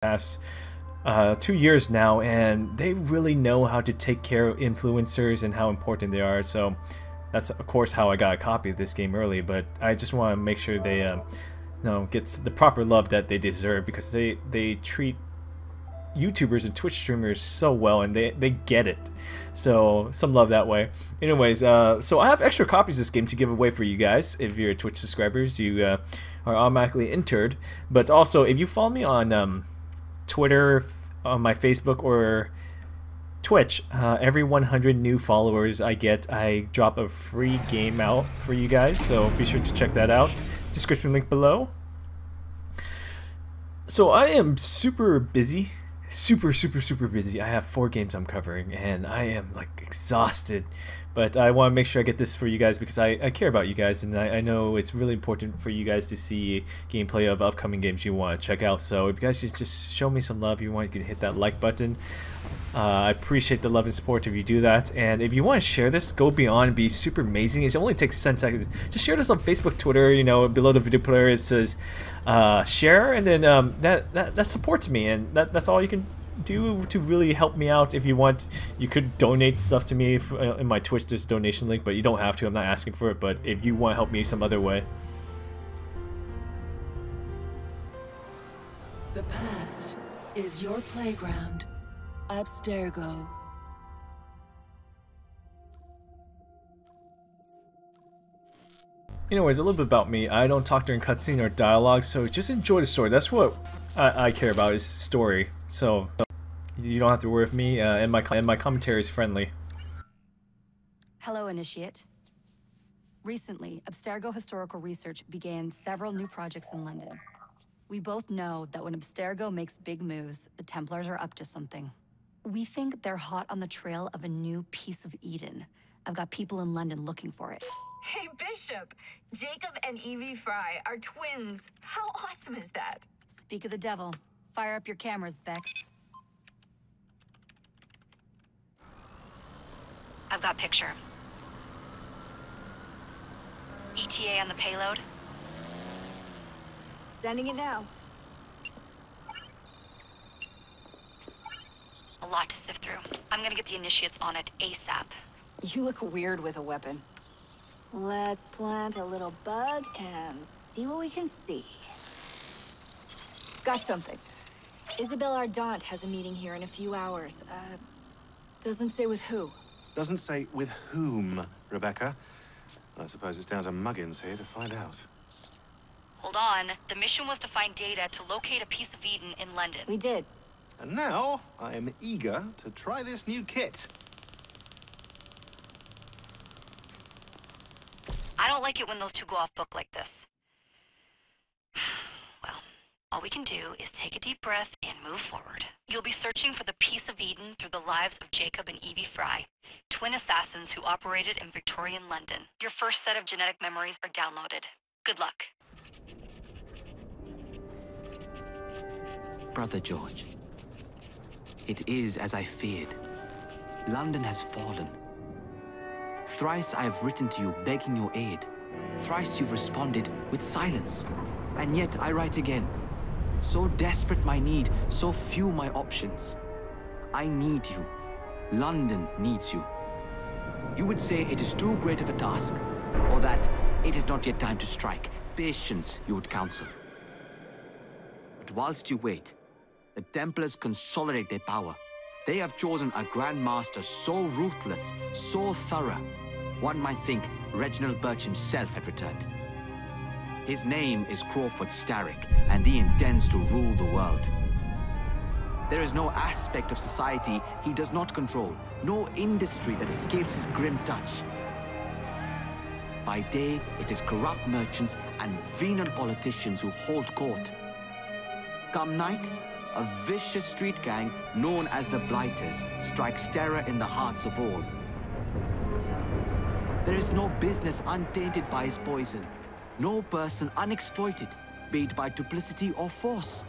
past uh, two years now, and they really know how to take care of influencers and how important they are. So that's of course how I got a copy of this game early. But I just want to make sure they, um, you know, gets the proper love that they deserve because they they treat YouTubers and Twitch streamers so well, and they they get it. So some love that way. Anyways, uh, so I have extra copies of this game to give away for you guys. If you're Twitch subscribers, you uh, are automatically entered. But also, if you follow me on um, Twitter, on my Facebook, or Twitch, uh, every 100 new followers I get, I drop a free game out for you guys. So be sure to check that out. Description link below. So I am super busy super super super busy i have four games i'm covering and i am like exhausted but i want to make sure i get this for you guys because i, I care about you guys and I, I know it's really important for you guys to see gameplay of upcoming games you want to check out so if you guys just, just show me some love you want you can hit that like button uh, I appreciate the love and support if you do that. And if you want to share this, go beyond be super amazing. It only takes 10 seconds. Just share this on Facebook, Twitter, you know, below the video player it says uh, share, and then um, that, that, that supports me. And that, that's all you can do to really help me out. If you want, you could donate stuff to me uh, in my Twitch, this donation link, but you don't have to. I'm not asking for it. But if you want to help me some other way. The past is your playground. Abstergo. Anyways, a little bit about me. I don't talk during cutscene or dialogue, so just enjoy the story. That's what I, I care about is story. So you don't have to worry with me, uh, and my and my commentary is friendly. Hello, Initiate. Recently, Abstergo Historical Research began several new projects in London. We both know that when Abstergo makes big moves, the Templars are up to something. We think they're hot on the trail of a new piece of Eden. I've got people in London looking for it. Hey, Bishop! Jacob and Evie Fry are twins. How awesome is that? Speak of the devil. Fire up your cameras, Bex. I've got picture. ETA on the payload? Sending it now. A lot to sift through. I'm gonna get the initiates on it ASAP. You look weird with a weapon. Let's plant a little bug and see what we can see. Got something. Isabel Ardant has a meeting here in a few hours. Uh, doesn't say with who. Doesn't say with whom, Rebecca. I suppose it's down to Muggins here to find out. Hold on. The mission was to find data to locate a piece of Eden in London. We did. And now, I am eager to try this new kit. I don't like it when those two go off book like this. All we can do is take a deep breath and move forward. You'll be searching for the piece of Eden through the lives of Jacob and Evie Fry, twin assassins who operated in Victorian London. Your first set of genetic memories are downloaded. Good luck. Brother George, it is as I feared. London has fallen. Thrice I have written to you begging your aid. Thrice you've responded with silence. And yet I write again. So desperate my need, so few my options. I need you. London needs you. You would say it is too great of a task, or that it is not yet time to strike. Patience, you would counsel. But whilst you wait, the Templars consolidate their power. They have chosen a Grand Master so ruthless, so thorough, one might think Reginald Birch himself had returned. His name is Crawford Starrick, and he intends to rule the world. There is no aspect of society he does not control, no industry that escapes his grim touch. By day, it is corrupt merchants and venal politicians who hold court. Come night, a vicious street gang known as the Blighters strikes terror in the hearts of all. There is no business untainted by his poison, no person unexploited, be it by duplicity or force.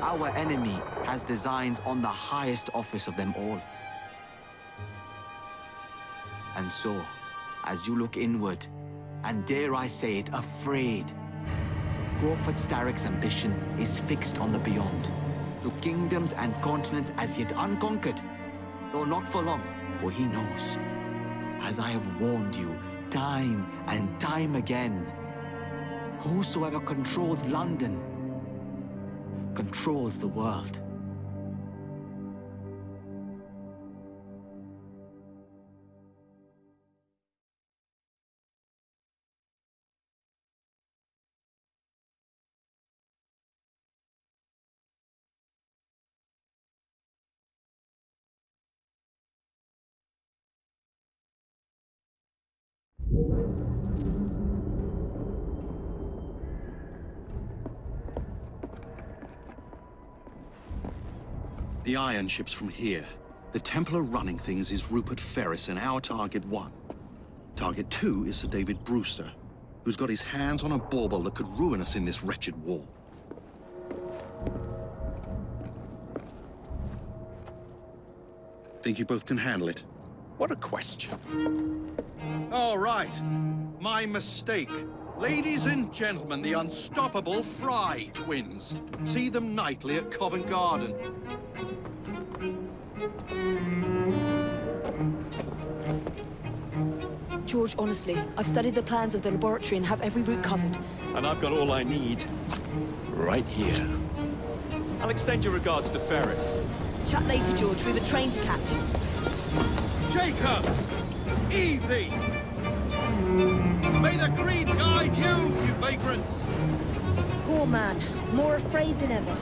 Our enemy has designs on the highest office of them all. And so, as you look inward, and dare I say it, afraid, Crawford Starrick's ambition is fixed on the beyond. To kingdoms and continents as yet unconquered. Though not for long, for he knows. As I have warned you, time and time again, whosoever controls London controls the world. The iron ship's from here. The Templar running things is Rupert Ferris and our target one. Target two is Sir David Brewster, who's got his hands on a bauble that could ruin us in this wretched war. Think you both can handle it? What a question. All right. My mistake. Ladies and gentlemen, the unstoppable Fry twins. See them nightly at Covent Garden. George, honestly, I've studied the plans of the laboratory and have every route covered. And I've got all I need right here. I'll extend your regards to Ferris. Chat later, George. We've a train to catch. Jacob! Evie! May the green guide you, you vagrants! Poor man, more afraid than ever.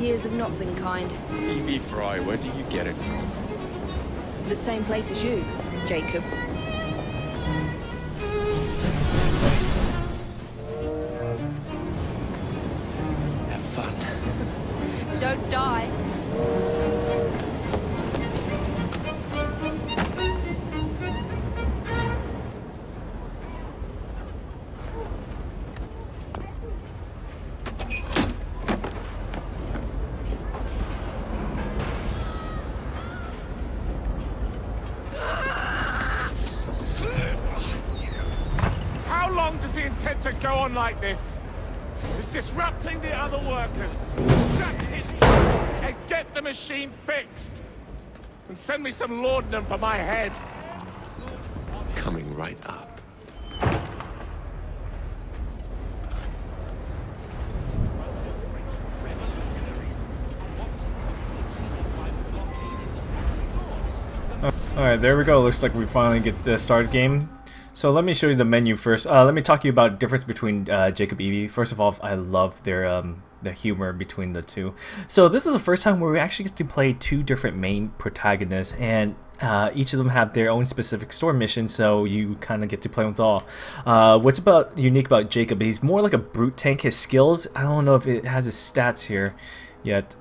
Years have not been kind. Evie Fry, where do you get it from? The same place as you, Jacob. Send me some laudanum for my head. Coming right up. Alright, there we go. Looks like we finally get the start game. So let me show you the menu first. Uh, let me talk to you about difference between uh, Jacob Evie. First of all, I love their um, the humor between the two. So this is the first time where we actually get to play two different main protagonists, and uh, each of them have their own specific story mission, so you kind of get to play with all. Uh, what's about unique about Jacob? He's more like a brute tank. His skills, I don't know if it has his stats here yet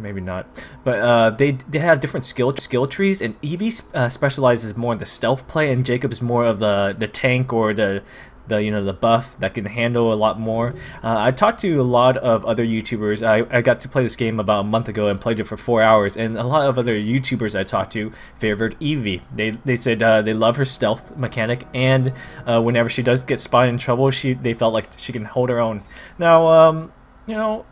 maybe not. But uh, they they have different skill skill trees, and Evie uh, specializes more in the stealth play, and Jacob's more of the the tank or the the you know the buff that can handle a lot more. Uh, I talked to a lot of other YouTubers. I, I got to play this game about a month ago and played it for four hours, and a lot of other YouTubers I talked to favored Evie. They they said uh, they love her stealth mechanic, and uh, whenever she does get spotted in trouble, she they felt like she can hold her own. Now um, you know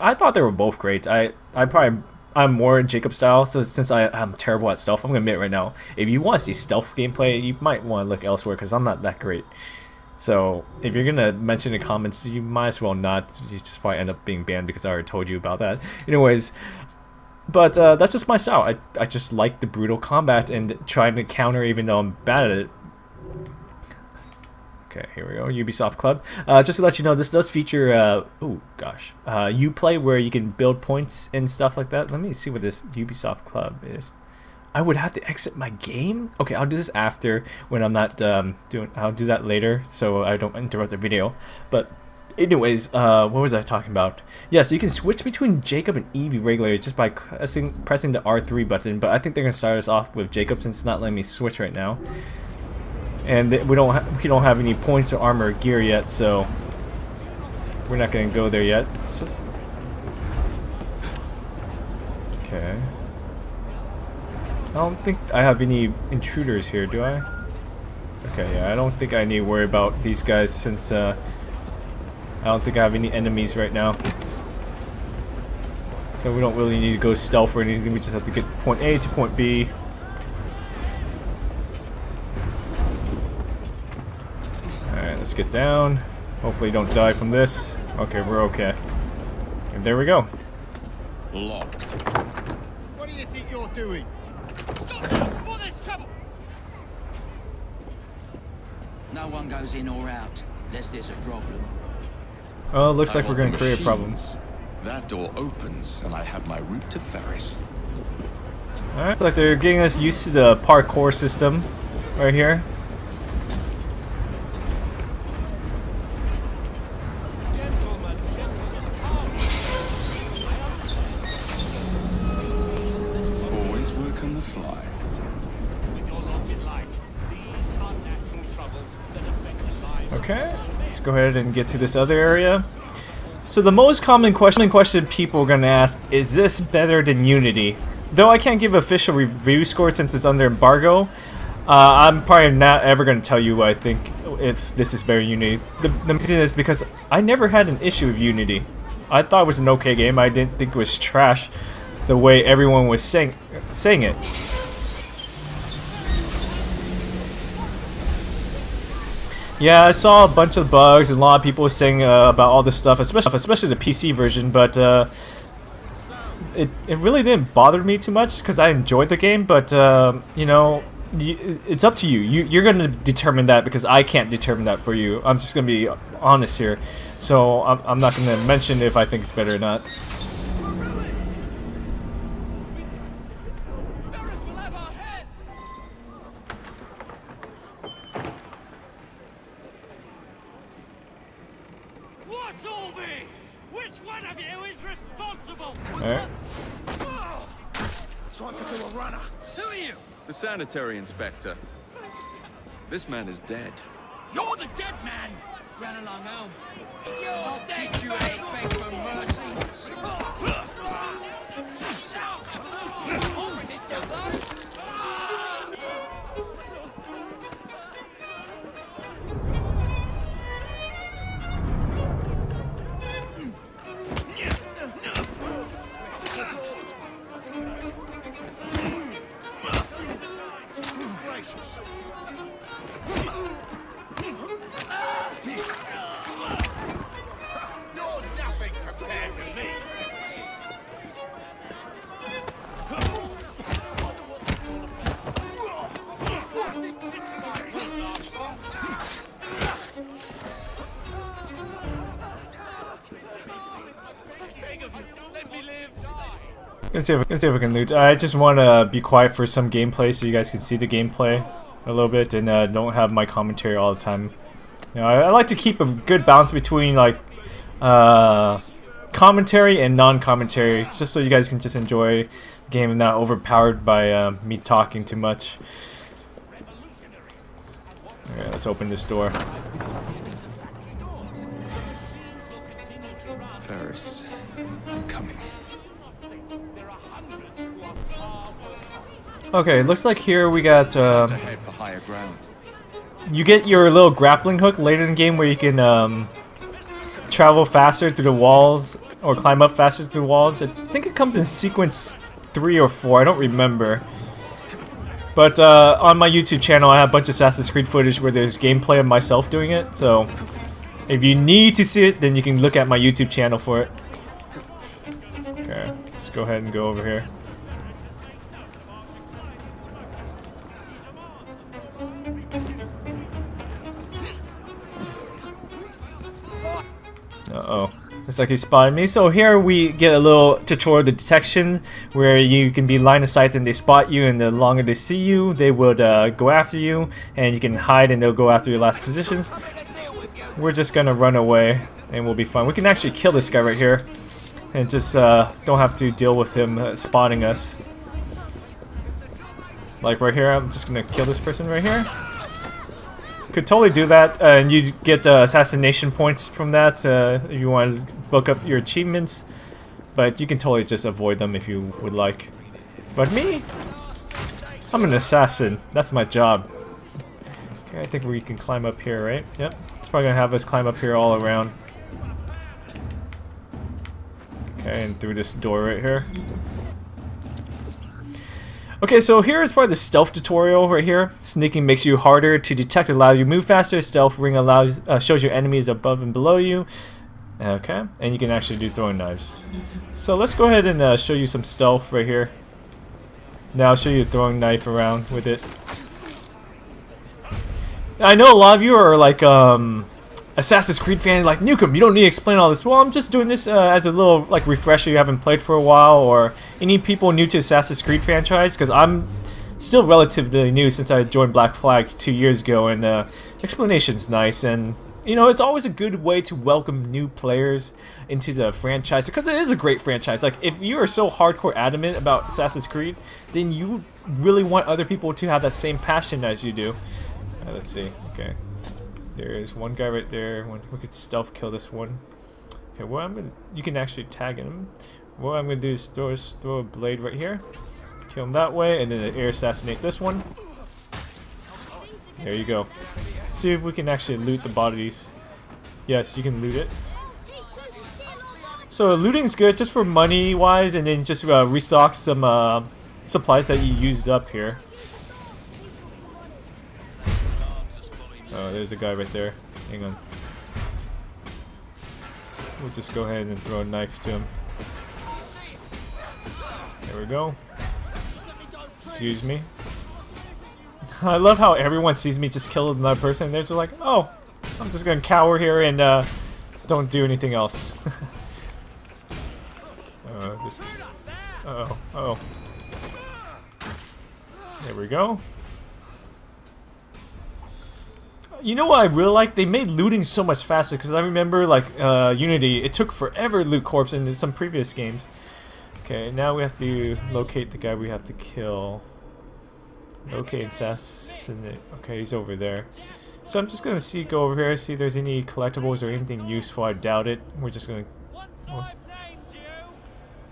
I thought they were both great. I I probably I'm more Jacob style, so since I, I'm terrible at stealth, I'm gonna admit right now, if you want to see stealth gameplay, you might want to look elsewhere because I'm not that great. So if you're gonna mention in the comments, you might as well not. You just probably end up being banned because I already told you about that. Anyways, but uh, that's just my style. I I just like the brutal combat and trying to counter even though I'm bad at it. Okay, here we go. Ubisoft Club. Uh, just to let you know, this does feature, uh, oh gosh, uh, Uplay where you can build points and stuff like that. Let me see what this Ubisoft Club is. I would have to exit my game? Okay, I'll do this after when I'm not um, doing, I'll do that later so I don't interrupt the video. But anyways, uh, what was I talking about? Yeah, so you can switch between Jacob and Evie regularly just by pressing, pressing the R3 button, but I think they're going to start us off with Jacob since it's not letting me switch right now and we don't we don't have any points or armor or gear yet, so we're not gonna go there yet. Okay. I don't think I have any intruders here, do I? Okay, yeah, I don't think I need to worry about these guys since uh, I don't think I have any enemies right now. So we don't really need to go stealth or anything, we just have to get to point A to point B. Alright, let's get down. Hopefully don't die from this. Okay, we're okay. And there we go. Locked. What do you think you're doing? No one goes in or out, unless there's a problem. Oh, looks I like we're gonna the create problems. That door opens, and I have my route to Ferris. Alright, like they're getting us used to the parkour system right here. Always work on the fly. Okay, let's go ahead and get to this other area. So the most common question question people are gonna ask is this better than Unity? Though I can't give official review score since it's under embargo, uh, I'm probably not ever gonna tell you what I think if this is better than Unity. The, the reason is because I never had an issue with Unity. I thought it was an okay game. I didn't think it was trash the way everyone was saying saying it. Yeah, I saw a bunch of bugs and a lot of people saying uh, about all this stuff, especially especially the PC version. But uh, it it really didn't bother me too much because I enjoyed the game. But uh, you know, it's up to you. You you're gonna determine that because I can't determine that for you. I'm just gonna be honest here. So I'm I'm not gonna mention if I think it's better or not. What's all this? Which one of you is responsible? Alright. Who are you? The sanitary inspector. This man is dead. You're the dead man. Run along home. You're dead, you beg for mercy. Let's see if let's see if we can loot. I just want to be quiet for some gameplay so you guys can see the gameplay a little bit and uh, don't have my commentary all the time. You know, I, I like to keep a good balance between like uh, commentary and non-commentary, just so you guys can just enjoy the game and not overpowered by uh, me talking too much. Okay, let's open this door. Ferris, I'm coming. Okay, looks like here we got. To head for higher ground. you get your little grappling hook later in the game where you can um, travel faster through the walls or climb up faster through the walls. I think it comes in sequence three or four. I don't remember. But uh, on my YouTube channel, I have a bunch of Assassin's Creed footage where there's gameplay of myself doing it. So if you need to see it, then you can look at my YouTube channel for it. Okay, let's go ahead and go over here. Uh-oh. Looks like he spotted me. So here we get a little tutorial the detection where you can be line of sight and they spot you and the longer they see you, they would uh, go after you and you can hide and they'll go after your last positions. We're just gonna run away and we'll be fine. We can actually kill this guy right here and just uh, don't have to deal with him uh, spotting us. Like right here, I'm just gonna kill this person right here. Could totally do that, uh, and you get uh, assassination points from that uh, if you want to book up your achievements. But you can totally just avoid them if you would like. But me, I'm an assassin. That's my job. I think we can climb up here, right? Yep. It's probably gonna have us climb up here all around. Okay, and through this door right here. Okay, so here is part of the stealth tutorial right here. Sneaking makes you harder to detect, allows you move faster. Stealth ring allows uh, shows your enemies above and below you. Okay, and you can actually do throwing knives. So let's go ahead and uh, show you some stealth right here. Now I'll show you throwing knife around with it. I know a lot of you are like um, Assassin's Creed fan, like Newcomb. You don't need to explain all this. Well, I'm just doing this uh, as a little like refresher. You haven't played for a while, or any people new to Assassin's Creed franchise, because I'm still relatively new since I joined Black Flag two years ago, and uh, explanation's nice. And you know, it's always a good way to welcome new players into the franchise because it is a great franchise. Like, if you are so hardcore adamant about Assassin's Creed, then you really want other people to have that same passion as you do. Right, let's see. Okay. There's one guy right there. We could stealth kill this one. Okay, what I'm gonna you can actually tag him. What I'm gonna do is throw throw a blade right here, kill him that way, and then air assassinate this one. There you go. See if we can actually loot the bodies. Yes, you can loot it. So looting's good just for money wise, and then just uh, restock some uh, supplies that you used up here. Oh, there's a guy right there. Hang on. We'll just go ahead and throw a knife to him. There we go. Excuse me. I love how everyone sees me just kill another person. They're just like, oh, I'm just gonna cower here and uh, don't do anything else. uh, this. Uh oh. Uh oh. There we go. You know what I really like? They made looting so much faster because I remember like uh, Unity, it took forever to loot corpse in some previous games. Okay, now we have to locate the guy we have to kill. Locate assassinate. Okay, he's over there. So I'm just gonna see, go over here, see if there's any collectibles or anything useful. I doubt it. We're just gonna.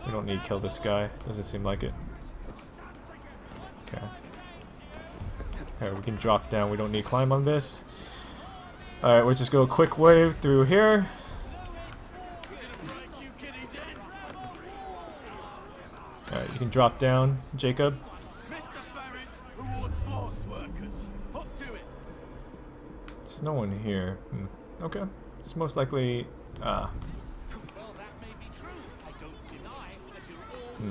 We don't need to kill this guy. Doesn't seem like it. Okay. Okay, we can drop down. We don't need to climb on this. Alright, we'll just go a quick way through here. Alright, you can drop down, Jacob. There's no one here. Hmm. Okay. It's most likely... Ah. Hmm.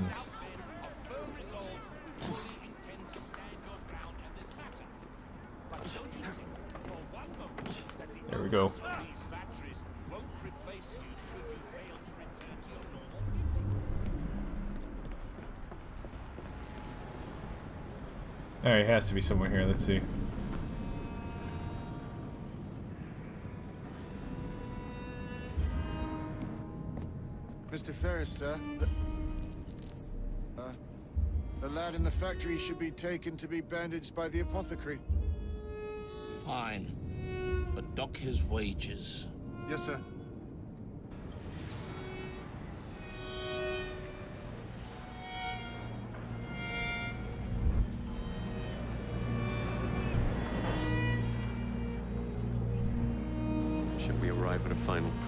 There we go. Alright, it has to be somewhere here. Let's see. Mr. Ferris, sir. The, uh, the lad in the factory should be taken to be bandaged by the apothecary. Fine but dock his wages. Yes, sir.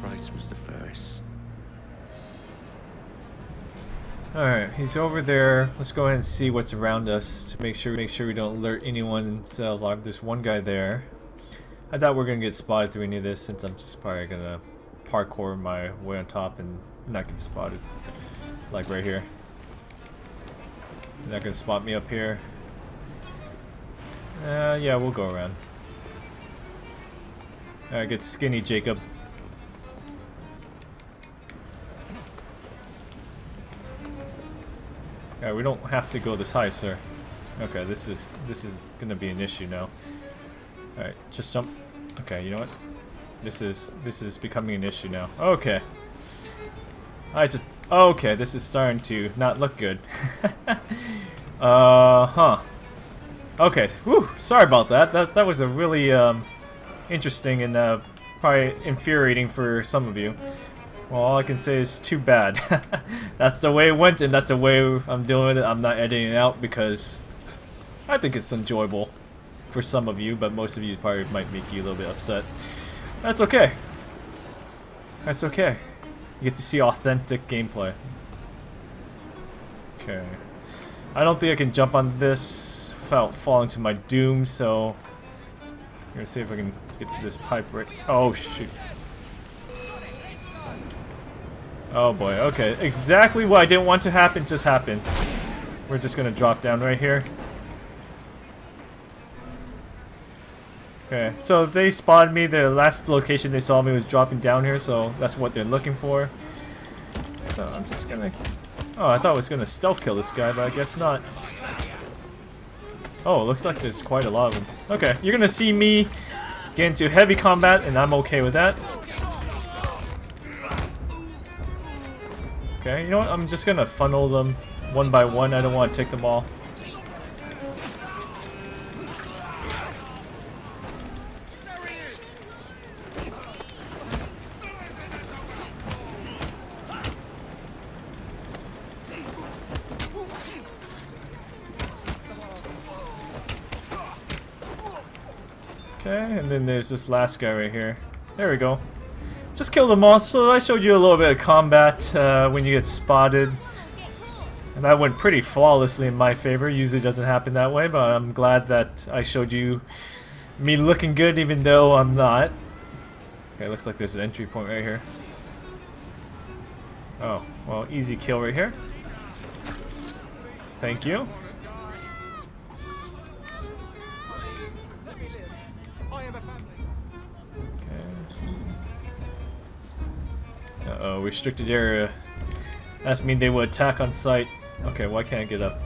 Final price, Mr. Ferris? Alright, he's over there. Let's go ahead and see what's around us to make sure make sure we don't alert anyone. So there's one guy there. I thought we are gonna get spotted through any of this since I'm just probably gonna parkour my way on top and not get spotted. Like right here. You're not gonna spot me up here. Uh, yeah, we'll go around. Alright, get skinny, Jacob. Alright, we don't have to go this high, sir. Okay, this is this is gonna be an issue now. Alright, just jump. Okay, you know what? This is this is becoming an issue now. Okay. I just okay, this is starting to not look good. uh huh. Okay, whew, sorry about that. That that was a really um interesting and uh probably infuriating for some of you. Well, all I can say is too bad. that's the way it went, and that's the way I'm dealing with it. I'm not editing it out because I think it's enjoyable for some of you, but most of you probably might make you a little bit upset. That's okay. That's okay. You get to see authentic gameplay. Okay. I don't think I can jump on this without falling to my doom, so... I'm gonna see if I can get to this pipe right... Oh, shoot. Oh boy, okay. Exactly what I didn't want to happen just happened. We're just gonna drop down right here. Okay, so they spotted me. The last location they saw me was dropping down here, so that's what they're looking for. So I'm just gonna... Oh, I thought I was gonna stealth kill this guy, but I guess not. Oh, looks like there's quite a lot of them. Okay, you're gonna see me get into heavy combat, and I'm okay with that. Okay, you know what? I'm just gonna funnel them one by one. I don't want to take them all. Okay, and then there's this last guy right here. There we go. Just kill the. So I showed you a little bit of combat uh, when you get spotted. And that went pretty flawlessly in my favor. Usually doesn't happen that way, but I'm glad that I showed you me looking good even though I'm not. Okay, looks like there's an entry point right here. Oh, well, easy kill right here. Thank you. Uh-oh, restricted area. That's mean they will attack on sight. Okay, why can't I get up?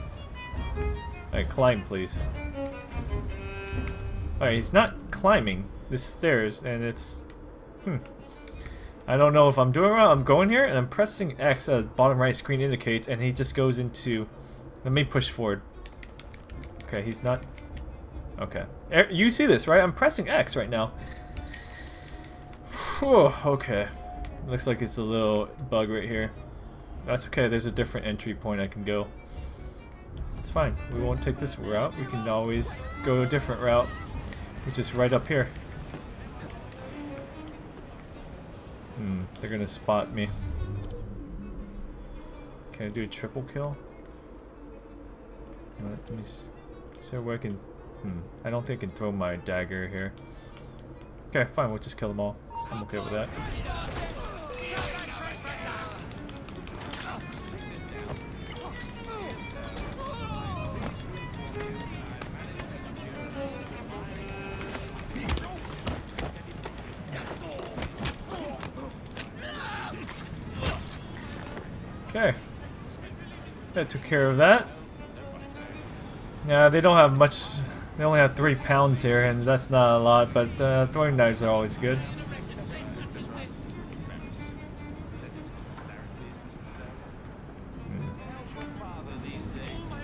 Alright, climb please. Alright, he's not climbing the stairs, and it's... Hmm. I don't know if I'm doing right. I'm going here, and I'm pressing X as bottom right screen indicates, and he just goes into... Let me push forward. Okay, he's not... Okay. Er, you see this, right? I'm pressing X right now. Whew, okay. Looks like it's a little bug right here. That's okay, there's a different entry point I can go. It's fine, we won't take this route. We can always go a different route, which is right up here. Hmm, they're gonna spot me. Can I do a triple kill? Let me see where I can... Hmm, I don't think I can throw my dagger here. Okay, fine, we'll just kill them all. I'm okay with that. Okay. That took care of that. Yeah, they don't have much. They only have three pounds here, and that's not a lot, but uh, throwing knives are always good.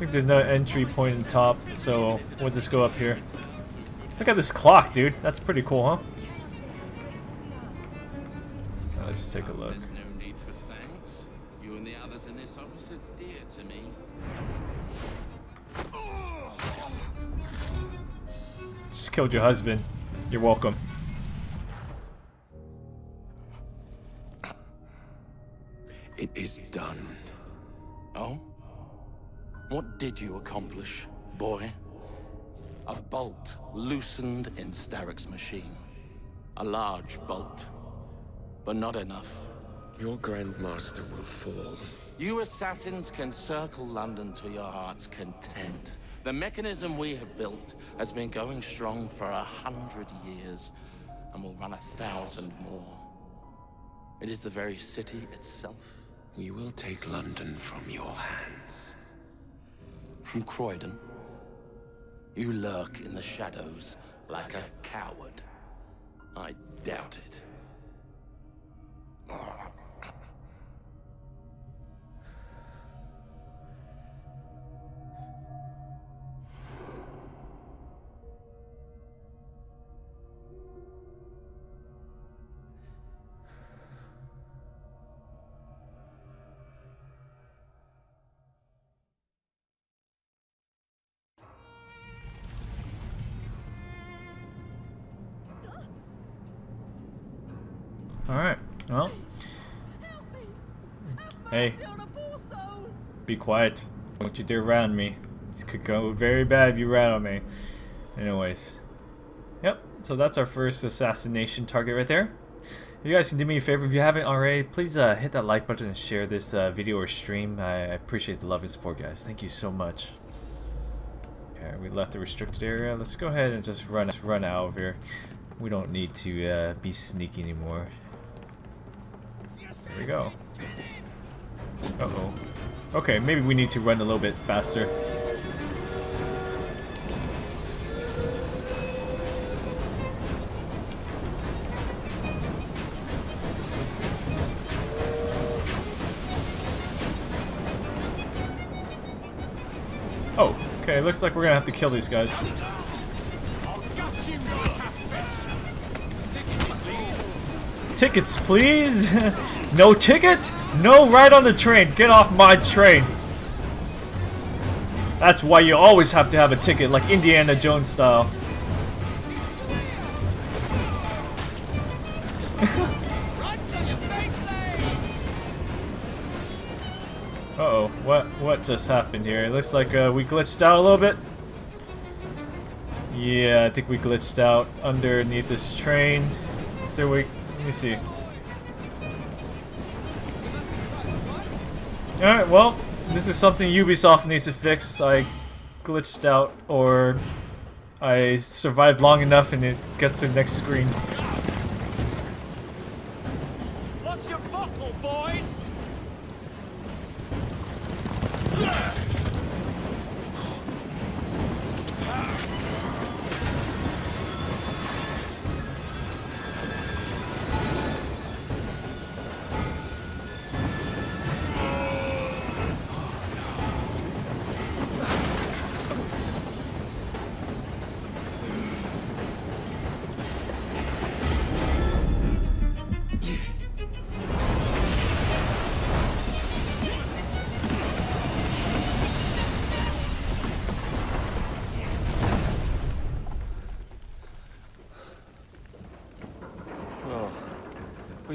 Think there's no entry point in top, so we'll just go up here. Look at this clock, dude. That's pretty cool, huh? Let's take a look. Just killed your husband. You're welcome. It is done. Oh? What did you accomplish, boy? A bolt loosened in Starrick's machine. A large bolt. But not enough. Your Grandmaster will fall. You assassins can circle London to your heart's content. The mechanism we have built has been going strong for a hundred years, and will run a thousand more. It is the very city itself. We will take London from your hands. From Croydon? You lurk in the shadows like a coward. I doubt it. Ah. Alright, well. Hey. Be quiet. Don't you dare rat me. This could go very bad if you rat on me. Anyways. Yep, so that's our first assassination target right there. If you guys can do me a favor, if you haven't already, please uh, hit that like button and share this uh, video or stream. I appreciate the love and support, guys. Thank you so much. Okay, we left the restricted area. Let's go ahead and just run run out of here. We don't need to uh, be sneaky anymore. There we go. Uh-oh. Okay, maybe we need to run a little bit faster. Oh, okay, looks like we're gonna have to kill these guys. Tickets, please! no ticket? No ride on the train! Get off my train! That's why you always have to have a ticket, like Indiana Jones style. Uh oh what what just happened here? It looks like uh, we glitched out a little bit. Yeah, I think we glitched out underneath this train. So we let me see. Alright, well, this is something Ubisoft needs to fix. I glitched out or I survived long enough and it gets to the next screen.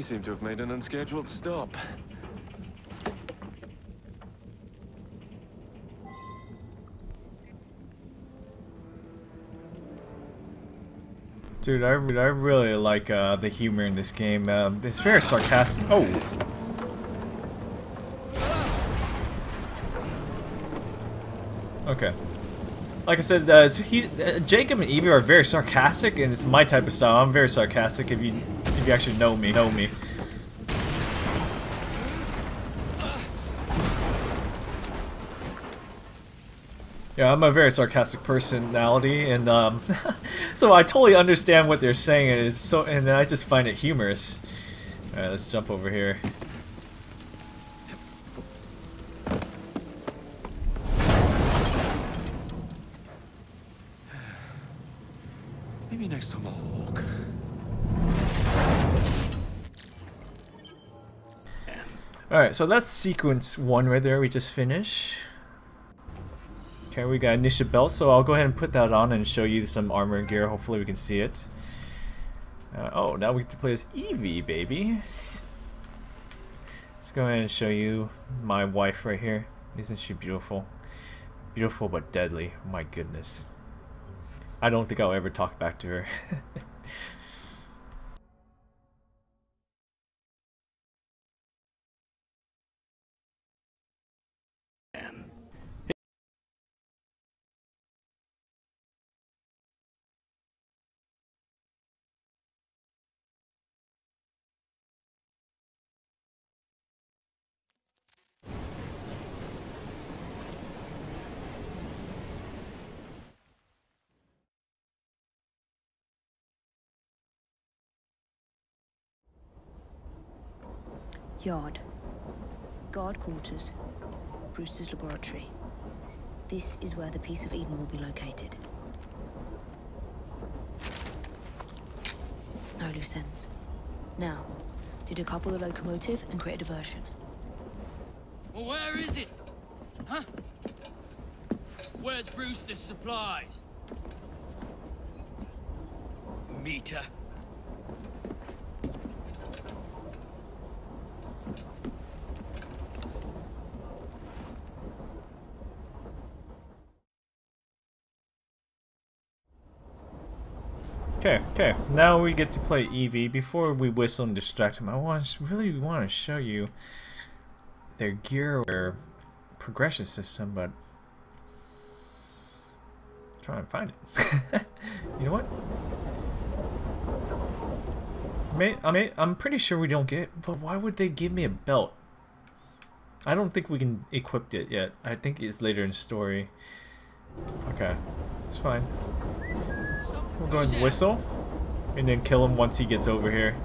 Seem to have made an unscheduled stop. Dude, I, I really like uh, the humor in this game. Um, it's very sarcastic. Oh! Okay. Like I said, uh, he, uh, Jacob and Evie are very sarcastic, and it's my type of style. I'm very sarcastic. If you you actually know me, know me. Yeah, I'm a very sarcastic personality, and um, so I totally understand what they're saying, and it's so, and I just find it humorous. All right, let's jump over here. Alright, so that's sequence one right there we just finished. Okay, we got initial belt, so I'll go ahead and put that on and show you some armor and gear. Hopefully we can see it. Uh, oh, now we get to play as Evie, baby. Let's go ahead and show you my wife right here. Isn't she beautiful? Beautiful but deadly. My goodness. I don't think I'll ever talk back to her. Yard. Guard quarters. Brewster's laboratory. This is where the piece of Eden will be located. No loose ends. Now, to decouple the locomotive and create a diversion. Well, where is it? Huh? Where's Brewster's supplies? Meter. Okay, okay. Now we get to play Evie. Before we whistle and distract him, I want really want to show you their gear or progression system, but try and find it. you know what? I may, I'm pretty sure we don't get it, but why would they give me a belt? I don't think we can equip it yet. I think it's later in story. Okay, it's fine. We'll go and whistle, and then kill him once he gets over here.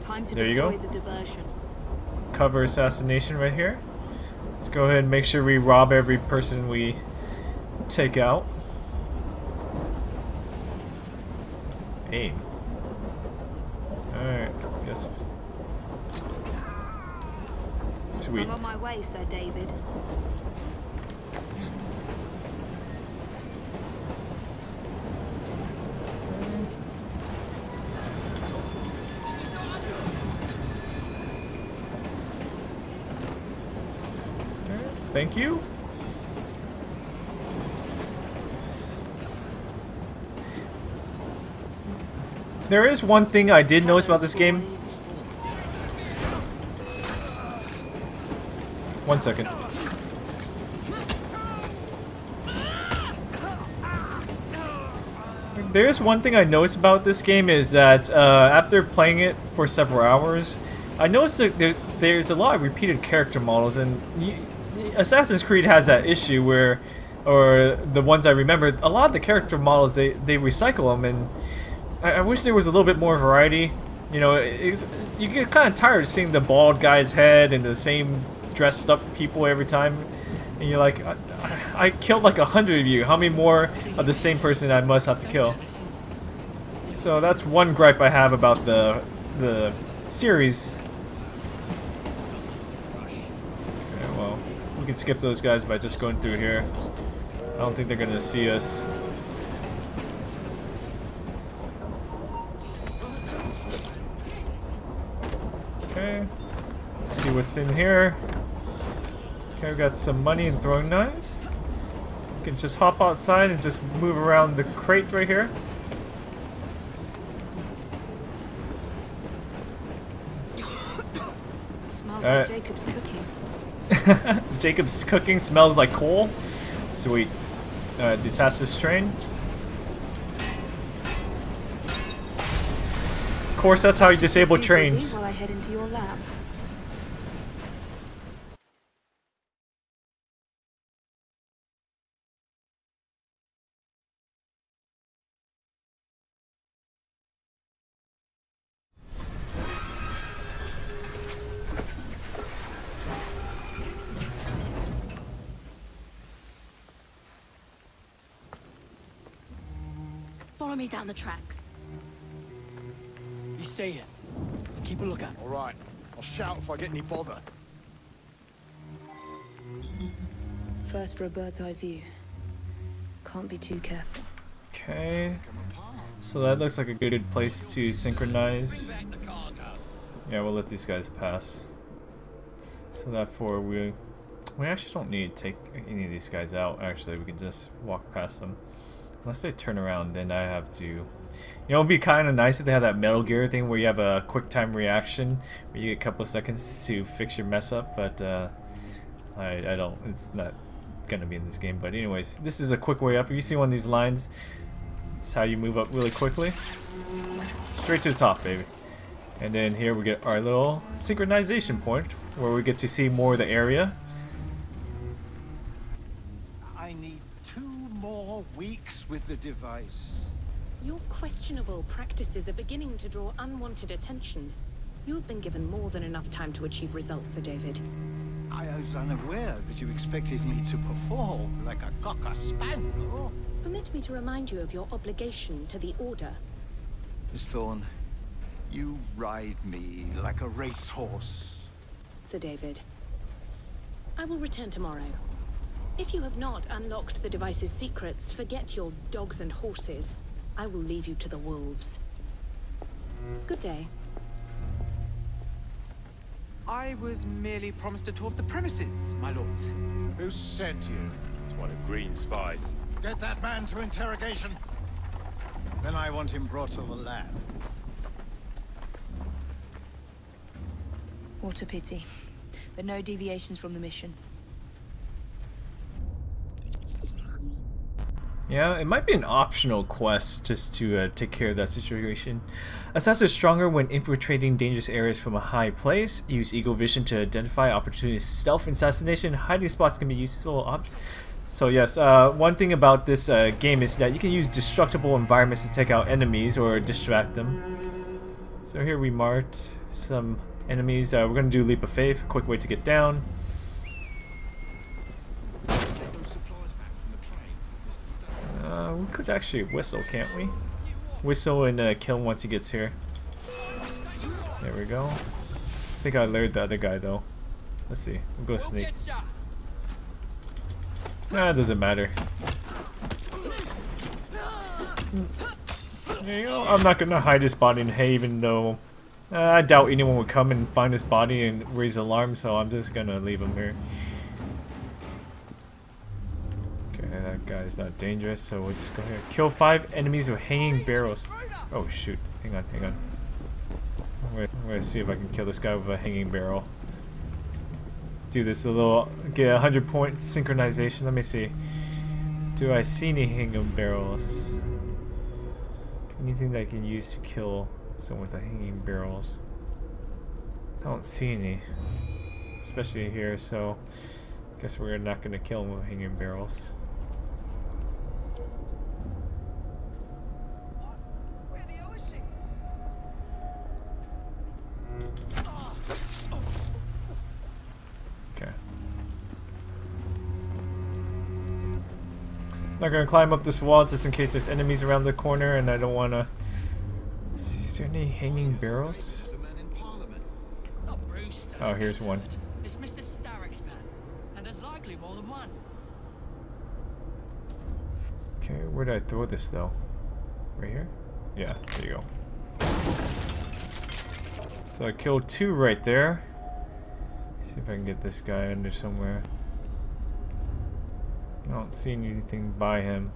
Time to there you go. the diversion. Cover assassination right here. Let's go ahead and make sure we rob every person we take out. Aim. Alright, guess. Sweet. I'm on my way, Sir David. Thank you. There is one thing I did notice about this game. One second. There is one thing I noticed about this game is that uh, after playing it for several hours, I noticed that there, there's a lot of repeated character models, and you, Assassin's Creed has that issue where, or the ones I remember, a lot of the character models they they recycle them, and I, I wish there was a little bit more variety. You know, it's, you get kind of tired of seeing the bald guy's head and the same dressed up people every time, and you're like, I, I killed like a hundred of you. How many more of the same person I must have to kill? So that's one gripe I have about the the series. Okay, well, we can skip those guys by just going through here. I don't think they're gonna see us. Okay. See what's in here. Okay, we got some money and throwing knives. We can just hop outside and just move around the crate right here. Smells Alright. like Jacob's cooking. Jacob's cooking smells like coal. Sweet. Uh, detach this train. Of course, that's how you disable trains. While I head into your lab. Follow me down the tracks. You stay here. Keep a lookout. All right. I'll shout if I get any bother. First for a bird's eye view. Can't be too careful. Okay. So that looks like a good place to synchronize. Yeah, we'll let these guys pass. So therefore we we actually don't need to take any of these guys out. Actually, we can just walk past them. Unless they turn around, then I have to. You know, it'd be kind of nice if they had that Metal Gear thing where you have a quick time reaction, where you get a couple of seconds to fix your mess up. But uh, I I don't. It's not gonna be in this game. But anyways, this is a quick way up. If you see one of these lines, it's how you move up really quickly. Straight to the top, baby. And then here we get our little synchronization point, where we get to see more of the area. With the device. Your questionable practices are beginning to draw unwanted attention. You have been given more than enough time to achieve results, Sir David. I was unaware that you expected me to perform like a cocker spaniel. Permit me to remind you of your obligation to the Order. Miss Thorne, you ride me like a racehorse. Sir David. I will return tomorrow. If you have not unlocked the device's secrets, forget your dogs and horses. I will leave you to the wolves. Good day. I was merely promised a tour of the premises, my lords. Who sent you? It's one of Green's spies. Get that man to interrogation. Then I want him brought to the lab. What a pity. But no deviations from the mission. Yeah, it might be an optional quest just to uh, take care of that situation. Assassins are stronger when infiltrating dangerous areas from a high place. Use Eagle Vision to identify opportunities. Stealth assassination, hiding spots can be useful. so yes, uh, one thing about this uh, game is that you can use destructible environments to take out enemies or distract them. So here we marked some enemies. Uh, we're going to do Leap of Faith, quick way to get down. Uh, we could actually whistle, can't we? Whistle and uh, kill him once he gets here. There we go. I think I lured the other guy though. Let's see. We'll go sneak. Nah, it doesn't matter. There you go. I'm not gonna hide his body in hay even though uh, I doubt anyone would come and find his body and raise alarm, so I'm just gonna leave him here. That guy's not dangerous, so we'll just go here. Kill five enemies with hanging barrels. Oh shoot, hang on, hang on. I'm gonna, I'm gonna see if I can kill this guy with a hanging barrel. Do this a little, get a 100 point synchronization. Let me see. Do I see any hanging barrels? Anything that I can use to kill someone with the hanging barrels. I don't see any. Especially here, so guess we're not gonna kill them with hanging barrels. I'm not gonna climb up this wall just in case there's enemies around the corner and I don't wanna is there any hanging barrels? Oh, here's one. It's Mr. Starrick's man, and there's likely more than one. Okay, where did I throw this though? Right here? Yeah, there you go. So I killed two right there. See if I can get this guy under somewhere. I don't see anything by him.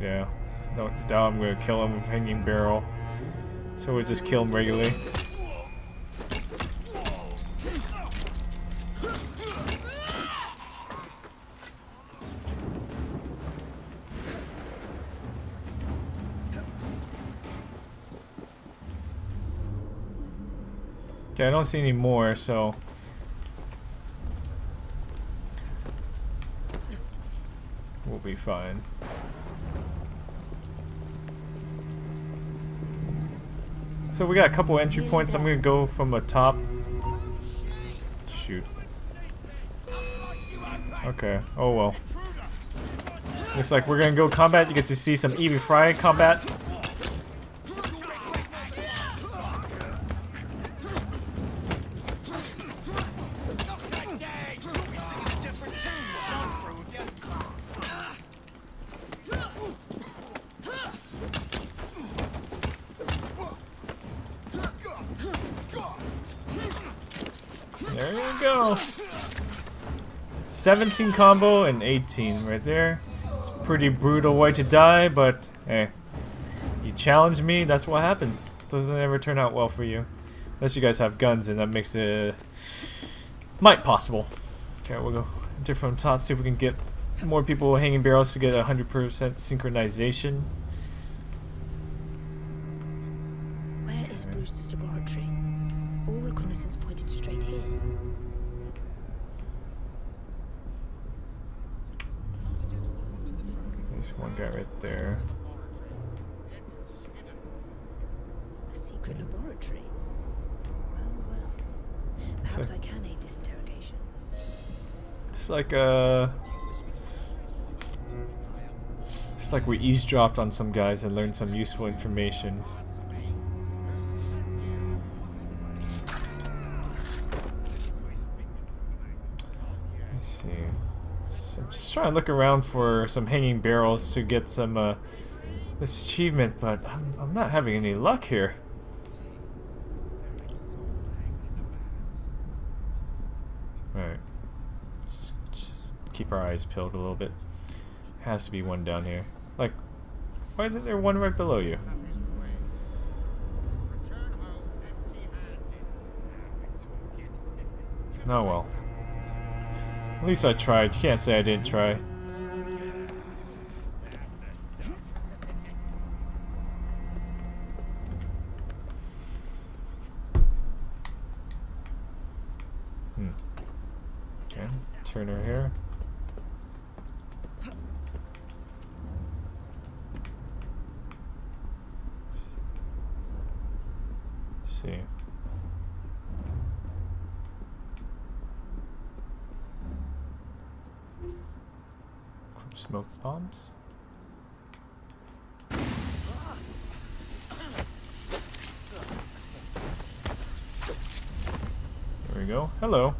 Yeah, no doubt I'm gonna kill him with hanging barrel. So we'll just kill him regularly. Okay, I don't see any more, so... We'll be fine. So we got a couple entry points. I'm gonna go from the top. Shoot. Okay. Oh well. Looks like we're gonna go combat. You get to see some Evie Frye combat. 17 combo and 18 right there. It's a pretty brutal way to die, but hey, you challenge me, that's what happens. Doesn't ever turn out well for you. Unless you guys have guns and that makes it might possible. Okay, we'll go different top, see if we can get more people hanging barrels to get 100% synchronization. One guy right there. A secret laboratory. Well, well. Perhaps I can aid this interrogation. It's like a. Uh, it's like we eavesdropped on some guys and learned some useful information. Trying to look around for some hanging barrels to get some uh, this achievement, but I'm, I'm not having any luck here. Alright. Keep our eyes peeled a little bit. Has to be one down here. Like, why isn't there one right below you? Oh well. At least I tried. You can't say I didn't try. Hmm. Okay, turn her see. Smoke bombs? There we go. Hello.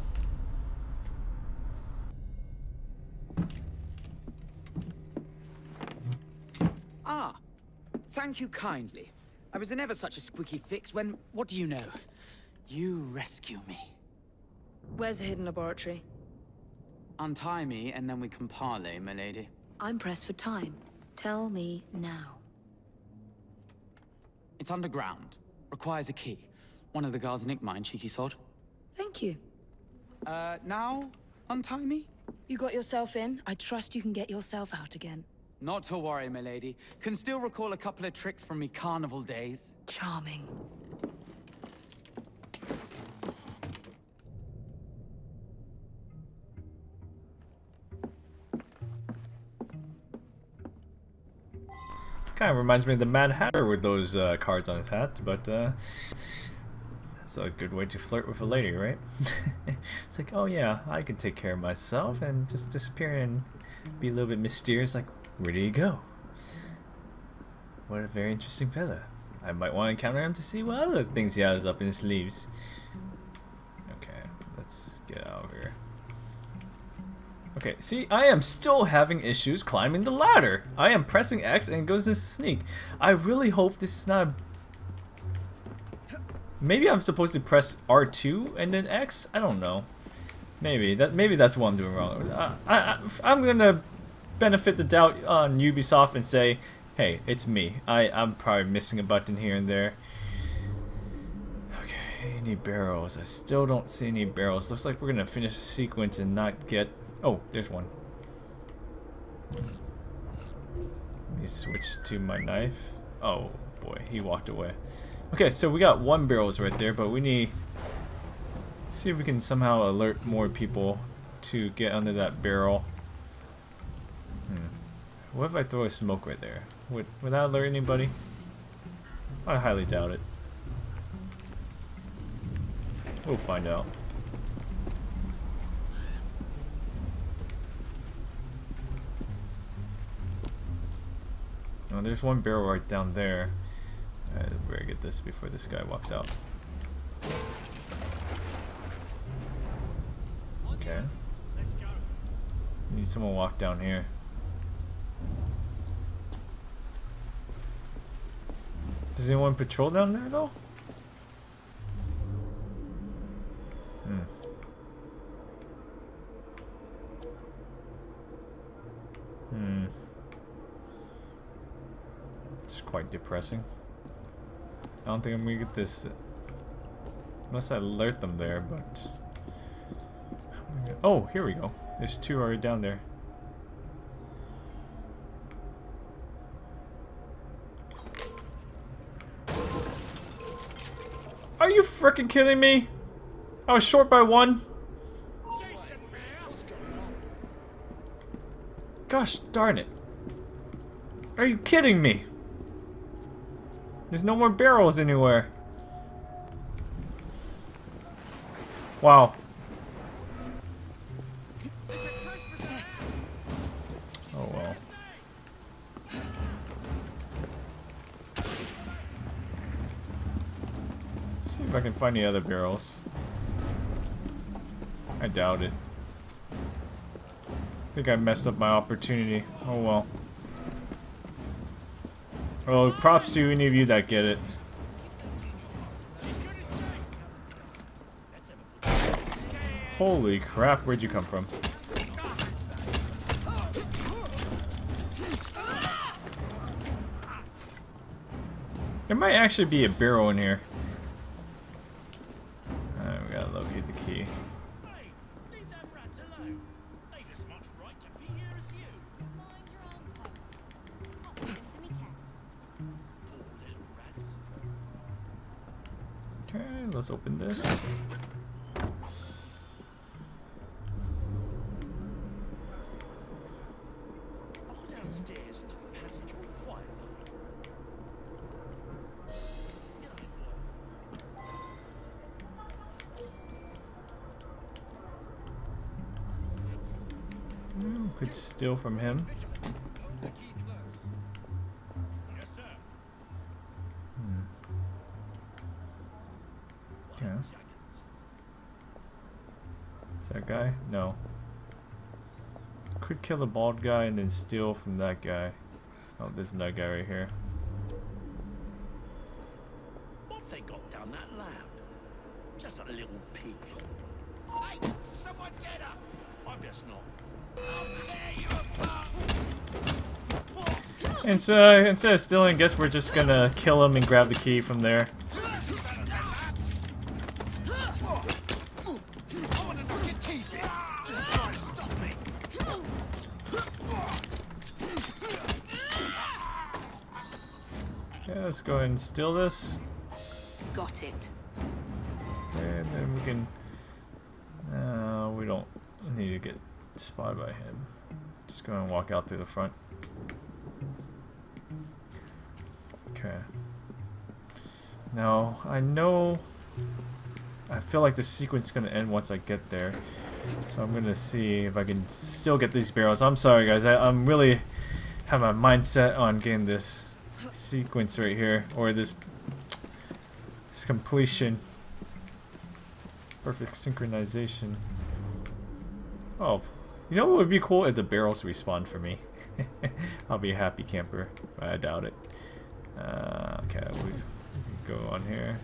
Ah, thank you kindly. I was in ever such a squeaky fix when, what do you know? You rescue me. Where's the hidden laboratory? Untie me, and then we can parley, my lady. I'm pressed for time. Tell me now. It's underground. Requires a key. One of the guards nicked mine, cheeky sod. Thank you. Uh, now, untie me? You got yourself in. I trust you can get yourself out again. Not to worry, my lady. Can still recall a couple of tricks from me carnival days. Charming. Kind of reminds me of the Mad Hatter with those uh, cards on his hat, but uh, that's a good way to flirt with a lady, right? it's like, oh yeah, I can take care of myself and just disappear and be a little bit mysterious, like, where do you go? What a very interesting fella. I might want to encounter him to see what other things he has up in his sleeves. Okay, let's get out of here. Okay, see, I am still having issues climbing the ladder. I am pressing X and it goes to sneak. I really hope this is not... Maybe I'm supposed to press R2 and then X? I don't know. Maybe that maybe that's what I'm doing wrong. I, I, I'm gonna benefit the doubt on Ubisoft and say, hey, it's me. I, I'm probably missing a button here and there. Okay, any barrels? I still don't see any barrels. Looks like we're gonna finish the sequence and not get Oh, there's one. Let me switch to my knife. Oh boy, he walked away. Okay, so we got one barrels right there, but we need... see if we can somehow alert more people to get under that barrel. Hmm. What if I throw a smoke right there? Would, would that alert anybody? I highly doubt it. We'll find out. Oh, there's one barrel right down there. I better get this before this guy walks out. Okay. Need someone walk down here. Does anyone patrol down there though? Hmm. Hmm. It's quite depressing. I don't think I'm gonna get this unless I alert them there, but oh, here we go. There's two already down there. Are you freaking kidding me? I was short by one. Gosh darn it. Are you kidding me? There's no more barrels anywhere. Wow. Oh well. Let's see if I can find any other barrels. I doubt it. I think I messed up my opportunity. Oh well. Well, props to any of you that get it. Holy crap, where'd you come from? There might actually be a barrel in here. Kill the bald guy and then steal from that guy. Oh, there's another guy right here. What they got down that lab? Just a little peek. Hey, someone get up! I'm just not. I'll tear you apart! And so, instead of stealing, I guess we're just gonna kill him and grab the key from there. Steal this. Got it. And then we can... Uh, we don't need to get spotted by him. Just go and walk out through the front. Okay. Now, I know... I feel like the sequence is going to end once I get there. So I'm going to see if I can still get these barrels. I'm sorry guys, I, I'm really have my mindset on getting this sequence right here. Or this, this completion. Perfect synchronization. Oh, you know what would be cool if the barrels respawn for me? I'll be a happy camper, but I doubt it. Uh, okay, we, go on here.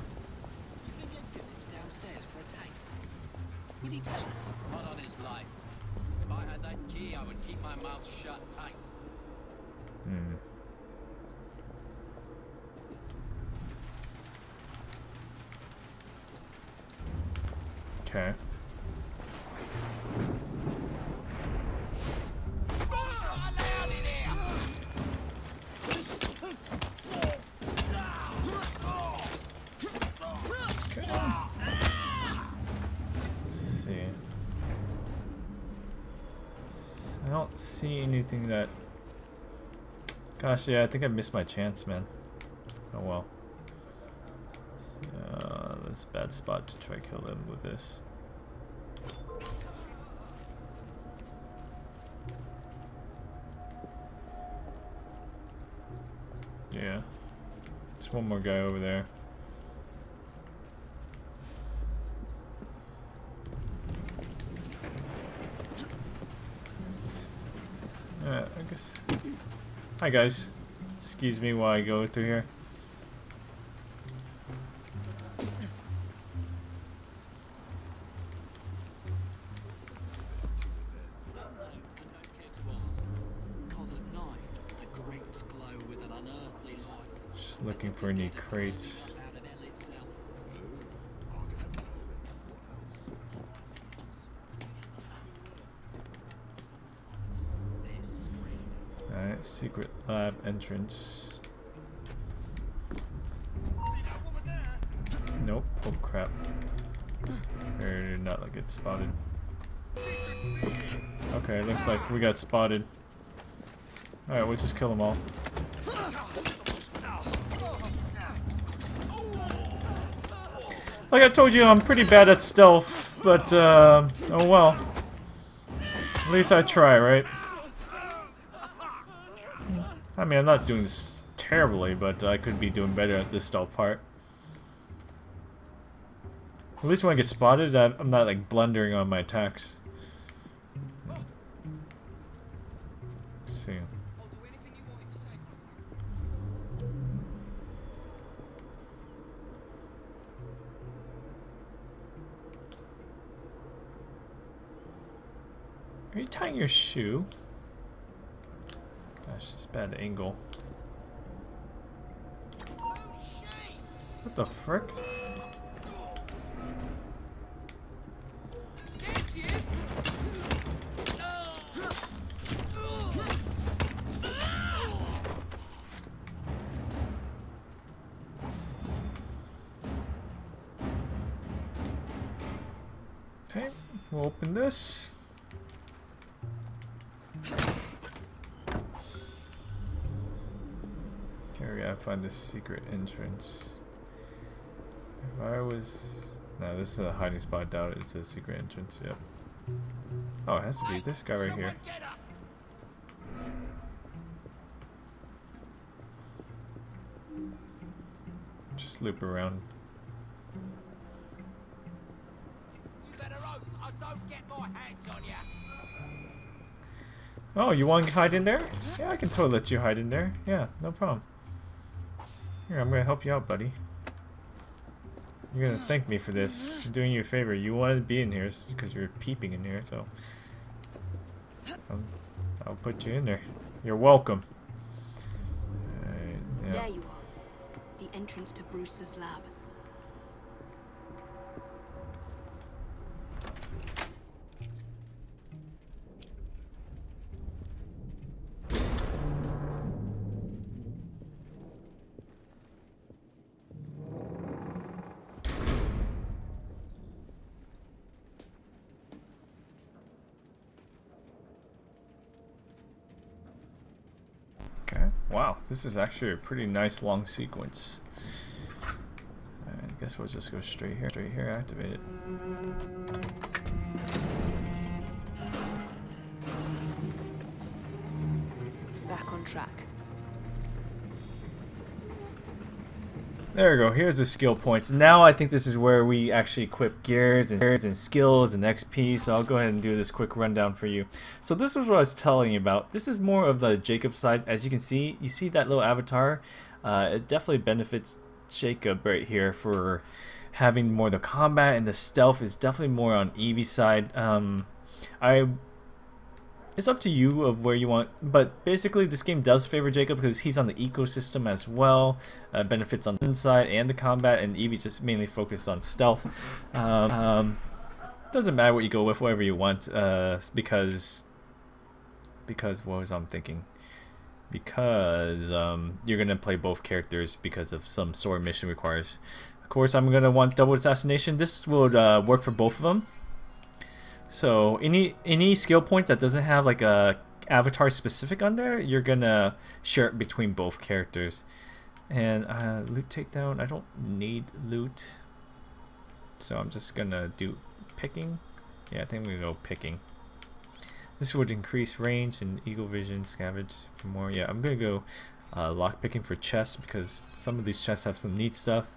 Would he tell us? Not on his life. If I had that key, I would keep my mouth shut tight. Hmm. Okay. See. I don't see anything that. Gosh, yeah, I think I missed my chance, man. Oh well. Uh, a bad spot to try kill them with this. Yeah. Just one more guy over there. Yeah, I guess. Hi guys. Excuse me while I go through here. Crates. Alright, secret lab entrance. Nope. Oh crap. Not get spotted. Okay, looks like we got spotted. Alright, we'll just kill them all. Like I told you, I'm pretty bad at stealth, but uh, oh well. At least I try, right? I mean, I'm not doing this terribly, but I could be doing better at this stealth part. At least when I get spotted, I'm not like blundering on my attacks. Let's see. Are you tying your shoe? Gosh, this bad angle. What the frick? Okay, we'll open this. Find the secret entrance. If I was... No, this is a hiding spot. Doubt it's a secret entrance. Yep. Oh, it has to be this guy right here. Just loop around. Oh, you want to hide in there? Yeah, I can totally let you hide in there. Yeah, no problem. Here, I'm gonna help you out, buddy. You're gonna thank me for this. I'm doing you a favor. You wanted to be in here because you're peeping in here, so I'll, I'll put you in there. You're welcome. Yeah. There you are. The entrance to Brewster's lab. This is actually a pretty nice long sequence. I guess we'll just go straight here, straight here, activate it. Back on track. There we go, here's the skill points. Now I think this is where we actually equip gears and gears and skills and XP, so I'll go ahead and do this quick rundown for you. So this is what I was telling you about. This is more of the Jacob side. As you can see, you see that little avatar? Uh, it definitely benefits Jacob right here for having more the combat and the stealth is definitely more on Evie side. Um, I it's up to you of where you want but basically this game does favor Jacob because he's on the ecosystem as well uh, benefits on the inside and the combat and Evie just mainly focused on stealth. Um, um, doesn't matter what you go with whatever you want uh, because because what was I'm thinking because um, you're gonna play both characters because of some story mission requires. Of course I'm gonna want double assassination. This would uh, work for both of them so any any skill points that doesn't have like a avatar specific on there, you're gonna share it between both characters. And uh, loot takedown, I don't need loot, so I'm just gonna do picking. Yeah, I think I'm gonna go picking. This would increase range and eagle vision, scavenge for more. Yeah, I'm gonna go uh, lock picking for chests because some of these chests have some neat stuff.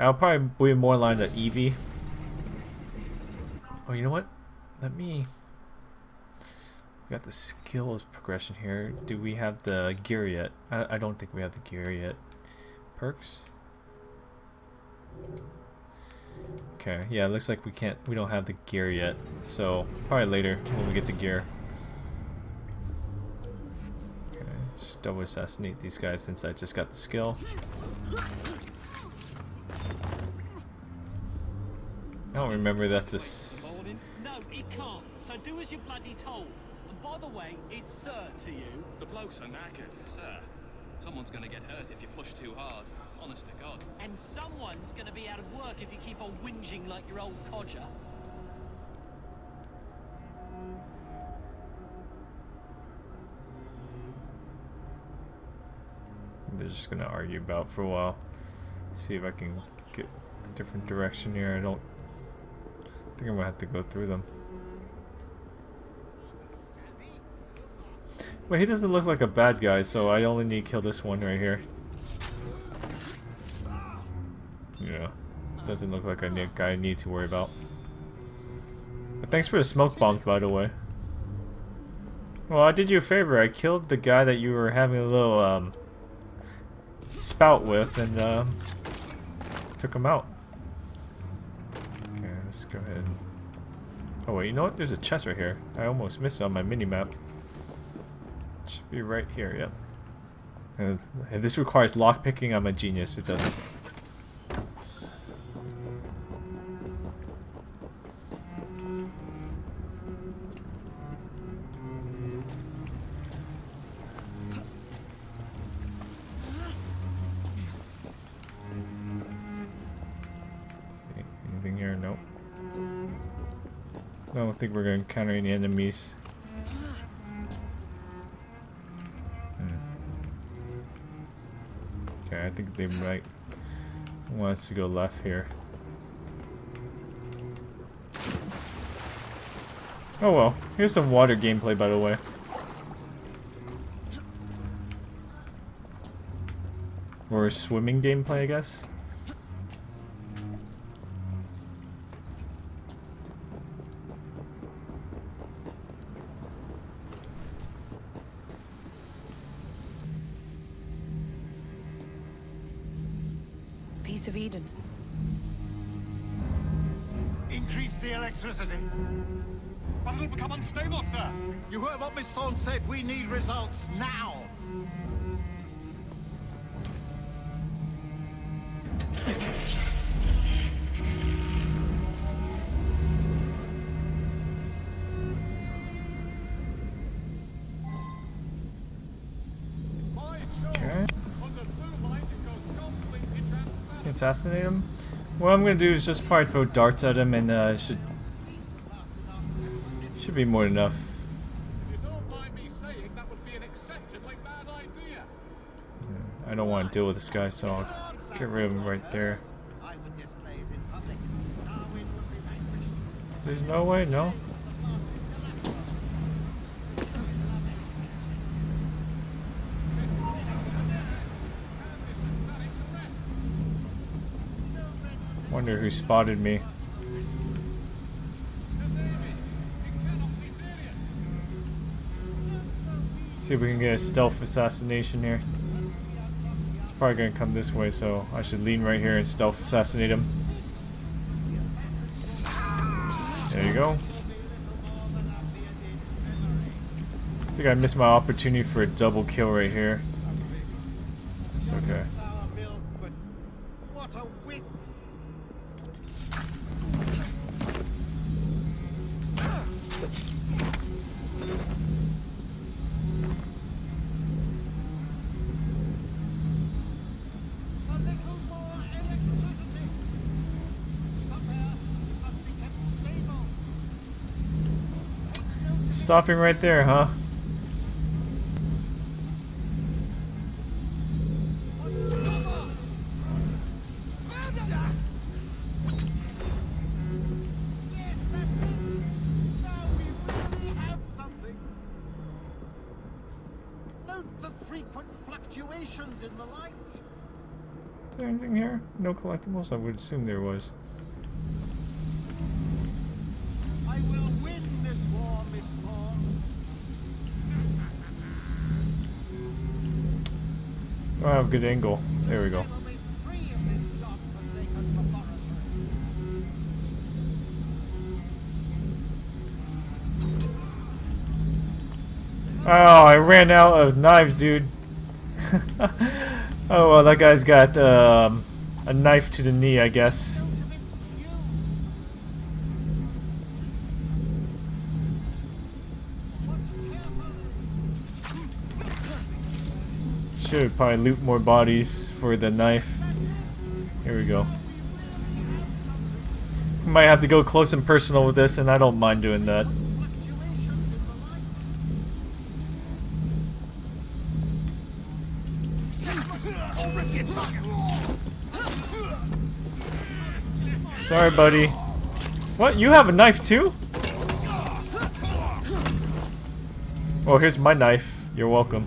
I'll probably be more aligned to Evie. Oh, you know what? Let me... We got the skills progression here. Do we have the gear yet? I, I don't think we have the gear yet. Perks? Okay, yeah, it looks like we can't, we don't have the gear yet. So, probably later when we get the gear. Okay, just double assassinate these guys since I just got the skill. I don't remember No, it can't. So do as you're bloody told. And by the way, it's sir to you. The blokes are knackered, sir. Someone's gonna get hurt if you push too hard. Honest to God. And someone's gonna be out of work if you keep on whinging like your old codger. They're just gonna argue about for a while. Let's See if I can get a different direction here. I don't I think I'm gonna have to go through them. But he doesn't look like a bad guy, so I only need to kill this one right here. Yeah, doesn't look like a guy I need to worry about. But thanks for the smoke bomb, by the way. Well, I did you a favor. I killed the guy that you were having a little um, spout with, and um, took him out. Okay, let's go ahead. Oh wait, you know what? There's a chest right here. I almost missed it on my mini map. Should be right here, yep. Uh, if this requires lockpicking, I'm a genius, it doesn't. Nope. I don't think we're going to encounter any enemies. I think they might want us to go left here. Oh well, here's some water gameplay by the way. Or swimming gameplay, I guess. Assassinate him? What I'm gonna do is just probably throw darts at him and uh, should should be more than enough. I don't want to deal with this guy, so I'll get rid of him right there. There's no way, no? Wonder who spotted me. See if we can get a stealth assassination here. It's probably gonna come this way, so I should lean right here and stealth assassinate him. There you go. I think I missed my opportunity for a double kill right here. It's okay. Stopping right there, huh? Yes, that's it. Now we really have something. Note the frequent fluctuations in the light. Is there anything here? No collectibles? I would assume there was. Have good angle. There we go. Oh, I ran out of knives, dude. oh, well, that guy's got um, a knife to the knee, I guess. Should probably loot more bodies for the knife. Here we go. Might have to go close and personal with this, and I don't mind doing that. Sorry, buddy. What? You have a knife too? Oh, here's my knife. You're welcome.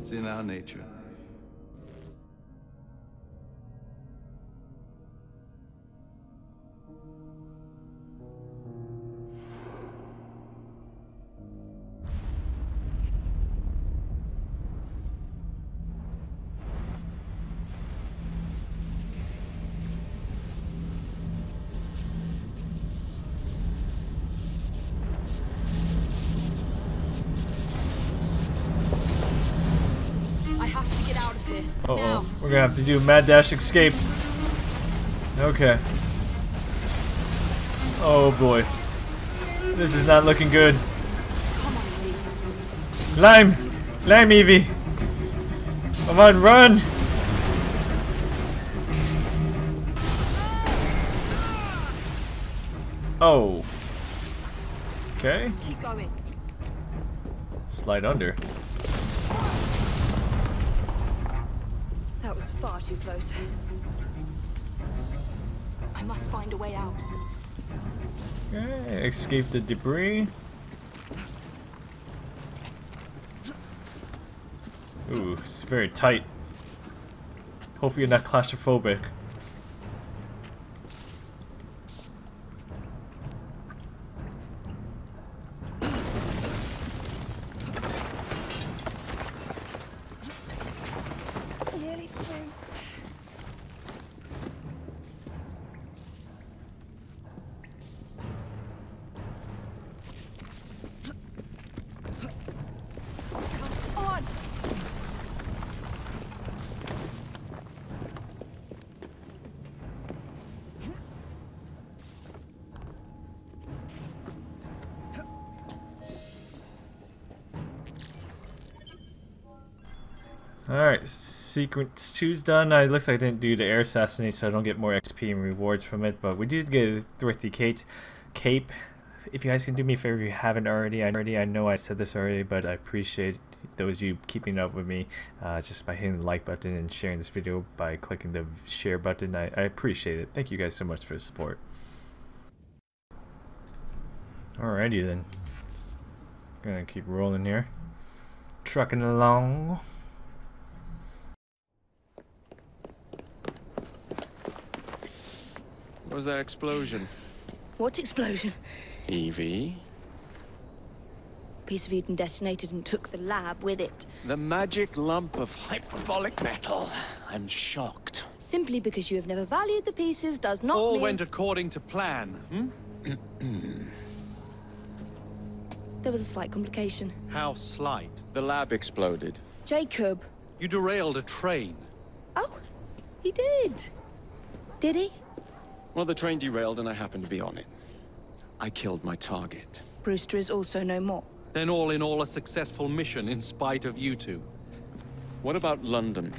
It's in our nature. Gonna have to do mad dash escape. Okay. Oh boy. This is not looking good. Lime! Lime Evie! Come on, run! Oh. Okay. Keep going. Slide under. Far too close. I must find a way out. Okay, escape the debris. Ooh, it's very tight. Hopefully you're not claustrophobic. Alright, sequence two's done. It looks like I didn't do the air assassinate, so I don't get more XP and rewards from it, but we did get a thrifty Kate cape. If you guys can do me a favor if you haven't already, I already I know I said this already, but I appreciate those of you keeping up with me uh, just by hitting the like button and sharing this video by clicking the share button. I, I appreciate it. Thank you guys so much for the support. Alrighty then. Gonna keep rolling here. Trucking along. What was that explosion? What explosion? Evie? Piece of Eden detonated and took the lab with it. The magic lump of hyperbolic metal. I'm shocked. Simply because you have never valued the pieces does not All mean... went according to plan, hmm? There was a slight complication. How slight. The lab exploded. Jacob. You derailed a train. Oh, he did. Did he? Well, the train derailed and I happened to be on it. I killed my target. Brewster is also no more. Then all in all a successful mission in spite of you two. What about London?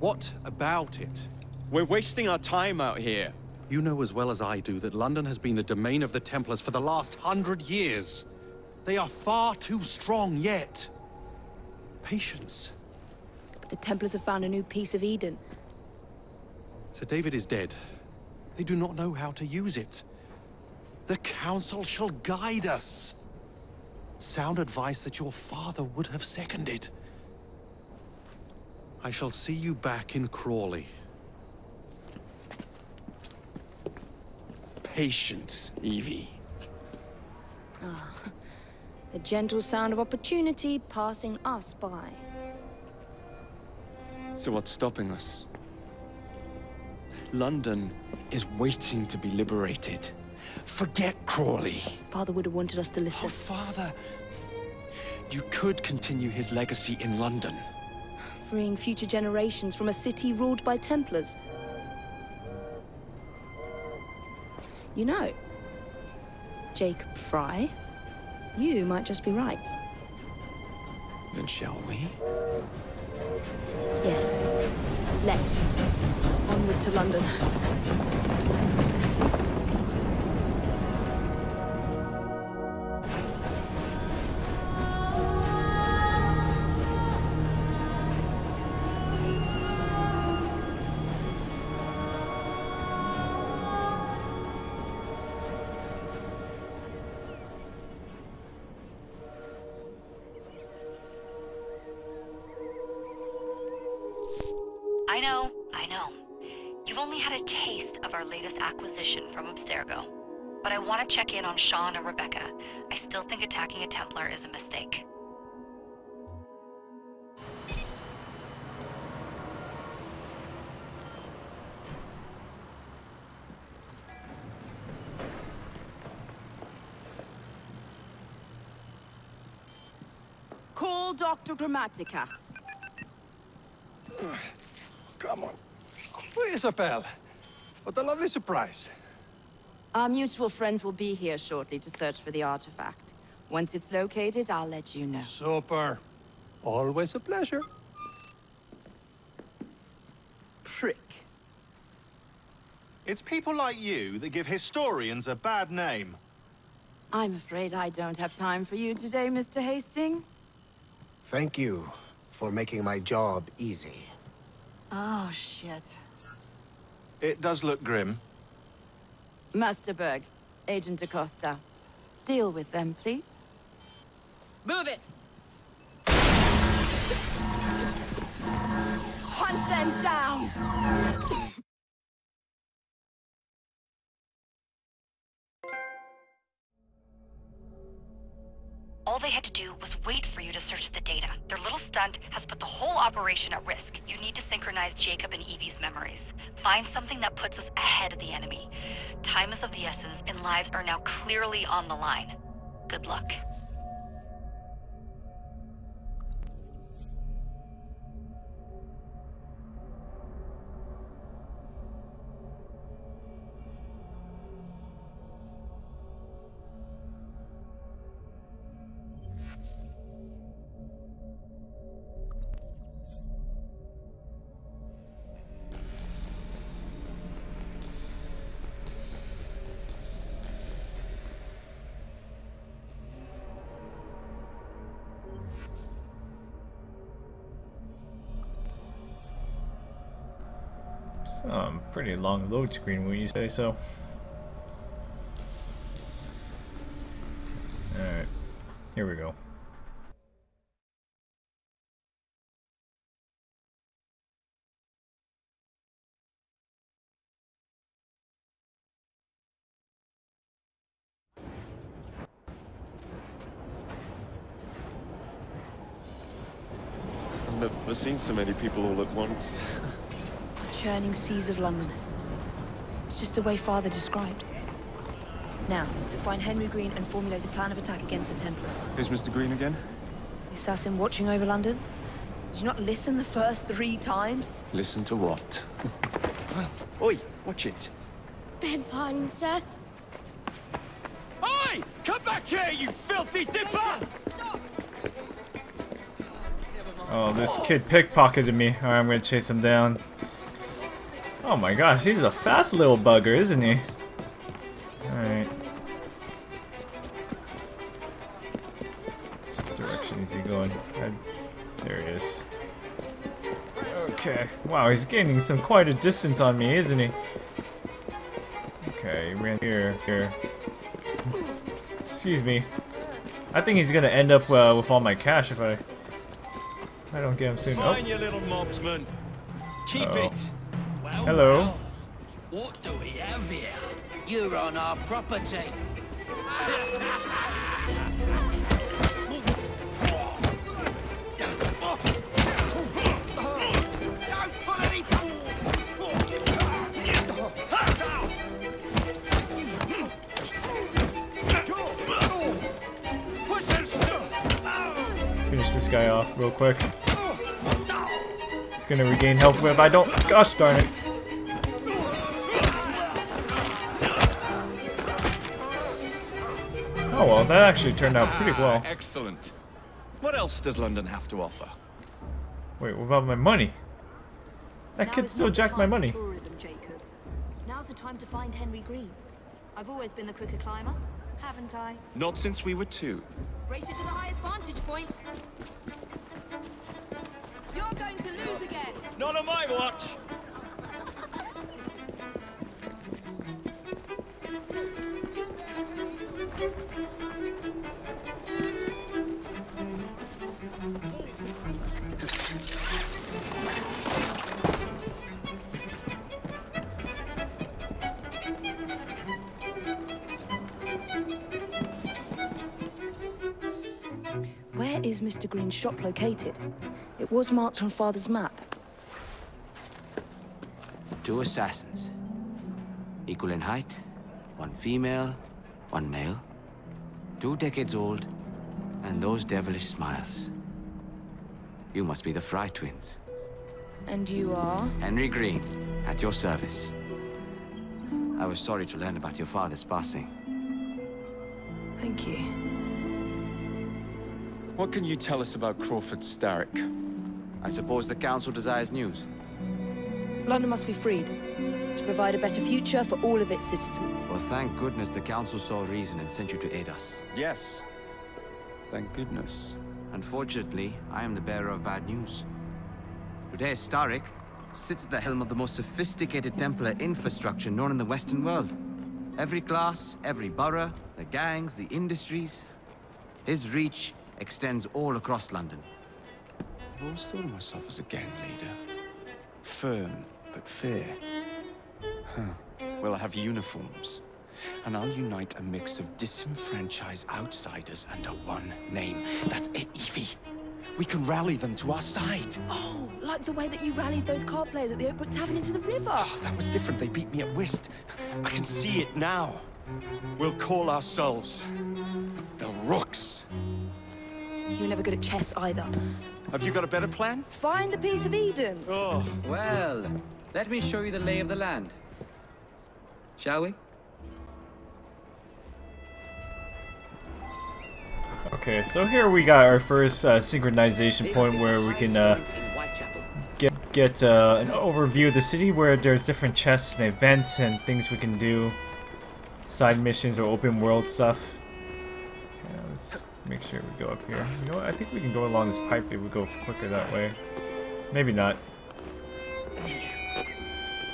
What about it? We're wasting our time out here. You know as well as I do that London has been the domain of the Templars for the last hundred years. They are far too strong yet. Patience. But the Templars have found a new piece of Eden. Sir David is dead. They do not know how to use it. The Council shall guide us. Sound advice that your father would have seconded. I shall see you back in Crawley. Patience, Evie. Ah, the gentle sound of opportunity passing us by. So what's stopping us? London is waiting to be liberated. Forget Crawley. Father would have wanted us to listen. Oh, Father! You could continue his legacy in London. Freeing future generations from a city ruled by Templars. You know, Jacob Fry, you might just be right. Then shall we? Yes. Let's. Onward to London. Acquisition from Abstergo. But I want to check in on Sean and Rebecca. I still think attacking a Templar is a mistake. Call Dr. Grammatica. Come on. Isabel. What a lovely surprise. Our mutual friends will be here shortly to search for the artifact. Once it's located, I'll let you know. Super. Always a pleasure. Prick. It's people like you that give historians a bad name. I'm afraid I don't have time for you today, Mr. Hastings. Thank you for making my job easy. Oh, shit. It does look grim. Master Berg, Agent Acosta. Deal with them, please. Move it! Hunt them down! All they had to do was wait for you to search the data. Their little stunt has put the whole operation at risk. You need to synchronize Jacob and Evie's memories. Find something that puts us ahead of the enemy. Time is of the essence, and lives are now clearly on the line. Good luck. Long load screen when you say so. Alright, here we go. I've never seen so many people all at once. Churning seas of London. It's just the way Father described. Now, to find Henry Green and formulate a plan of attack against the Templars. Who's Mr. Green again? The assassin watching over London? Did you not listen the first three times? Listen to what? Oi, watch it. Beg pardon, sir. Oi! Come back here, you filthy dipper! Oh, this kid pickpocketed me. Alright, I'm gonna chase him down. Oh my gosh, he's a fast little bugger, isn't he? Alright. Which direction is he going? I, there he is. Okay. Wow, he's gaining some quite a distance on me, isn't he? Okay, he ran here, here. Excuse me. I think he's gonna end up uh, with all my cash if I, I don't get him soon. Oh. Fine, you little mobsman. Keep Uh-oh. it. Hello. What do we have here? You're on our property. Finish this guy off real quick. He's gonna regain health if I don't. Gosh darn it. That actually turned out pretty well. Ah, excellent. What else does London have to offer? Wait, what about my money? That Now kid is still jacked my money. Tourism, Jacob. Now's the time to find Henry Green. I've always been the quicker climber, haven't I? Not since we were two. Race you to the highest vantage point. You're going to lose again. Not on my watch. Where mm-hmm. is Mr. Green's shop located? It was marked on Father's map. Two assassins. Equal in height. One female, one male. Two decades old. And those devilish smiles. You must be the Fry twins. And you are? Henry Green, at your service. I was sorry to learn about your father's passing. Thank you. What can you tell us about Crawford Starrick? I suppose the Council desires news. London must be freed to provide a better future for all of its citizens. Well, thank goodness the Council saw reason and sent you to aid us. Yes. Thank goodness. Unfortunately, I am the bearer of bad news. Today, Starrick sits at the helm of the most sophisticated Templar infrastructure known in the Western world. Every class, every borough, the gangs, the industries. His reach extends all across London. I've always thought of myself as a gang leader. Firm, but fair. Huh. Well, I have uniforms. And I'll unite a mix of disenfranchised outsiders under one name. That's it, Evie. We can rally them to our side. Oh, like the way that you rallied those card players at the Oakbrook Tavern into the river. Oh, that was different. They beat me at whist. I can see it now. We'll call ourselves the Rooks. You're never good at chess either. Have you got a better plan? Find the piece of Eden. Oh. Well, let me show you the lay of the land. Shall we? Okay, so here we got our first uh, synchronization point where we can uh, get get uh, an overview of the city where there's different chests and events and things we can do, side missions or open world stuff. Okay, let's make sure we go up here. You know what? I think we can go along this pipe if we go quicker that way. Maybe not.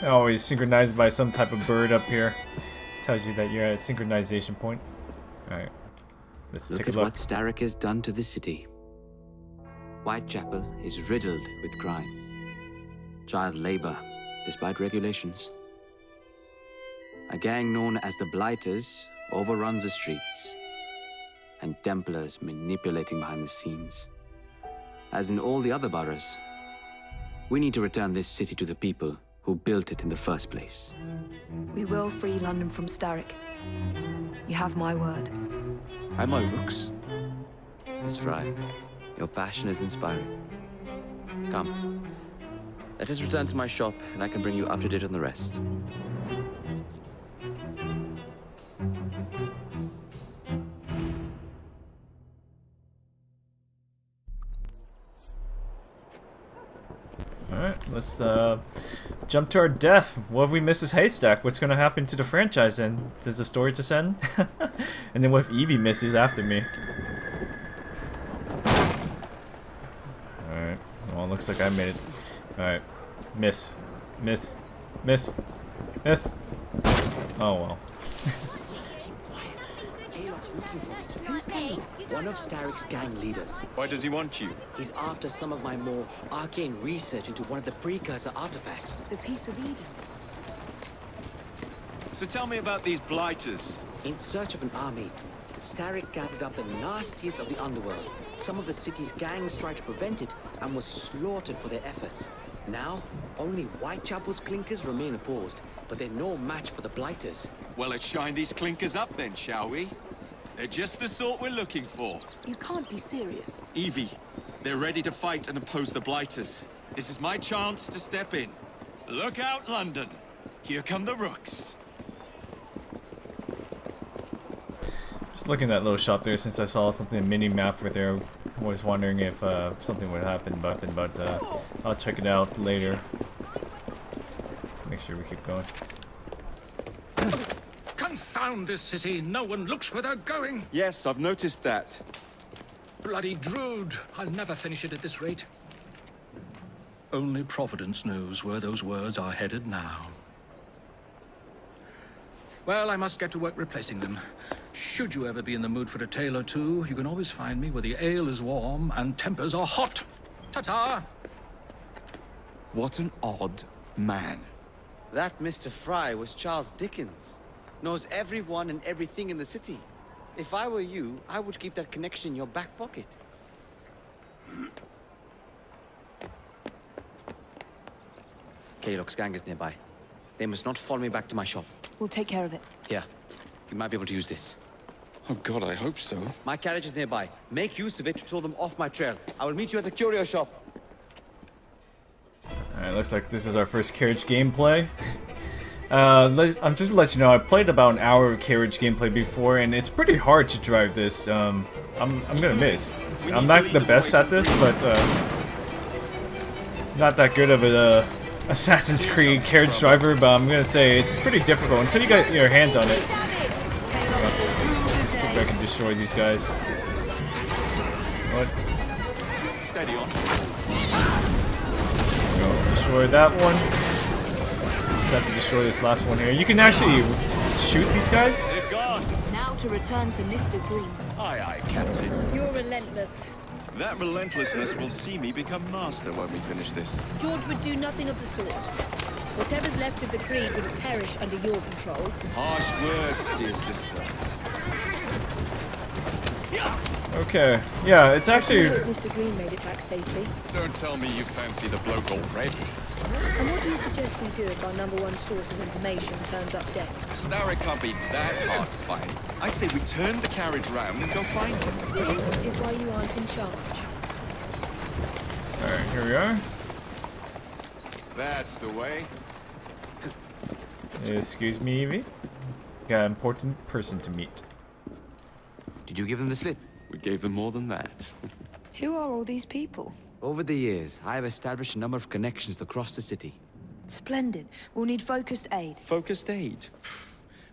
Oh, Always synchronized by some type of bird up here. Tells you that you're at a synchronization point. Alright. Let's look take at a look. At what Starrick has done to the city. Whitechapel is riddled with crime. Child labor, despite regulations. A gang known as the Blighters overruns the streets. And Templars manipulating behind the scenes. As in all the other boroughs, we need to return this city to the people who built it in the first place. We will free London from Starrick. You have my word. And my Rooks. Miss Fry, your passion is inspiring. Come. Let us return to my shop, and I can bring you up to date on the rest. Alright, let's uh, jump to our death. What if we miss this haystack? What's gonna happen to the franchise then? Does the story just end? and then what if Evie misses after me? Alright, well it looks like I made it. Alright, miss, miss, miss, miss. Oh well. Kaylock's looking for me. Who's Kaylock? One of Starrick's gang leaders. Why does he want you? He's after some of my more arcane research into one of the precursor artifacts. The piece of Eden. So tell me about these blighters. In search of an army, Starrick gathered up the nastiest of the underworld. Some of the city's gangs tried to prevent it and were slaughtered for their efforts. Now, only Whitechapel's clinkers remain opposed, but they're no match for the Blighters. Well, let's shine these clinkers up then, shall we? They're just the sort we're looking for. You can't be serious. Evie, they're ready to fight and oppose the Blighters. This is my chance to step in. Look out, London. Here come the Rooks. Just looking at that little shot there since I saw something in a mini map right there. I was wondering if uh, something would happen, but but uh, I'll check it out later. Let's make sure we keep going. Confound this city! No one looks where they're going! Yes, I've noticed that. Bloody Drood! I'll never finish it at this rate. Only Providence knows where those words are headed now. Well, I must get to work replacing them. Should you ever be in the mood for a tale or two, you can always find me where the ale is warm and tempers are hot. Ta-ta! What an odd man. That Mr. Fry was Charles Dickens. Knows everyone and everything in the city. If I were you, I would keep that connection in your back pocket. Kaylock's gang is nearby. They must not follow me back to my shop. We'll take care of it. Here, you might be able to use this. Oh god, I hope so. My carriage is nearby. Make use of it to throw them off my trail. I will meet you at the curio shop. Alright, Alright, looks like this is our first carriage gameplay. Uh, let, I'm just to let you know, I played about an hour of carriage gameplay before, and it's pretty hard to drive this. Um, I'm, I'm gonna admit, I'm not the best at this, but uh, not that good of a uh, Assassin's Creed carriage driver, but I'm gonna say it's pretty difficult until you get your hands on it. See if I can destroy these guys. What? Steady on. Go destroy that one. Just have to destroy this last one here. You can actually shoot these guys. Now to return to Mr. Green. Aye, aye, Captain. You're relentless. That relentlessness will see me become master when we finish this. George would do nothing of the sort. Whatever's left of the Creed will perish under your control. Harsh words, dear sister. Okay. Yeah, it's I actually... hope Mr. Green made it back safely. Don't tell me you fancy the bloke already. And what do you suggest we do if our number one source of information turns up dead? Starrick can't be that hard to find. I say we turn the carriage round and go find him. This is why you aren't in charge. Alright, here we are. That's the way. Excuse me, Evie. Got an important person to meet. Did you give them the slip? We gave them more than that. Who are all these people? Over the years, I have established a number of connections across the city. Splendid. We'll need focused aid. Focused aid.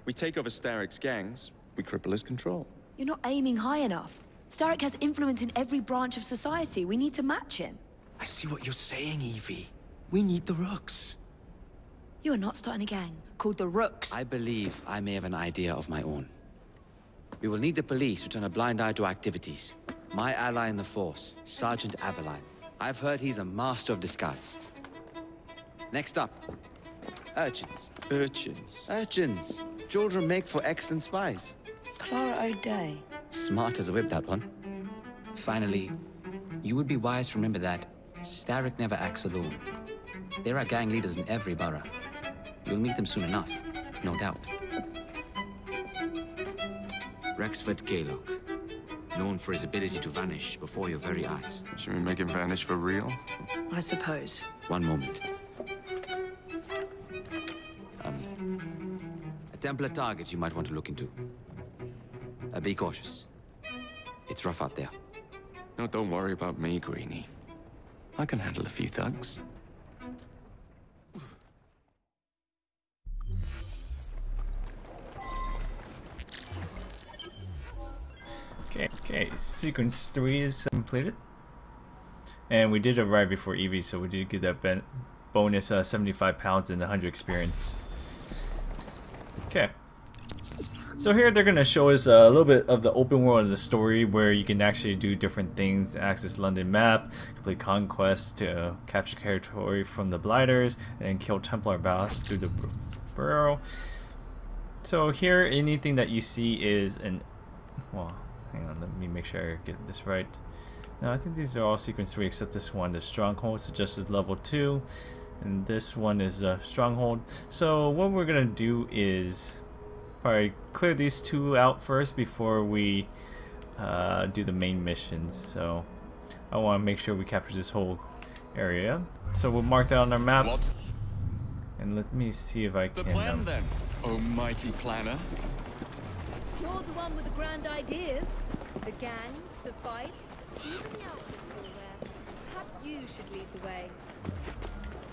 We take over Starrick's gangs, we cripple his control. You're not aiming high enough. Starrick has influence in every branch of society. We need to match him. I see what you're saying, Evie. We need the Rooks. You are not starting a gang called the Rooks. I believe I may have an idea of my own. We will need the police to turn a blind eye to activities. My ally in the force, Sergeant Abberline. I've heard he's a master of disguise. Next up, urchins. Urchins? Urchins. Children make for excellent spies. Clara O'Day. Smart as a whip, that one. Finally, you would be wise to remember that Starrick never acts alone. There are gang leaders in every borough. You'll meet them soon enough, no doubt. Rexford Kaylock, known for his ability to vanish before your very eyes. Should we make him vanish for real? I suppose. One moment. Um, a Templar target you might want to look into. Uh, be cautious. It's rough out there. No, don't worry about me, Greenie. I can handle a few thugs. Okay, okay, sequence 3 is completed. And we did arrive before Evie, so we did get that bonus uh, 75 pounds and 100 experience. Okay. So here they're going to show us a little bit of the open world of the story where you can actually do different things, access London map, complete conquests to capture territory from the Blighters, and kill Templar boss through the borough. So here anything that you see is an... well, hang on, let me make sure I get this right. Now I think these are all sequence 3 except this one. The Stronghold suggested level 2, and this one is a Stronghold. So what we're going to do is probably clear these two out first before we uh, do the main missions. So I want to make sure we capture this whole area. So we'll mark that on our map. What's and let me see if I can. the plan um, then, oh mighty planner? You're the one with the grand ideas. The gangs, the fights, even the outfits all there. Perhaps you should lead the way.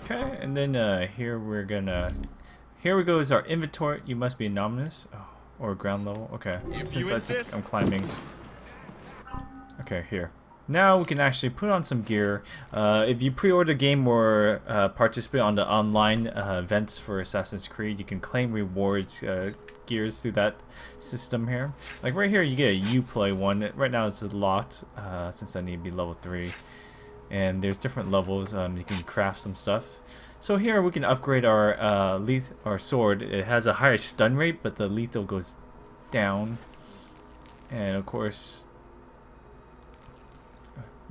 Okay, and then uh, here we're gonna... Here we go is our inventory. You must be anonymous. Oh, or ground level. Okay, If since you I think. I'm climbing. Okay, here. Now we can actually put on some gear. Uh, if you pre-order the game or uh, participate on the online uh, events for Assassin's Creed, you can claim rewards, uh, gears through that system here. Like right here, you get a Uplay one. Right now it's locked uh, since I need to be level 3. And there's different levels. Um, you can craft some stuff. So here we can upgrade our uh, leth our sword. It has a higher stun rate, but the lethal goes down. And of course,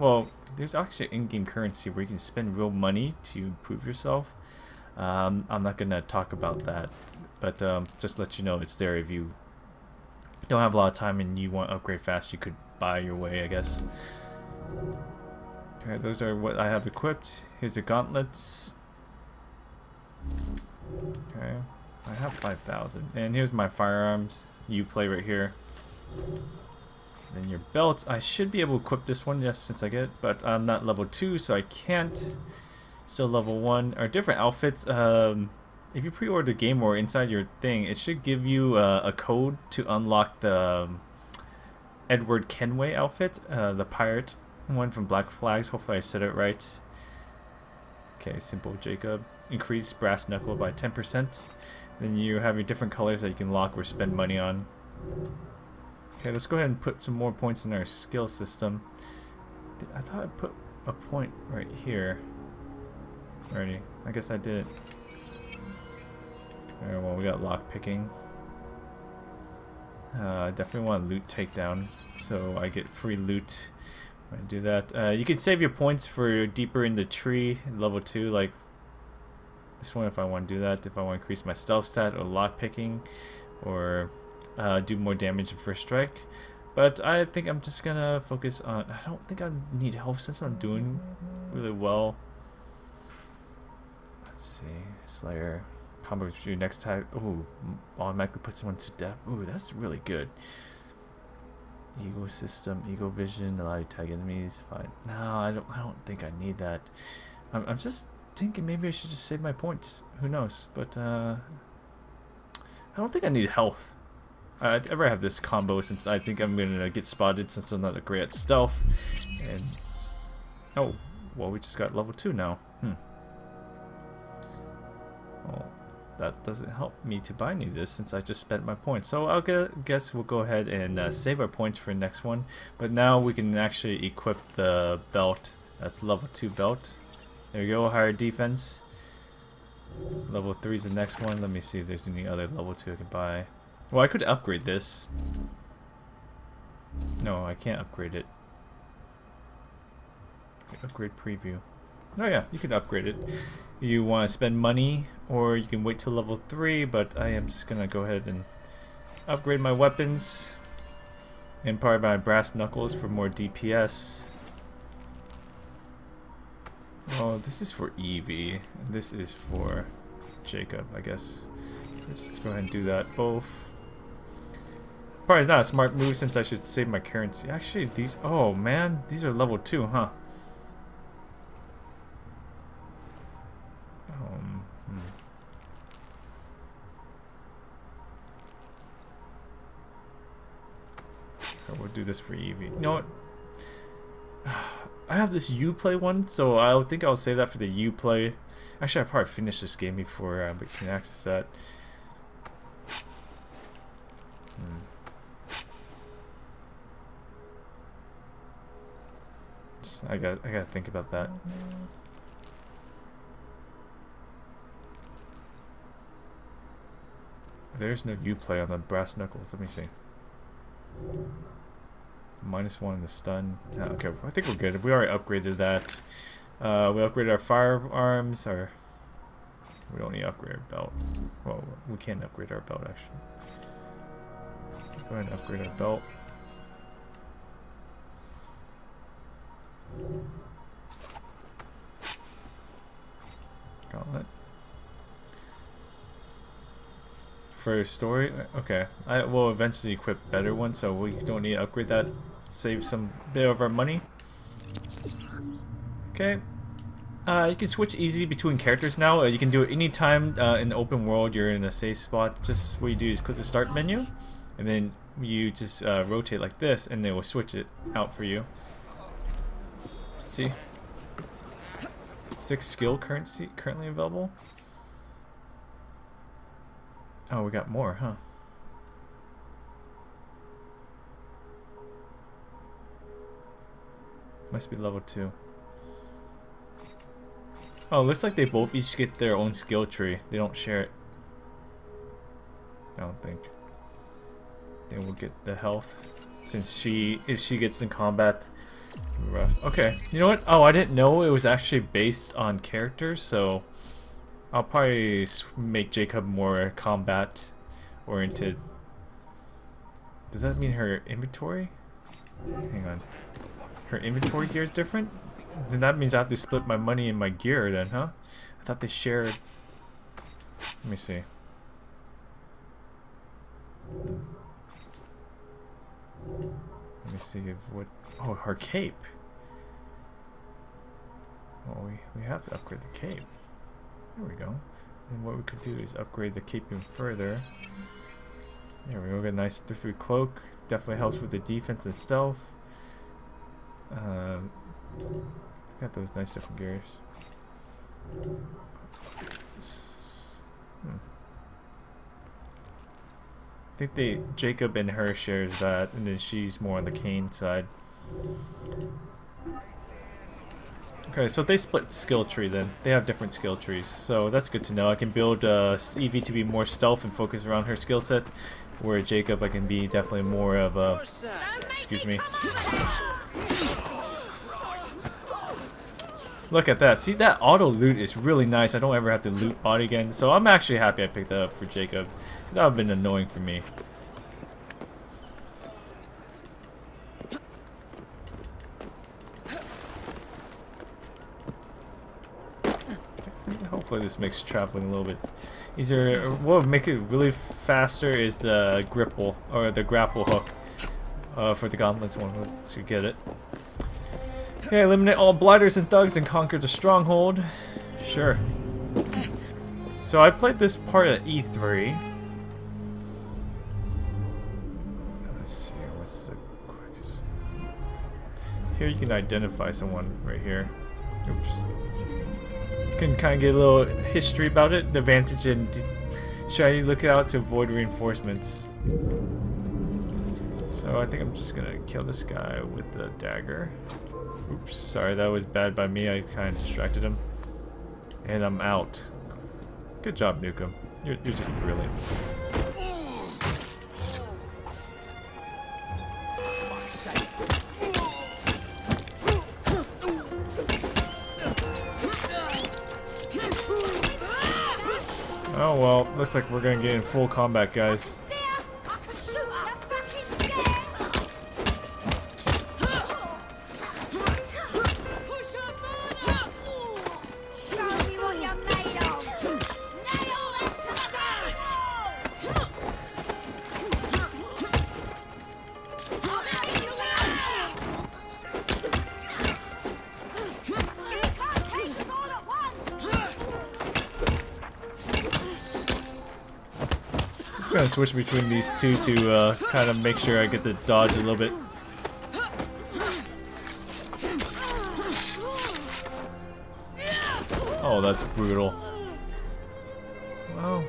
well, there's actually in-game currency where you can spend real money to improve yourself. Um, I'm not gonna talk about that, but um, just let you know it's there if you don't have a lot of time and you want to upgrade fast. You could buy your way, I guess. Okay, those are what I have equipped. Here's the gauntlets. Okay, I have 5,000. And here's my firearms. You play right here. Then your belt. I should be able to equip this one, yes, since I get it, but I'm not level 2, so I can't. So level 1. Our different outfits, um, if you pre-order the game or inside your thing, it should give you uh, a code to unlock the um, Edward Kenway outfit, uh, the pirate one from Black Flags. Hopefully I said it right. Okay, simple Jacob. Increase brass knuckle by 10%. Then you have your different colors that you can lock or spend money on. Okay, let's go ahead and put some more points in our skill system. I thought I put a point right here. Already. I guess I did. Well we got lock picking. Uh, I definitely want loot takedown, so I get free loot when I do that. Uh, you can save your points for deeper in the tree, level 2, like this one if I want to do that, if I want to increase my stealth stat or lock picking, or uh, do more damage in first strike. But I think I'm just gonna focus on, I don't think I need health since I'm doing really well. Let's see, Slayer. Combo your next time. Ooh, automatically puts someone to death. Ooh, that's really good. Ego system, eagle vision, allow you to tag enemies. Fine. No, I don't. I don't think I need that. I'm, I'm just thinking maybe I should just save my points. Who knows? But uh, I don't think I need health. I'd ever have this combo since I think I'm gonna get spotted since I'm not a great at stealth. And oh, well, we just got level two now. Hmm. Well, that doesn't help me to buy any of this since I just spent my points. So I'll guess we'll go ahead and uh, save our points for the next one. But now we can actually equip the belt. That's level 2 belt. There you go, higher defense. Level 3 is the next one. Let me see if there's any other level 2 I can buy. Well, I could upgrade this. No, I can't upgrade it. Upgrade preview. Oh yeah, you can upgrade it. You want to spend money, or you can wait till level 3, but I am just to go ahead and upgrade my weapons. And probably my brass knuckles for more DPS. Oh, this is for Evie. This is for Jacob, I guess. Let's just go ahead and do that both. Probably not a smart move since I should save my currency. Actually, these... Oh, man. These are level 2, huh? Um, hmm. So we'll do this for Evie. You know what? I have this Uplay one, so I think I'll save that for the Uplay. Actually, I probably finish this game before uh, we can access that. I got I gotta think about that. There's no Uplay on the brass knuckles. Let me see. Minus one in the stun. Yeah, okay, I think we're good. We already upgraded that. Uh, we upgraded our firearms. Our we don't need to upgrade our belt. Well, we can't upgrade our belt actually. Go ahead and upgrade our belt. Gauntlet. For story, okay. I will eventually equip better ones, so we don't need to upgrade that. Save some bit of our money. Okay. Uh, you can switch easy between characters now. Uh, you can do it anytime uh, in the open world you're in a safe spot. Just what you do is click the start menu, and then you just uh, rotate like this, and it will switch it out for you. See? Six skill currency currently available. Oh, we got more, huh? Must be level 2. Oh, looks like they both each get their own skill tree. They don't share it. I don't think. They will get the health. Since she, if she gets in combat, rough. Okay, you know what? Oh, I didn't know it was actually based on characters, so I'll probably make Jacob more combat oriented. Does that mean her inventory? Hang on. Her inventory gear is different? Then that means I have to split my money and my gear then, huh? I thought they shared... Let me see. Let me see if what. Oh, her cape. Well, we we have to upgrade the cape. There we go. And what we could do is upgrade the cape even further. There we go. Get a nice thrifty cloak. Definitely helps with the defense and stealth. Um, got those nice different gears. Hmm. I think they Jacob and her shares that, and then she's more on the cane side. Okay, so they split skill tree then. They have different skill trees, so that's good to know. I can build uh, Evie to be more stealth and focus around her skill set, where Jacob I can be definitely more of a... Excuse me. Look at that. See, that auto loot is really nice. I don't ever have to loot body again. So I'm actually happy I picked that up for Jacob. Because that have been annoying for me. Hopefully this makes traveling a little bit easier. What would make it really faster is the gripple, or the grapple hook. Uh, for the gauntlets one, let's get it. Okay, eliminate all blighters and thugs and conquer the stronghold. Sure. So I played this part at E3. Here you can identify someone right here. Oops. You can kind of get a little history about it, the advantage and strategy look out to avoid reinforcements. So I think I'm just gonna kill this guy with the dagger. Oops, sorry, that was bad by me. I kind of distracted him. And I'm out. Good job, Nukem. You're, you're just brilliant. Oh well, looks like we're gonna get in full combat, guys. Switch between these two to uh, kind of make sure I get to dodge a little bit. Oh, that's brutal. Well.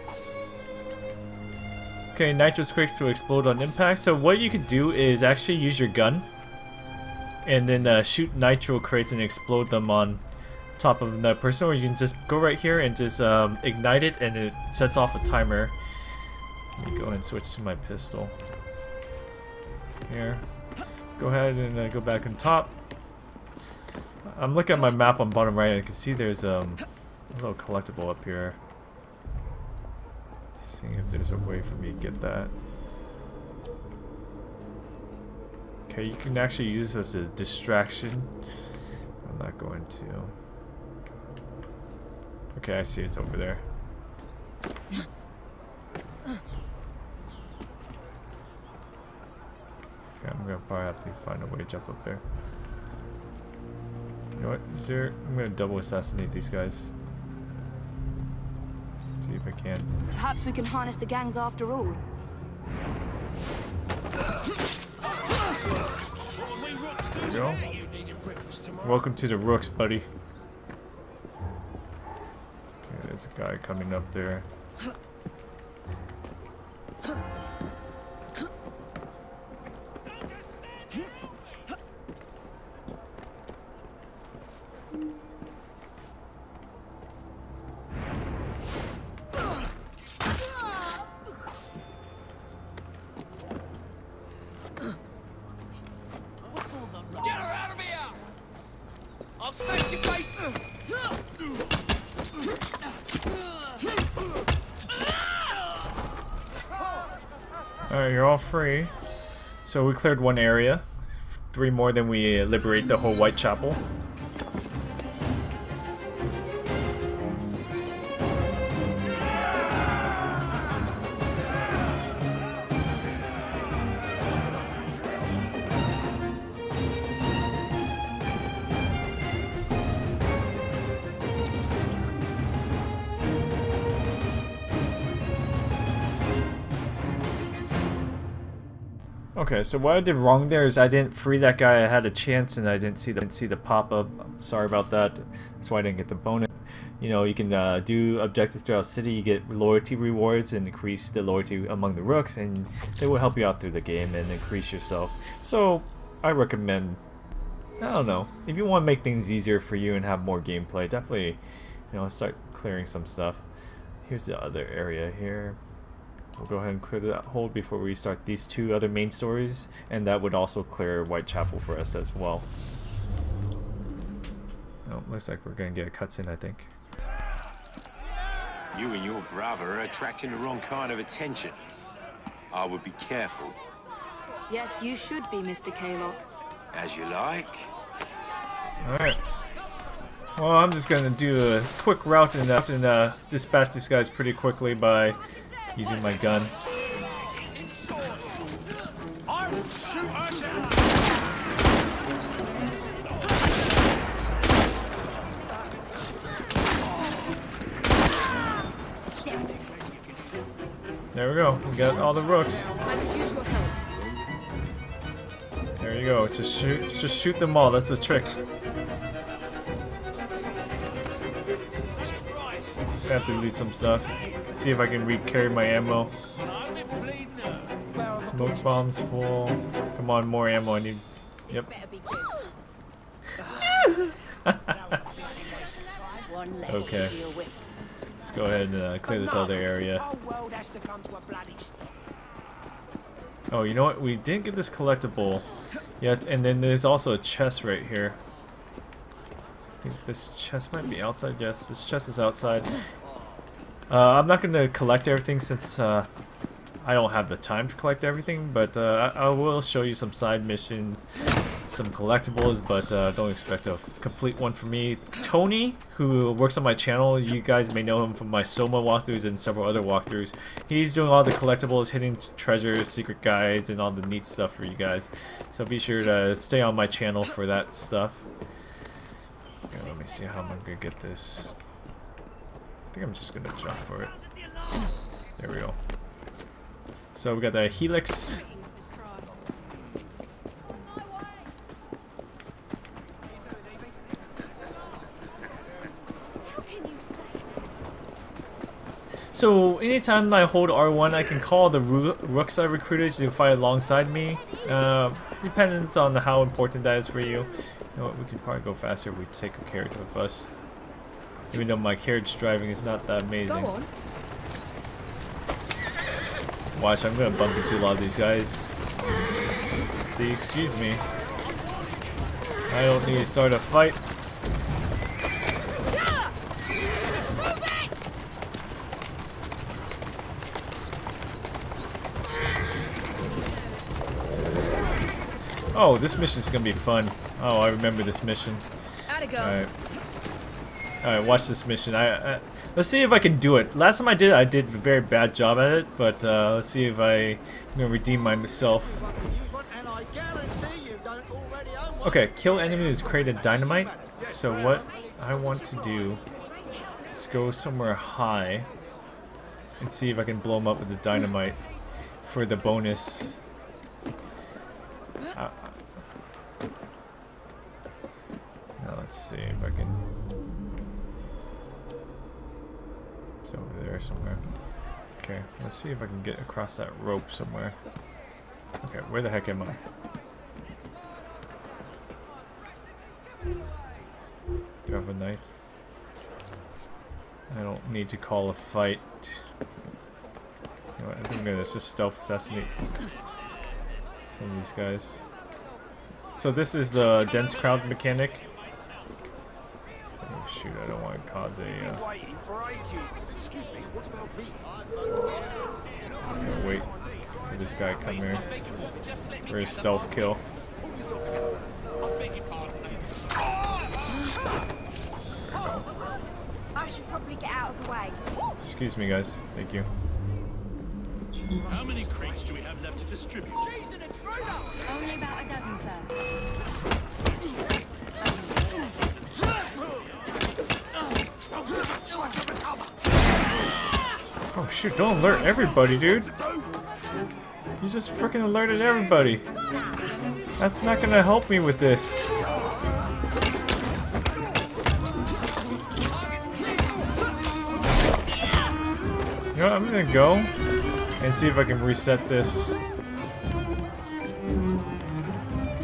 Okay, Nitro's quick to explode on impact. So what you could do is actually use your gun and then uh, shoot nitro crates and explode them on top of that person or you can just go right here and just um, ignite it and it sets off a timer. Ahead and switch to my pistol. Here. Go ahead and uh, go back on top. I'm looking at my map on bottom right and I can see there's um, a little collectible up here. Seeing if there's a way for me to get that. Okay, you can actually use this as a distraction. I'm not going to. Okay, I see it's over there. Okay, I'm gonna probably have to find a way to jump up there. You know what? Is there? I'm gonna double assassinate these guys. See if I can. Perhaps we can harness the gangs after all. There we go. Welcome to the Rooks, buddy. Okay, there's a guy coming up there. Free. So we cleared one area. Three more than we liberate the whole Whitechapel. So what I did wrong there is I didn't free that guy. I had a chance and I didn't see the didn't see the pop up. Sorry about that. That's why I didn't get the bonus. You know, you can uh, do objectives throughout the city. You get loyalty rewards and increase the loyalty among the rooks, and they will help you out through the game and increase yourself. So I recommend. I don't know if you want to make things easier for you and have more gameplay. Definitely, you know, start clearing some stuff. Here's the other area here. We'll go ahead and clear that hold before we start these two other main stories, and that would also clear Whitechapel for us as well. Oh, looks like we're gonna get a cutscene, I think. You and your brother are attracting the wrong kind of attention. I would be careful. Yes, you should be, Mr. Kaylock. As you like. Alright. Well, I'm just gonna do a quick route and, uh, and uh, dispatch these guys pretty quickly by using my gun. There we go. We got all the rooks. There you go. Just shoot. Just shoot them all. That's the trick. I have to loot some stuff. See if I can re-carry my ammo. Smoke bombs full. Come on, more ammo. I need. Yep. okay. Let's go ahead and uh, clear this other area. Oh, you know what? We didn't get this collectible yet, and then there's also a chest right here. I think this chest might be outside. Yes, this chest is outside. Uh, I'm not going to collect everything since uh, I don't have the time to collect everything, but uh, I, I, will show you some side missions, some collectibles, but uh, don't expect a complete one for me. Tony, who works on my channel, you guys may know him from my Soma walkthroughs and several other walkthroughs. He's doing all the collectibles, hidden treasures, secret guides, and all the neat stuff for you guys. So be sure to stay on my channel for that stuff. Okay, let me see how I'm going to get this. I think I'm just gonna jump for it. There we go. So we got the helix. So anytime I hold R1, I can call the rooks I recruited to fight alongside me. Uh, depends on how important that is for you. You know what, we can probably go faster if we take a carriage with us. Even though my carriage driving is not that amazing. Watch, I'm gonna bump into a lot of these guys. See, excuse me. I don't need to start a fight. Oh, this mission is gonna be fun. Oh, I remember this mission. Alright. Alright, watch this mission. I, I, Let's see if I can do it. Last time I did it, I did a very bad job at it, but uh, let's see if I, to redeem myself. Okay, kill enemies create a dynamite. So what I want to do is go somewhere high and see if I can blow them up with the dynamite for the bonus. Uh, now let's see if I can Over there somewhere. Okay, let's see if I can get across that rope somewhere. Okay, where the heck am I? Do I have a knife? I don't need to call a fight. You know I think I'm gonna just stealth assassinate some of these guys. So this is the dense crowd mechanic. Oh shoot, I don't want to cause a... Uh... Okay, wait for this guy to come here. For a stealth kill. I should probably get out of the way. Excuse me, guys. Thank you. How many crates do we have left to distribute? She's an intruder! Only about a dozen, sir. Oh shoot, don't alert everybody, dude. You just freaking alerted everybody. That's not gonna help me with this. You know what, I'm gonna go and see if I can reset this.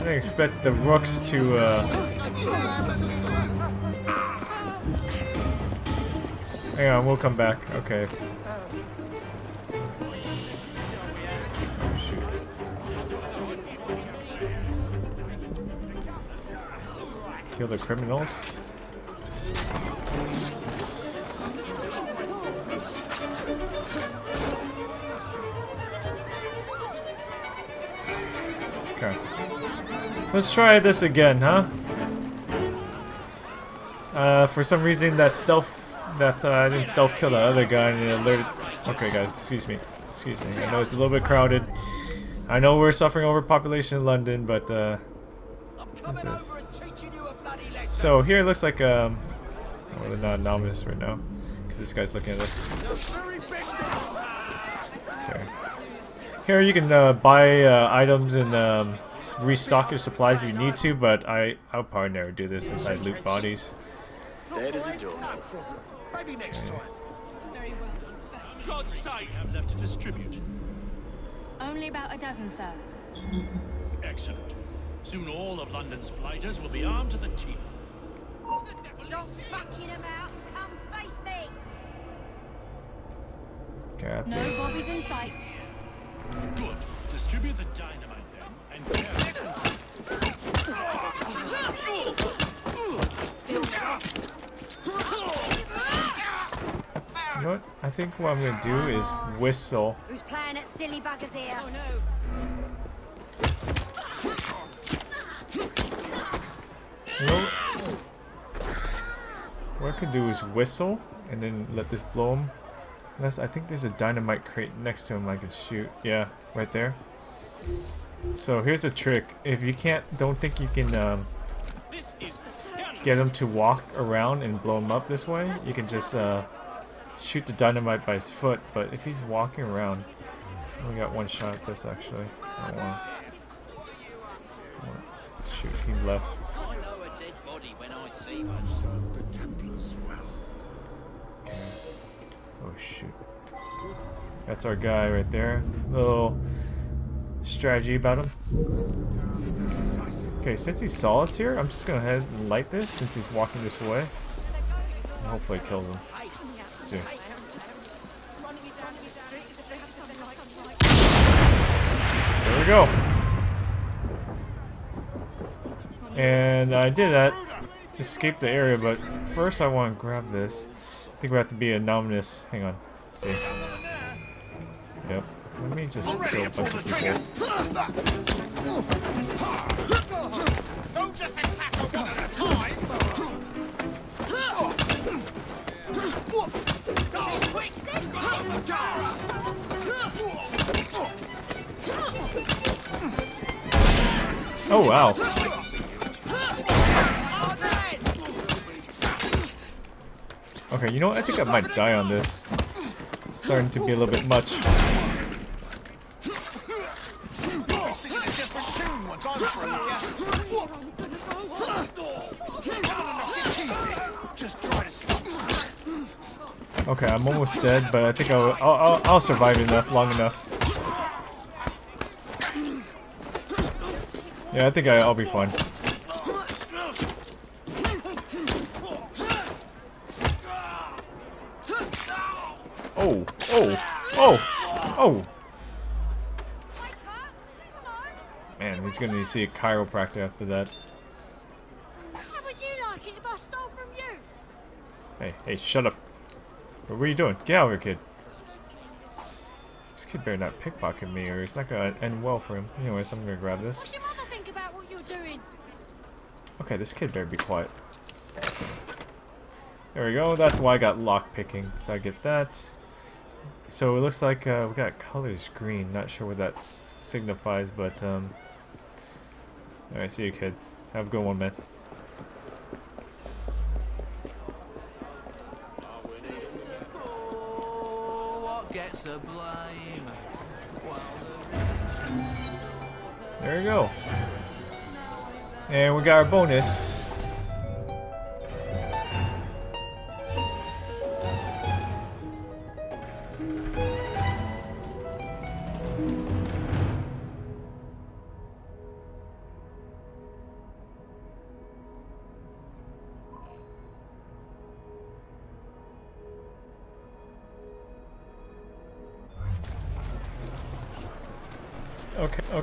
I expect the rooks to, uh... Hang on, we'll come back. Okay. Kill the criminals. Okay. Let's try this again, huh? Uh, for some reason that stealth, that uh, I didn't stealth kill the other guy and it alerted. Okay, guys, excuse me, excuse me. I know it's a little bit crowded. I know we're suffering overpopulation in London, but uh, what's this? So here it looks like um, oh, they're not anonymous right now because this guy's looking at us. Okay. Here you can uh, buy uh, items and um, restock your supplies if you need to, but I I'll probably never do this since I loot bodies. That is as a doornail. Maybe next time. For God's sake, have left to distribute. Only about a dozen, sir. Excellent. Soon all of London's blighters will be armed to the teeth. Stop fucking about. Come face me. Okay, I No think- bobbies in sight. Good. Distribute the dynamite then, and You know what? I think what I'm gonna do is whistle. Who's playing at silly buggers here? Oh You know, what I could do is whistle and then let this blow him. Unless I think there's a dynamite crate next to him I can shoot. Yeah, right there. So here's a trick. If you can't, don't think you can um, get him to walk around and blow him up this way, you can just uh, shoot the dynamite by his foot. But if he's walking around, we got one shot at this actually. I don't want. Let's shoot. He left. Oh shoot. That's our guy right there. Little strategy about him. Okay, since he saw us here, I'm just gonna head and light this since he's walking this way. And hopefully it kills him. See. There we go. And I did that. Escape the area, but first I want to grab this. I think we have to be anonymous. Hang on. Let's see. Yep. Let me just kill a bunch of people. Don't just attack one at a time. Oh wow. Okay, you know what? I think I might die on this. It's starting to be a little bit much. Okay, I'm almost dead, but I think I'll, I'll, I'll, I'll survive enough, long enough. Yeah, I think I, I'll be fine. Oh, oh, oh, oh! Man, he's gonna see a chiropractor after that. How would you like it if I stole from you? Hey, hey, shut up. What are you doing? Get out of here, kid. This kid better not pickpocket me or it's not gonna end well for him. Anyways, I'm gonna grab this. What's your mother think about what you're doing? Okay, this kid better be quiet. There we go, that's why I got lock picking, so I get that. So it looks like uh, we got colors green, not sure what that signifies, but um... Alright, see you kid. Have a good one, man. There we go. And we got our bonus.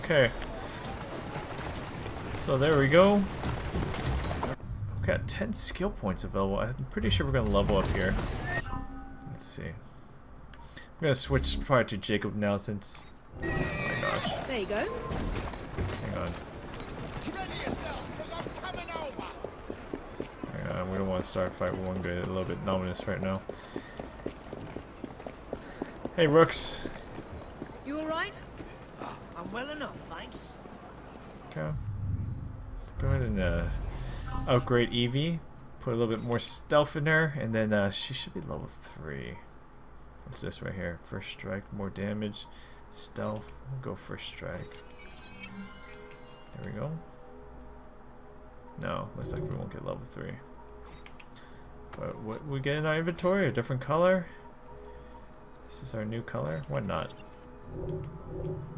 Okay. So there we go. We've got 10 skill points available. I'm pretty sure we're going to level up here. Let's see. I'm going to switch probably to Jacob now since... Oh my gosh. There you go. Hang on. Hang on, we don't want to start a fight. Want to get a little bit nominous right now. Hey, Rooks. You alright? I'm well enough, thanks. Okay. Let's go ahead and uh, upgrade Evie. Put a little bit more stealth in her, and then uh, she should be level 3. What's this right here? First strike, more damage. Stealth, we'll go first strike. There we go. No, looks like we won't get level 3. But what we get in our inventory? A different color? This is our new color? Why not?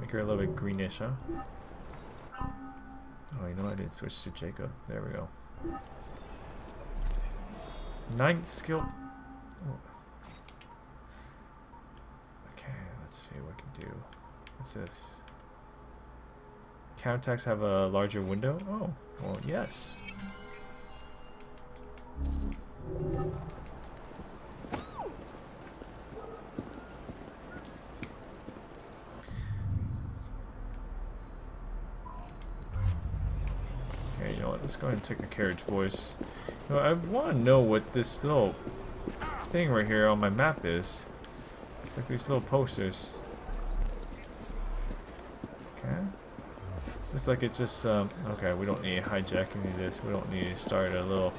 Make her a little bit greenish, huh? Oh, you know what? I didn't switch to Jacob. There we go. Ninth skill. Oh. Okay, let's see what we can do. What's this? Counterattacks have a larger window? Oh, well, yes. You know what? Let's go ahead and take a carriage voice. You know, I want to know what this little thing right here on my map is. Like these little posters. Okay. Looks like it's just, um, okay, we don't need hijacking of this. We don't need to start a little,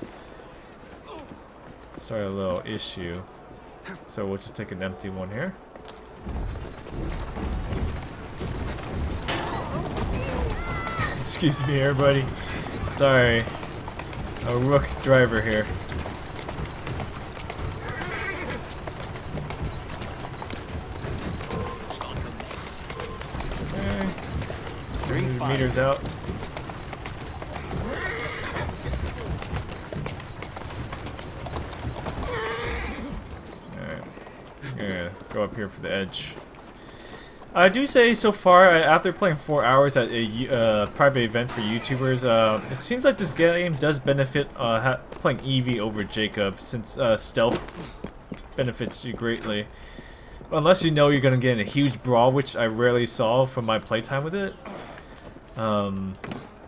start a little issue. So we'll just take an empty one here. Excuse me, everybody. Sorry. A rook driver here. Okay. Three meters out. Alright. Yeah, go up here for the edge. I do say so far, uh, after playing four hours at a uh, private event for YouTubers, uh, it seems like this game does benefit uh, playing Evie over Jacob, since uh, stealth benefits you greatly. Unless you know you're going to get in a huge brawl, which I rarely saw from my playtime with it. Um,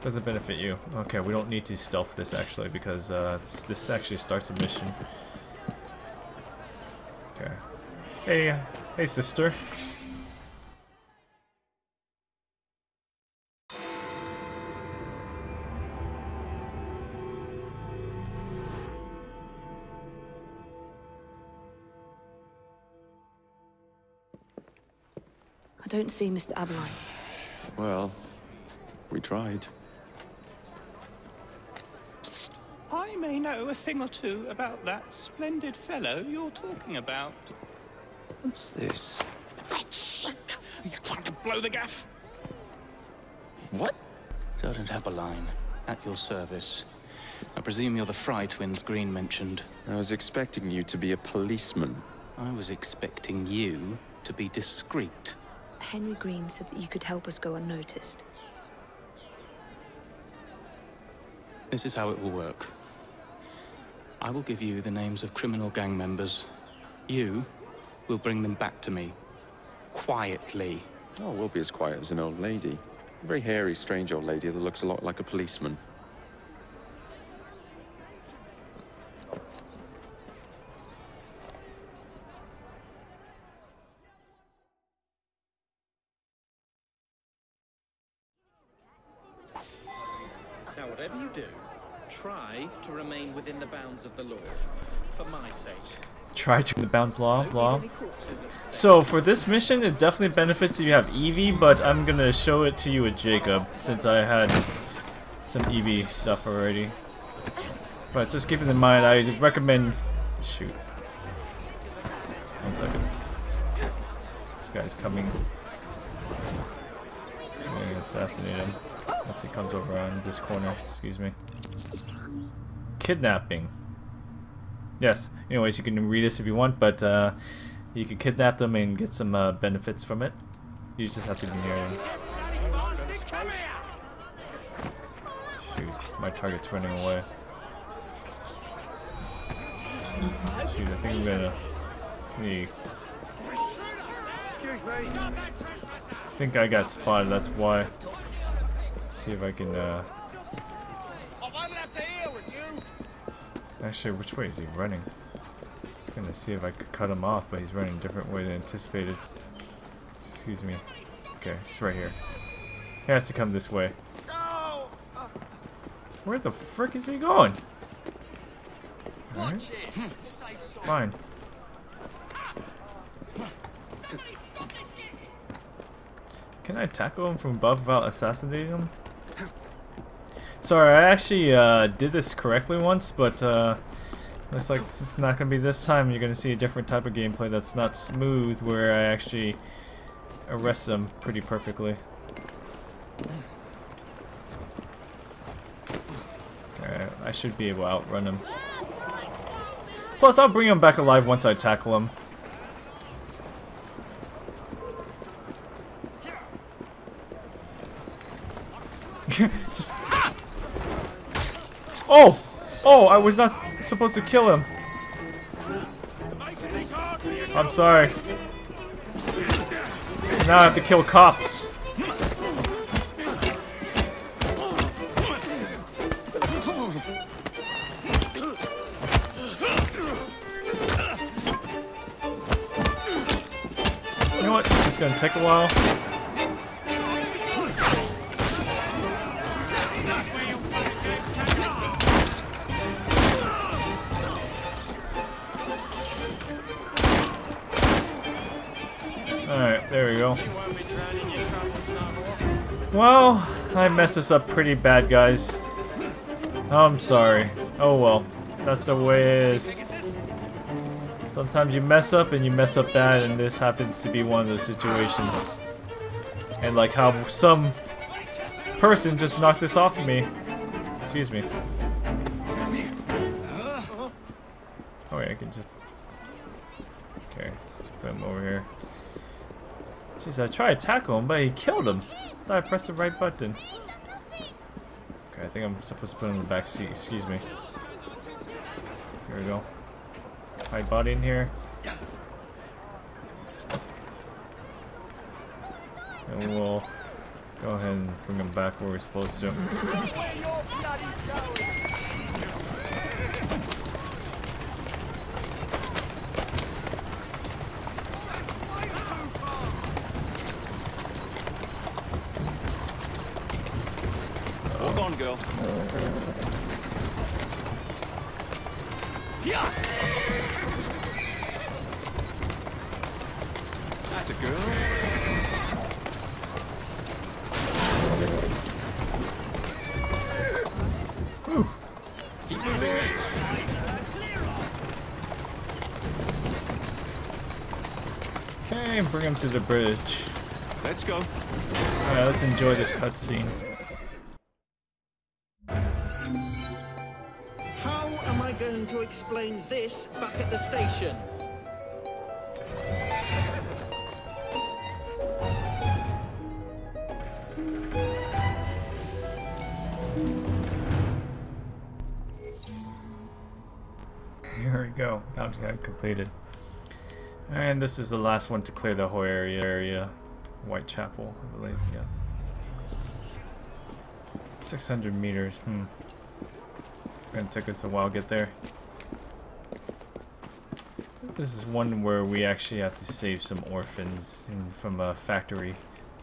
doesn't benefit you. Okay, we don't need to stealth this actually, because uh, this, this actually starts a mission. Okay. Hey, hey sister. Don't see Mr. Abberline. Well, we tried. I may know a thing or two about that splendid fellow you're talking about. What's this? God's sake! Are you trying to blow the gaff? What? Sergeant Abberline, at your service. I presume you're the Frye twins Green mentioned. I was expecting you to be a policeman. I was expecting you to be discreet. Henry Green said that you could help us go unnoticed. This is how it will work. I will give you the names of criminal gang members. You will bring them back to me. Quietly. Oh, we'll be as quiet as an old lady. A very hairy, strange old lady that looks a lot like a policeman. Bounds of the law. For my sake. try to the bounce law, blah. So for this mission, it definitely benefits if you have Evie, but I'm gonna show it to you with Jacob, since I had some Evie stuff already. But just keep it in mind, I recommend... Shoot. One second. This guy's coming. I'm gonna assassinate him. Once he comes over on this corner, excuse me. Kidnapping. Yes, anyways, you can read this if you want, but uh, you can kidnap them and get some uh, benefits from it. You just have to be near them. Shoot, my target's running away. Shoot, I think I'm gonna... Me. I think I got spotted, that's why. see if I can, uh... Actually, which way is he running? I was gonna see if I could cut him off, but he's running a different way than anticipated. Excuse me. Okay, it's right here. He has to come this way. Where the frick is he going? Right. Fine. Can I tackle him from above without assassinating him? Sorry, I actually uh, did this correctly once, but uh, looks like it's not going to be this time. You're going to see a different type of gameplay that's not smooth, where I actually arrest them pretty perfectly. Alright, I should be able to outrun them. Plus, I'll bring them back alive once I tackle them. Just... Oh! Oh, I was not supposed to kill him. I'm sorry. Now I have to kill cops. You know what? This is gonna take a while. Well, I messed this up pretty bad, guys. I'm sorry. Oh well. That's the way it is. Sometimes you mess up and you mess up bad, and this happens to be one of those situations. And like how some person just knocked this off of me. Excuse me. Oh wait, I can just... Okay, just put him over here. Jeez, I tried to tackle him, but he killed him. I thought I pressed the right button. Okay, I think I'm supposed to put him in the back seat. Excuse me. Here we go. Hide body in here. And we'll go ahead and bring him back where we're supposed to. Walk on, girl. Yeah. That's a girl. Keep moving. Okay, bring him to the bridge. Let's go. Alright, let's enjoy this cutscene. To explain this back at the station? Here we go. Bounty hunt completed. And this is the last one to clear the whole area. area. Whitechapel, I believe. Yeah. 600 meters. Hmm. It's gonna take us a while to get there. This is one where we actually have to save some orphans from a factory.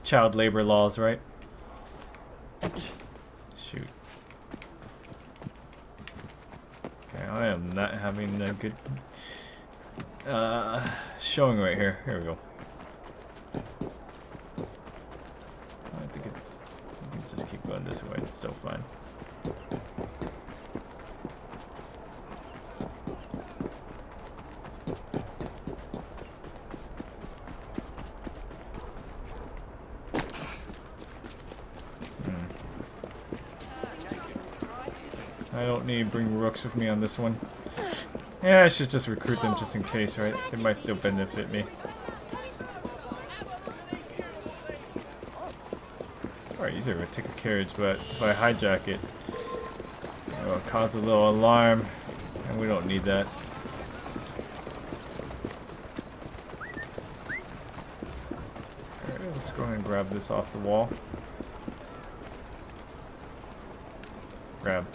Child labor laws, right? Shoot. Okay, I am not having a good uh, showing right here. Here we go. I think it's. Just keep going this way. It's still fine. I don't need to bring rooks with me on this one. Yeah, I should just recruit them just in case, right? They might still benefit me. It's probably easier to take a carriage, but if I hijack it, it'll cause a little alarm, and we don't need that. Alright, let's go ahead and grab this off the wall. Grab.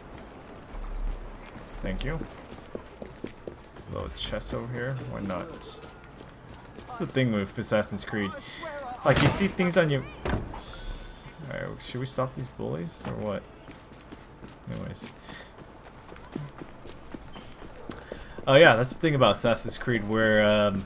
Thank you. This little chest over here. Why not? That's the thing with Assassin's Creed. Like, you see things on your... Alright, should we stop these bullies, or what? Anyways. Oh yeah, that's the thing about Assassin's Creed, where um,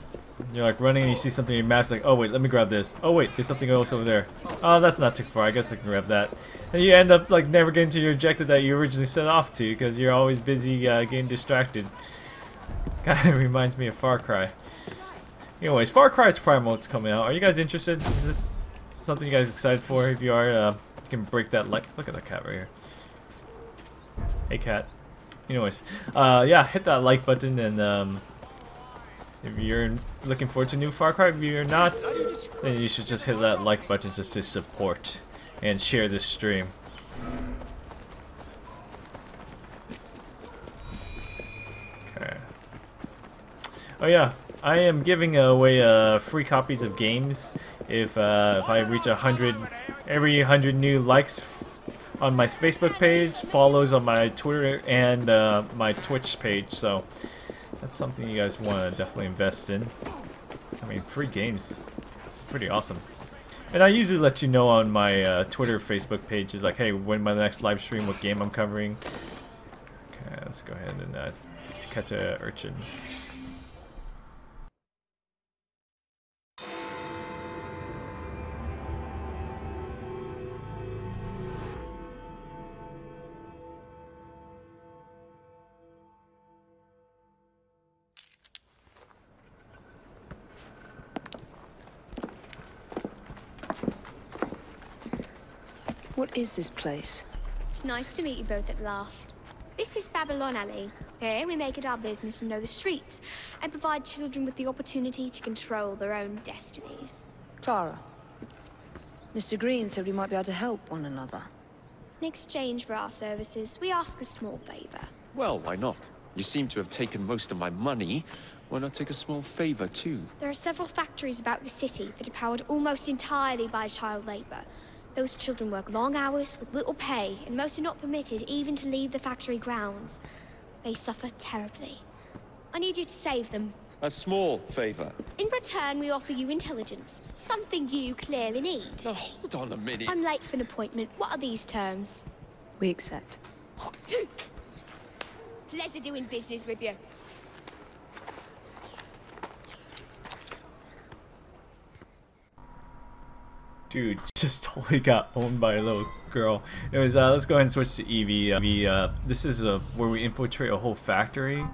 you're like running and you see something in your map's like, oh wait, let me grab this. Oh wait, there's something else over there. Oh, that's not too far. I guess I can grab that. And you end up like never getting to your objective that you originally set off to because you're always busy uh, getting distracted. Kind of reminds me of Far Cry. Anyways, Far Cry's Primal's coming out. Are you guys interested? Is it something you guys excited for? If you are, uh, you can break that like. Look at that cat right here. Hey cat. Anyways, uh, yeah, hit that like button and um, if you're looking forward to new Far Cry, if you're not, then you should just hit that like button just to support and share this stream. Okay. Oh yeah, I am giving away uh, free copies of games if uh, if I reach a hundred, every hundred new likes on my Facebook page, follows on my Twitter and uh, my Twitch page. So that's something you guys want to definitely invest in. I mean, free games. It's pretty awesome. And I usually let you know on my uh, Twitter, Facebook pages, like, hey, when my next live stream, what game I'm covering. Okay, let's go ahead and uh, catch a urchin. What is this place? It's nice to meet you both at last. This is Babylon Alley. Here we make it our business to know the streets and provide children with the opportunity to control their own destinies. Clara. Mr. Green said we might be able to help one another. In exchange for our services, we ask a small favor. Well, why not? You seem to have taken most of my money. Why not take a small favor, too? There are several factories about the city that are powered almost entirely by child labor. Those children work long hours with little pay, and most are not permitted even to leave the factory grounds. They suffer terribly. I need you to save them. A small favor. In return, we offer you intelligence, something you clearly need. Now, hold on a minute. I'm late for an appointment. What are these terms? We accept. Pleasure doing business with you. Dude, just totally got owned by a little girl. Anyways, uh, let's go ahead and switch to Evie. Uh, Evie uh, this is uh, where we infiltrate a whole factory.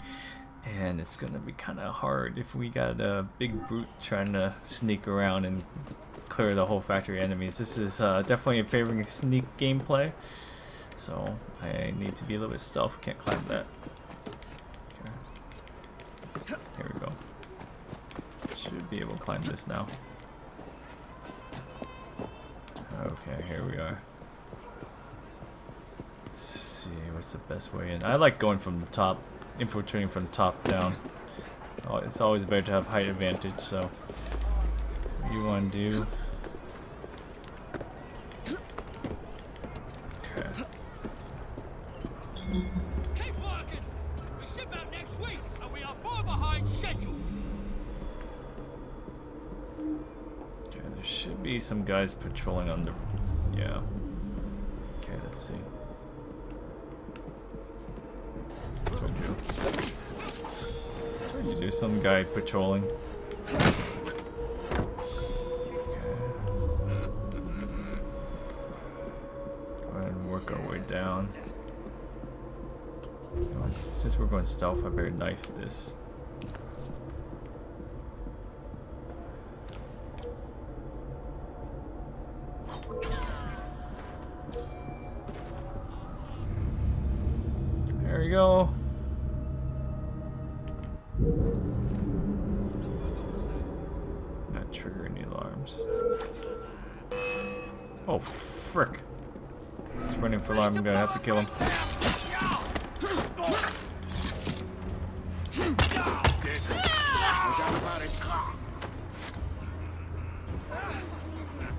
And it's gonna be kind of hard if we got a big brute trying to sneak around and clear the whole factory enemies. This is uh, definitely a favoring sneak gameplay. So I need to be a little bit stealth. Can't climb that. Okay. Here we go. Should be able to climb this now. Okay, here we are. Let's see, what's the best way in? I like going from the top, infiltrating from the top down. Oh, it's always better to have height advantage, so you want to do? Okay. Be some guys patrolling on the... Yeah. Okay, let's see. There's some guy patrolling. And work our way down. Since we're going stealth, I better knife this. Go. Not trigger any alarms. Oh, frick. He's running for alarm. I'm gonna have to kill him.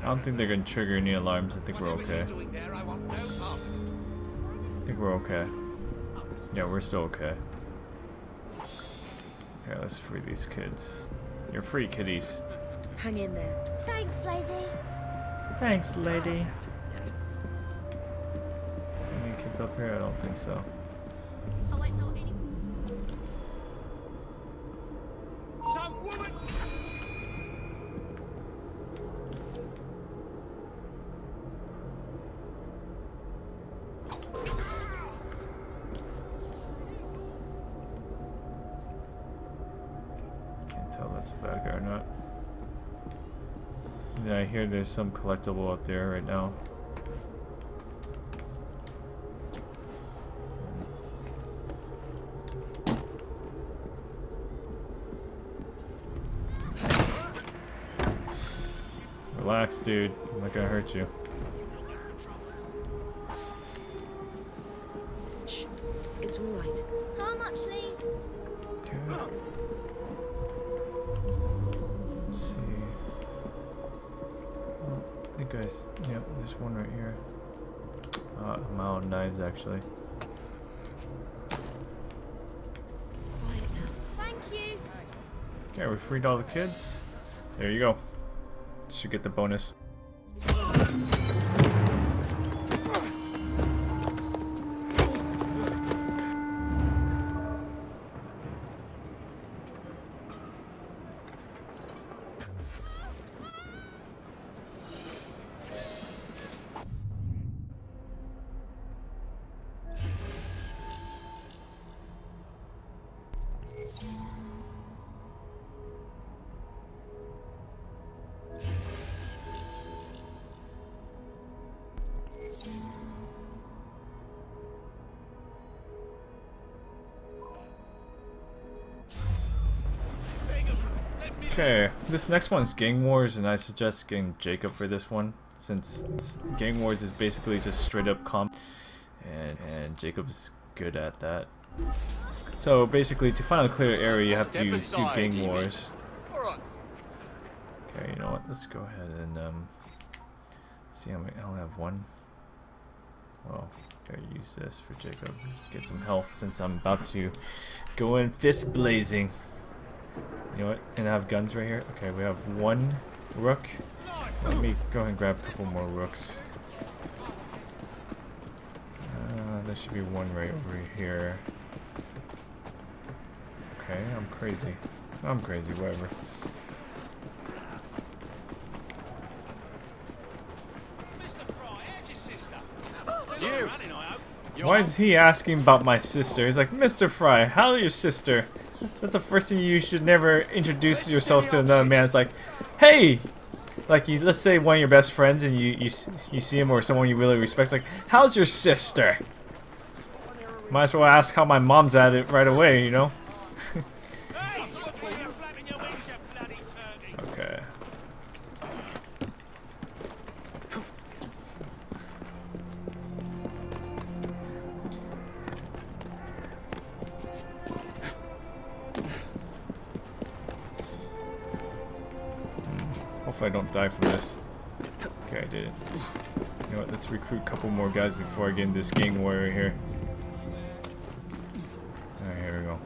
I don't think they're gonna trigger any alarms. I think we're okay. I think we're okay. Yeah, we're still okay. Okay, let's free these kids. You're free, kiddies. Hang in there. Thanks, lady. Thanks, lady. So many kids up here? I don't think so. There's some collectible up there right now. Relax, dude. I'm not gonna hurt you. Out of knives actually. Thank you. Okay, we freed all the kids. There you go. Should get the bonus. This next one's Gang Wars, and I suggest getting Jacob for this one, since Gang Wars is basically just straight up comp, and, and Jacob's good at that. So basically, to find a clear area, you have Step to do Gang Wars. Okay, you know what? Let's go ahead and um, see how many. I only have one. Well, gotta use this for Jacob. Get some help since I'm about to go in fist blazing. You know what? And I have guns right here. Okay, we have one rook. Let me go ahead and grab a couple more rooks. Uh, there should be one right over here. Okay, I'm crazy. I'm crazy, whatever. You! Why is he asking about my sister? He's like, Mr. Frye, how's your sister? That's, the first thing you should never introduce yourself to another man. It's like, hey! Like, you, let's say one of your best friends and you, you, you see him or someone you really respect. It's like, how's your sister? Might as well ask how my mom's at it right away, you know? Don't die from this. Okay, I did it. You know what, let's recruit a couple more guys before I get in this gang warrior here. Alright, here we go.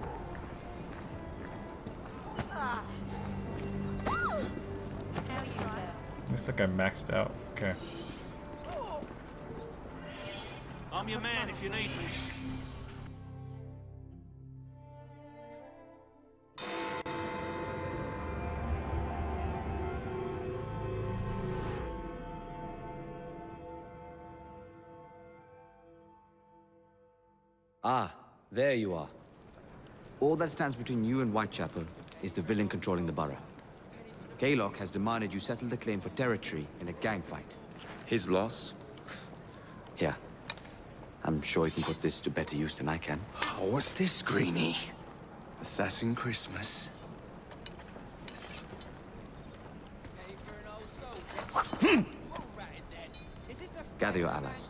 Looks like I maxed out. Okay. I'm your man if you need me. Ah, there you are. All that stands between you and Whitechapel is the villain controlling the borough. Kaylock has demanded you settle the claim for territory in a gang fight. His loss? Yeah. I'm sure he can put this to better use than I can. Oh, what's this, Greenie? Assassin Christmas. Gather your allies.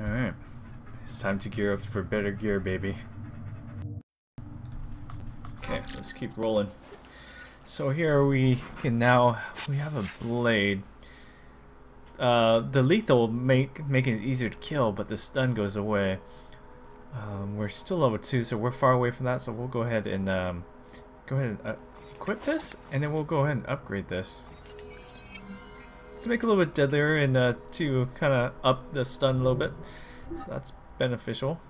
Alright. It's time to gear up for better gear, baby. Okay, let's keep rolling. So here we can now we have a blade. Uh, the lethal make making it easier to kill, but the stun goes away. Um, we're still level two, so we're far away from that. So we'll go ahead and um, go ahead and uh, equip this, and then we'll go ahead and upgrade this to make it a little bit deadlier and uh, to kind of up the stun a little bit. So that's beneficial.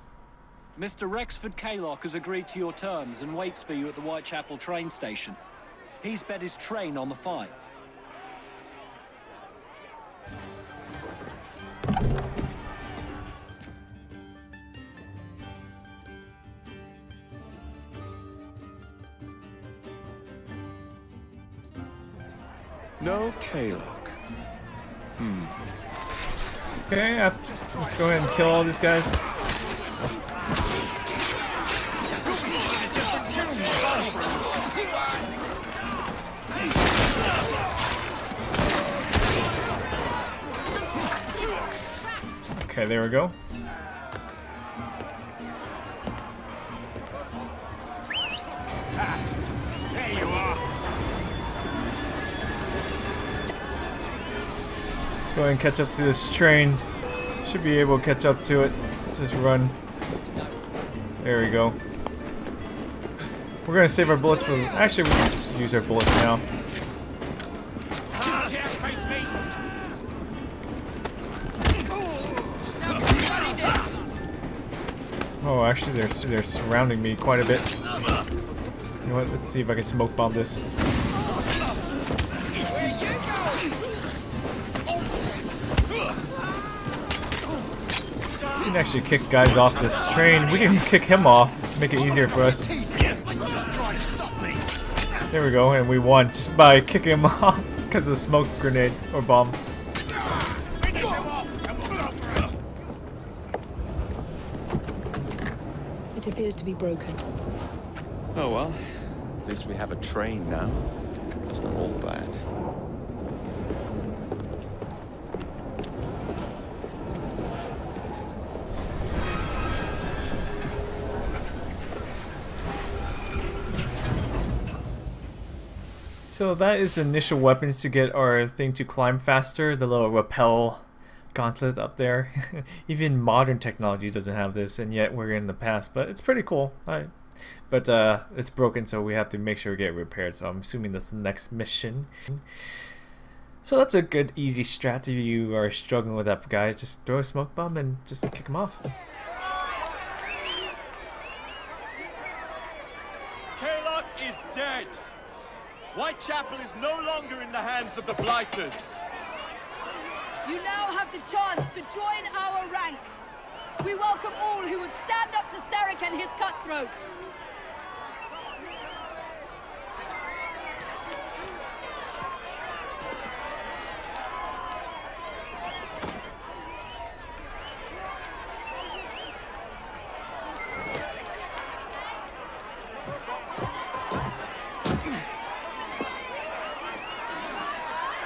Mr. Rexford Kaylock has agreed to your terms and waits for you at the Whitechapel train station. He's bet his train on the fight. No Kaylock. Okay, let's go ahead and kill all these guys. Okay, there we go. Go ahead and catch up to this train. Should be able to catch up to it. Let's just run. There we go. We're gonna save our bullets for. Actually, we can just use our bullets now. Oh, actually, they're they're surrounding me quite a bit. You know what? Let's see if I can smoke bomb this. Can actually kick guys off this train. We can kick him off, make it easier for us. There we go, and we won just by kicking him off because of smoke grenade or bomb. It appears to be broken. Oh well, at least we have a train now. It's not all bad. So that is initial weapons to get our thing to climb faster, the little rappel gauntlet up there. Even modern technology doesn't have this, and yet we're in the past, but it's pretty cool. Alright. But uh, it's broken, so we have to make sure we get it repaired, so I'm assuming that's the next mission. So that's a good, easy strat if you are struggling with that, guys. Just throw a smoke bomb and just kick them off. Kaylock is dead. Whitechapel is no longer in the hands of the Blighters. You now have the chance to join our ranks. We welcome all who would stand up to Starrick and his cutthroats.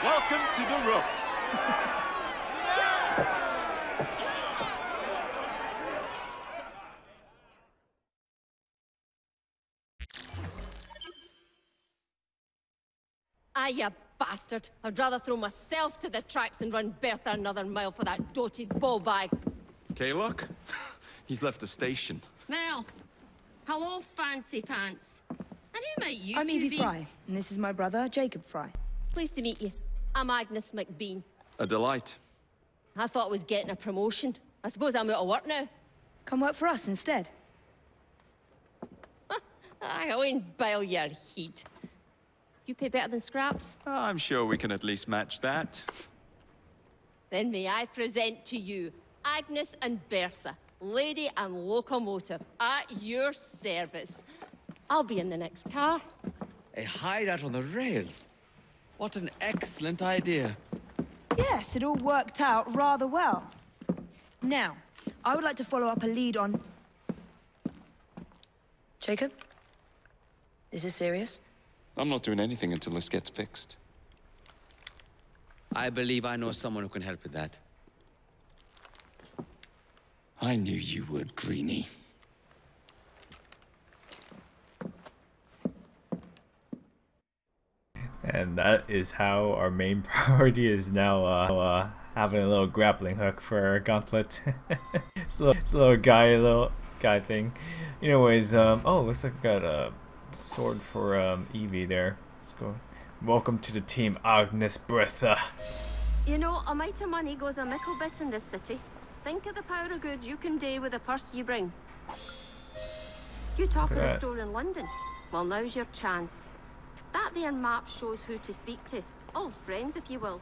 Welcome to the Rooks. Ah, you bastard. I'd rather throw myself to the tracks than run Bertha another mile for that doted ball bag. Kaylock? He's left the station. Mel. Hello, fancy pants. And who might you I'm Evie be? Frye, and this is my brother, Jacob Frye. Pleased to meet you. I'm Agnes MacBean. A delight. I thought I was getting a promotion. I suppose I'm out of work now. Come work for us instead. I won't bile your heat. You pay better than scraps? Oh, I'm sure we can at least match that. Then may I present to you Agnes and Bertha, lady and locomotive, at your service. I'll be in the next car. A hideout on the rails. What an excellent idea. Yes, it all worked out rather well. Now, I would like to follow up a lead on... Jacob? Is this serious? I'm not doing anything until this gets fixed. I believe I know someone who can help with that. I knew you would, Greenie. And that is how our main priority is now uh, uh, having a little grappling hook for our gauntlet. it's, a little, it's a little guy, little guy thing. Anyways, um, oh, looks like I got a sword for um, Evie there. Let's go. Welcome to the team, Agnes Bertha. You know, a mite of money goes a mickle bit in this city. Think of the power of good you can do with the purse you bring. You talk of a store in London. Well, now's your chance. That there map shows who to speak to. Old friends, if you will.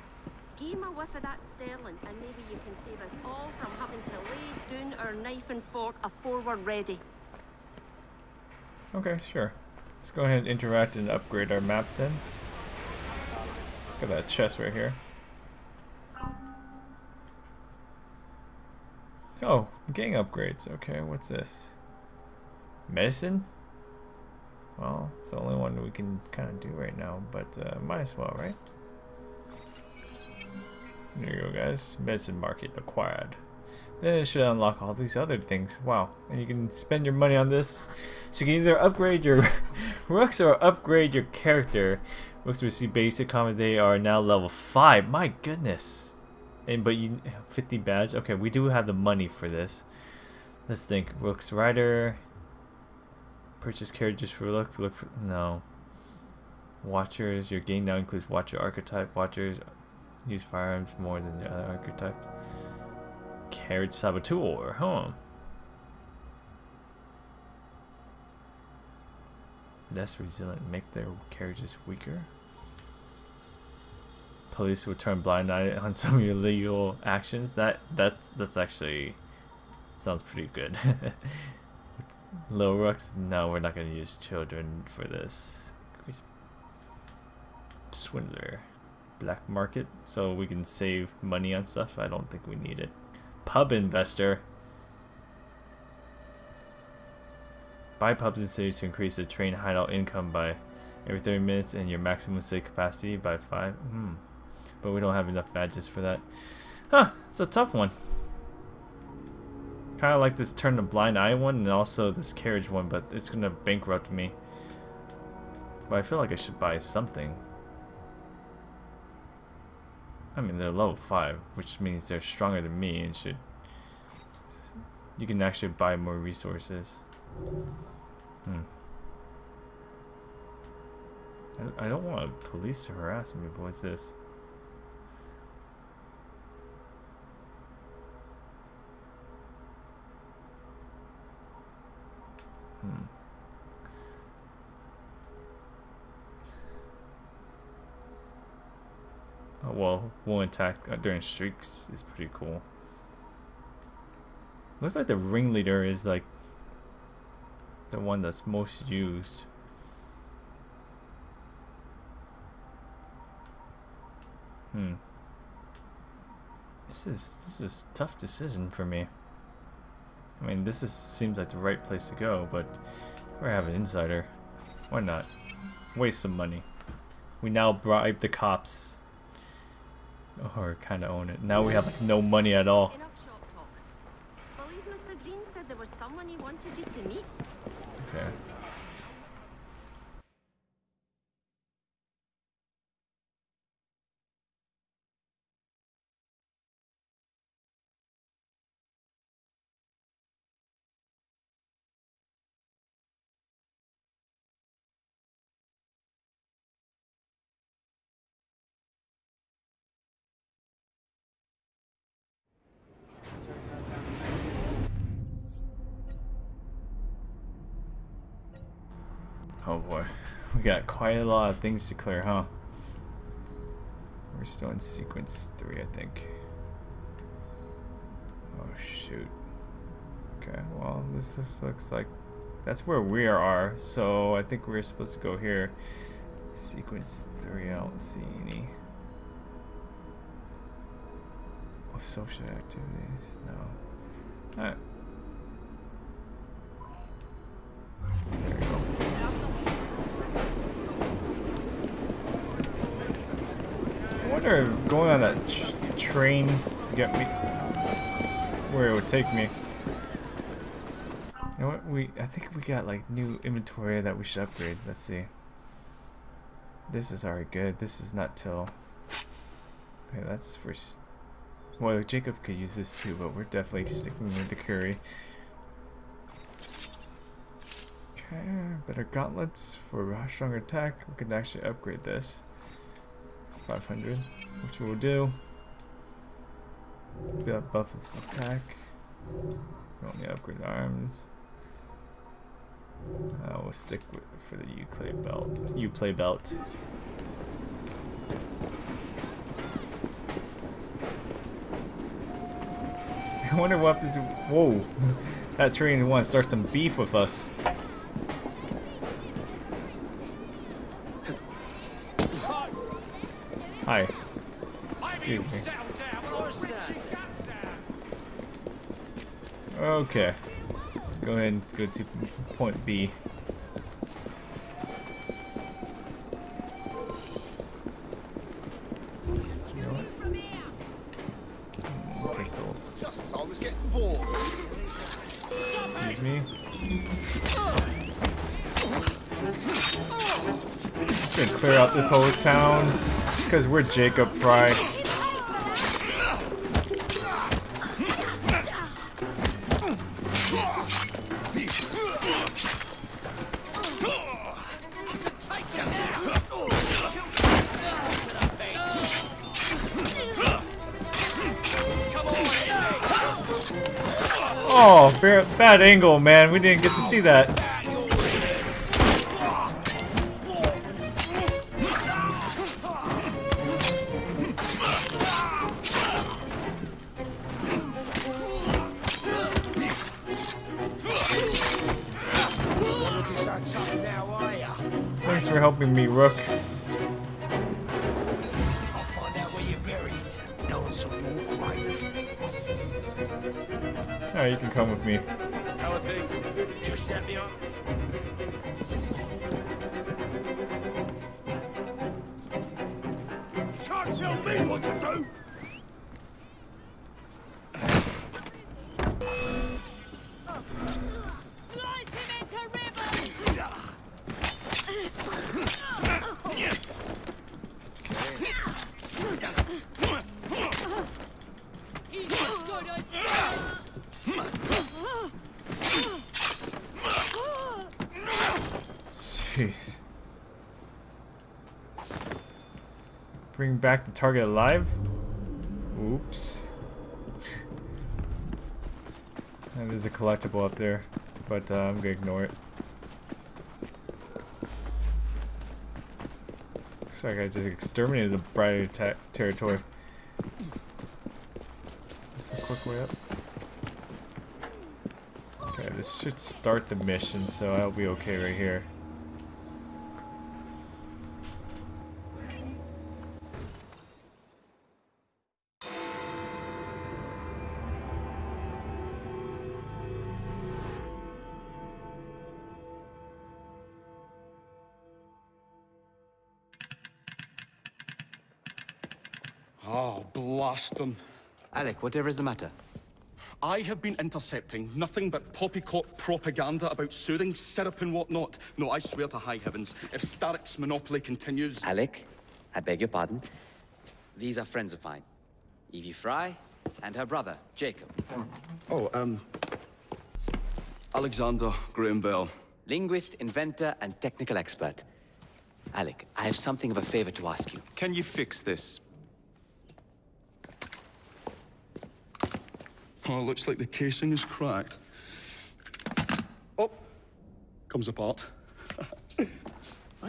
Give 'em a whiff of that sterling, and maybe you can save us all from having to lay down our knife and fork afore we're ready. Okay, sure. Let's go ahead and interact and upgrade our map then. Look at that chest right here. Oh, gang upgrades. Okay, what's this? Medicine? Well, it's the only one we can kind of do right now, but uh, might as well, right? There you go, guys. Medicine market acquired. Then it should unlock all these other things. Wow. And you can spend your money on this. So you can either upgrade your rooks or upgrade your character. Rooks receive basic common. They are now level 5. My goodness. And but you 50 badge. Okay, we do have the money for this. Let's think. Rooks Rider. Purchase carriages for look. Look for no. Watchers. Your game now includes Watcher archetype. Watchers use firearms more than the other archetypes. Carriage Saboteur, huh? Less resilient, make their carriages weaker. Police will turn blind eye on some of your illegal actions. That that's that's actually sounds pretty good. Low rocks? No, we're not gonna use children for this. Swindler. Black market, so we can save money on stuff. I don't think we need it. Pub investor. Buy pubs in cities to increase the train hideout income by every 30 minutes and your maximum city capacity by 5. Hmm. But we don't have enough badges for that. Huh, it's a tough one. Kind of like this turn the blind eye one and also this carriage one, but it's going to bankrupt me. But I feel like I should buy something. I mean, they're level 5, which means they're stronger than me and should... You can actually buy more resources. Hmm. I, don't want police to harass me, but what's this? Hmm. Oh, well, one attack uh, during streaks is pretty cool. Looks like the ringleader is like the one that's most used. Hmm. This is this is tough decision for me. I mean, this is seems like the right place to go, but we have an insider. Why not? Waste some money. We now bribe the cops. Or kind of own it. Now we have like no money at all. Enough got quite a lot of things to clear, huh? We're still in sequence 3, I think. Oh shoot. Okay, well this just looks like that's where we are, so I think we're supposed to go here. Sequence 3, I don't see any. Oh, social activities, no. Alright. If going on that tr train get me where it would take me. You know what? We I think we got like new inventory that we should upgrade. Let's see. This is already good. This is not till. Okay, that's for. Well, Jacob could use this too, but we're definitely sticking with the kukri. Okay, better gauntlets for stronger attack. We can actually upgrade this. 500, which we'll do. Buff of attack. We only upgrade arms. Uh, we'll stick with for the Uplay belt. Uplay belt. I wonder what is. Whoa, that train wants to start some beef with us. Hi. Excuse me. Okay. Let's go ahead and go to point B. You know what? Mm, pistols. Just as I was getting bored. Excuse me. Just gonna clear out this whole town because we're Jacob Frye. Oh, bad angle, man. We didn't get to see that. Me. Bring back the target alive? Oops. and there's a collectible up there, but uh, I'm gonna ignore it. Looks like I just exterminated the Blighter territory. Is this a quick way up? Okay, this should start the mission, so I'll be okay right here. Blast them. Alec, whatever is the matter? I have been intercepting nothing but poppycock propaganda about soothing syrup and whatnot. No, I swear to high heavens, if Starrick's monopoly continues... Alec, I beg your pardon. These are friends of mine. Evie Frye and her brother, Jacob. Oh, um... Alexander Graham Bell. Linguist, inventor, and technical expert. Alec, I have something of a favor to ask you. Can you fix this? Oh, looks like the casing is cracked. Oh, comes apart.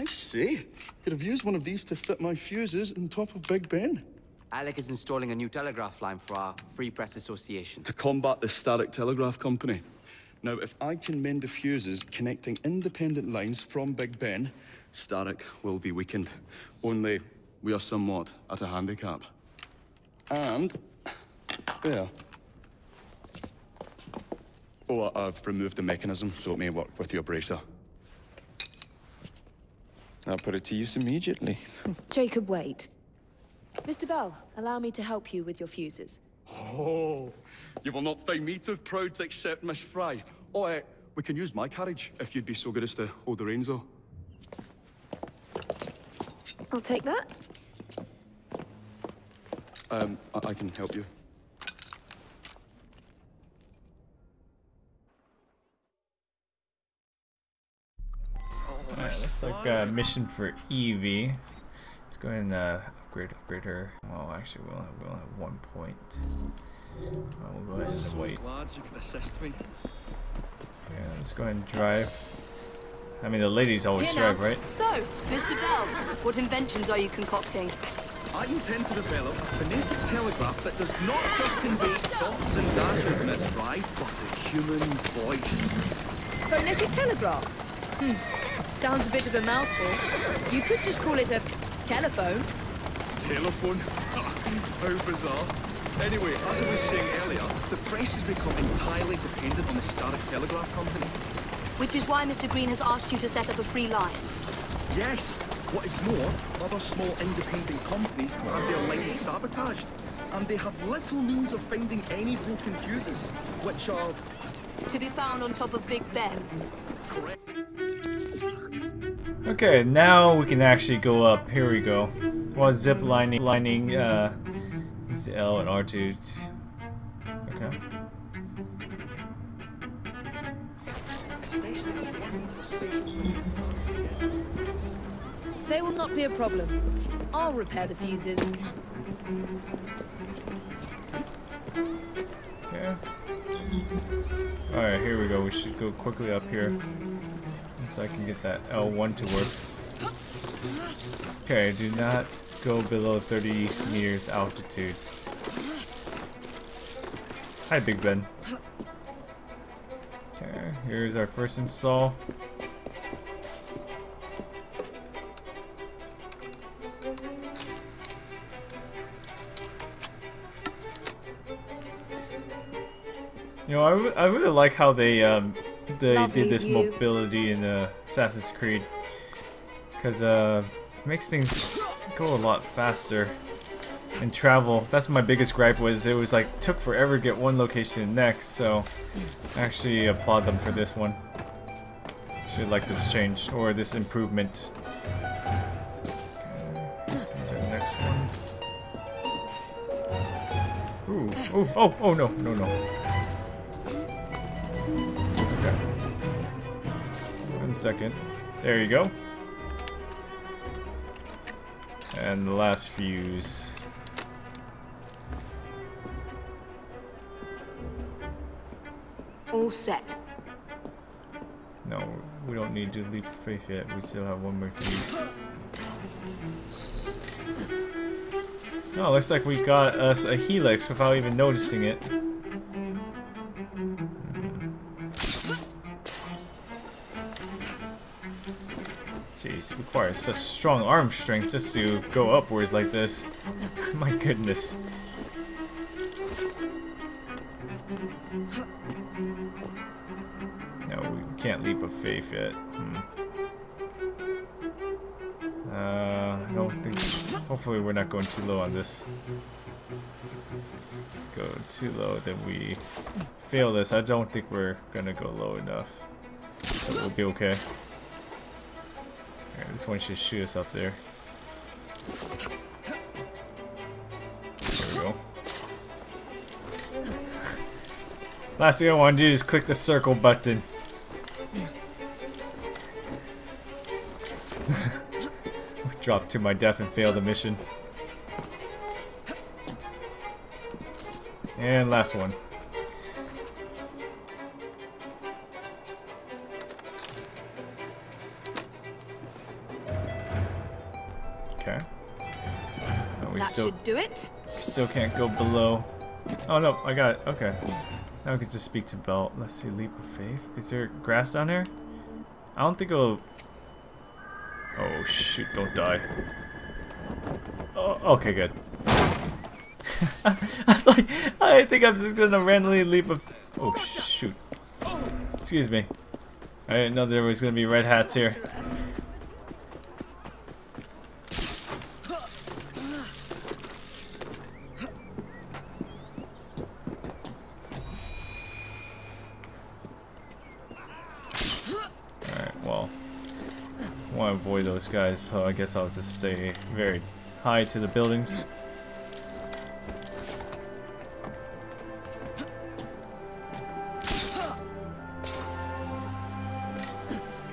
say, could have used one of these to fit my fuses on top of Big Ben. Alec is installing a new telegraph line for our Free Press Association. To combat the Starrick Telegraph Company. Now, if I can mend the fuses connecting independent lines from Big Ben, Starrick will be weakened. Only we are somewhat at a handicap. And... there. Oh, I've removed the mechanism so it may work with your bracer. I'll put it to use immediately. Jacob, wait. Mr. Bell, allow me to help you with your fuses. Oh, you will not find me too proud to accept Miss Frye. Oh, uh, we can use my carriage, if you'd be so good as to hold the reins, though. I'll take that. Um, I, I can help you. Alright, looks like a mission for Evie. Let's go ahead and uh, upgrade, upgrade her. Well, actually, we'll have, we'll have one point. Uh, we'll go ahead and wait. You can assist me. Yeah, let's go ahead and drive. I mean, the ladies always Here drive, now. right? So, Mr. Bell, what inventions are you concocting? I intend to develop a phonetic telegraph that does not just convey dots and dashes, Miss Frye, but the human voice. Phonetic telegraph? Hmm. Sounds a bit of a mouthful. You could just call it a telephone. Telephone? How bizarre. Anyway, as I was saying earlier, the press has become entirely dependent on the Starrick Telegraph Company. Which is why Mr. Green has asked you to set up a free line. Yes! What is more, other small independent companies have had their lines sabotaged, and they have little means of finding any broken fuses, which are... To be found on top of Big Ben. Correct. Okay, now we can actually go up. Here we go. Well, zip lining, lining, uh, L and R2. Okay. They will not be a problem. I'll repair the fuses. Okay. Alright, here we go. We should go quickly up here. So I can get that L1 to work. Okay, do not go below 30 meters altitude. Hi, Big Ben. Okay, here's our first install. You know, I, I really like how they um they Lovely did this view. mobility in uh, Assassin's Creed, because uh makes things go a lot faster and travel. That's my biggest gripe was it was like took forever to get one location to next. So I actually applaud them for this one. Should like this change or this improvement. Okay, here's our next one. Ooh, ooh, oh, oh no, no, no. Okay. One second. There you go. And the last fuse. All set. No, we don't need to leap faith yet. We still have one more fuse. Oh, looks like we got us a helix without even noticing it. Jeez, requires such strong arm strength just to go upwards like this. My goodness. No, we can't leap of faith yet. Hmm. Uh, I don't think. Hopefully, we're not going too low on this. Go too low, then we fail this. I don't think we're gonna go low enough. But we'll be okay. Alright, this one should shoot us up there. There we go. Last thing I want to do is click the circle button. Drop to my death and fail the mission. And last one. Do it. Still can't go below. Oh no, I got it. Okay. Now we can just speak to Bell. Let's see, leap of faith. Is there grass down here? I don't think it'll... Oh shoot, don't die. Oh, okay, good. I was like, I think I'm just gonna randomly leap a... Oh shoot. Excuse me. I didn't know there was gonna be red hats here. want to avoid those guys, so I guess I'll just stay very high to the buildings.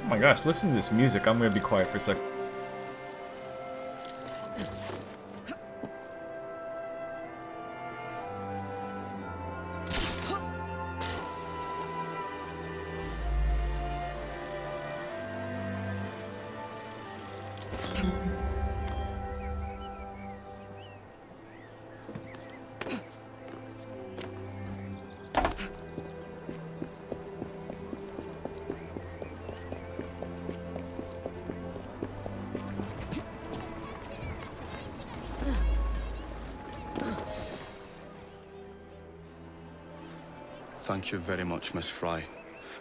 Oh my gosh, listen to this music. I'm gonna be quiet for a second. You very much, Miss Frye.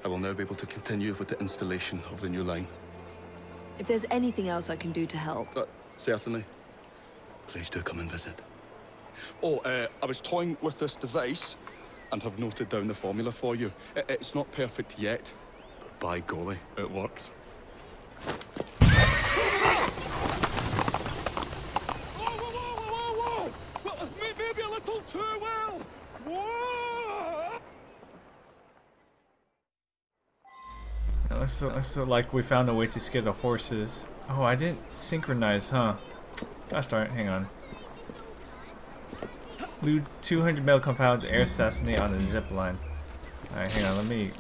I will now be able to continue with the installation of the new line. If there's anything else I can do to help... Uh, certainly. Please do come and visit. Oh, uh, I was toying with this device and have noted down the formula for you. It's not perfect yet, but by golly, it works. Maybe a little too well! Whoa! Looks, looks like we found a way to scare the horses. Oh, I didn't synchronize, huh? Gosh darn it, hang on. Loot 200 metal compounds, air assassinate on the zip line. Alright, hang on, let me...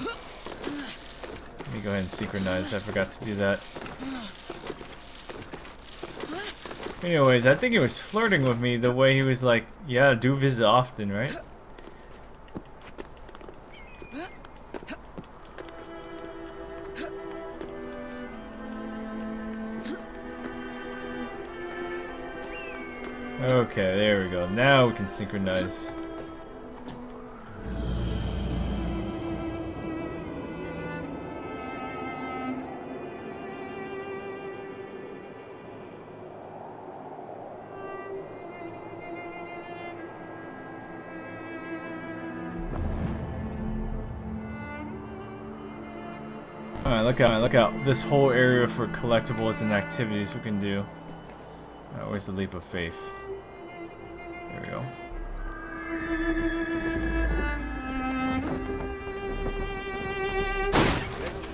Let me go ahead and synchronize, I forgot to do that. Anyways, I think he was flirting with me the way he was like, yeah, do visit often, right? Okay, there we go. Now we can synchronize. Alright, look out, look out. This whole area for collectibles and activities we can do. Where's the leap of faith? We go.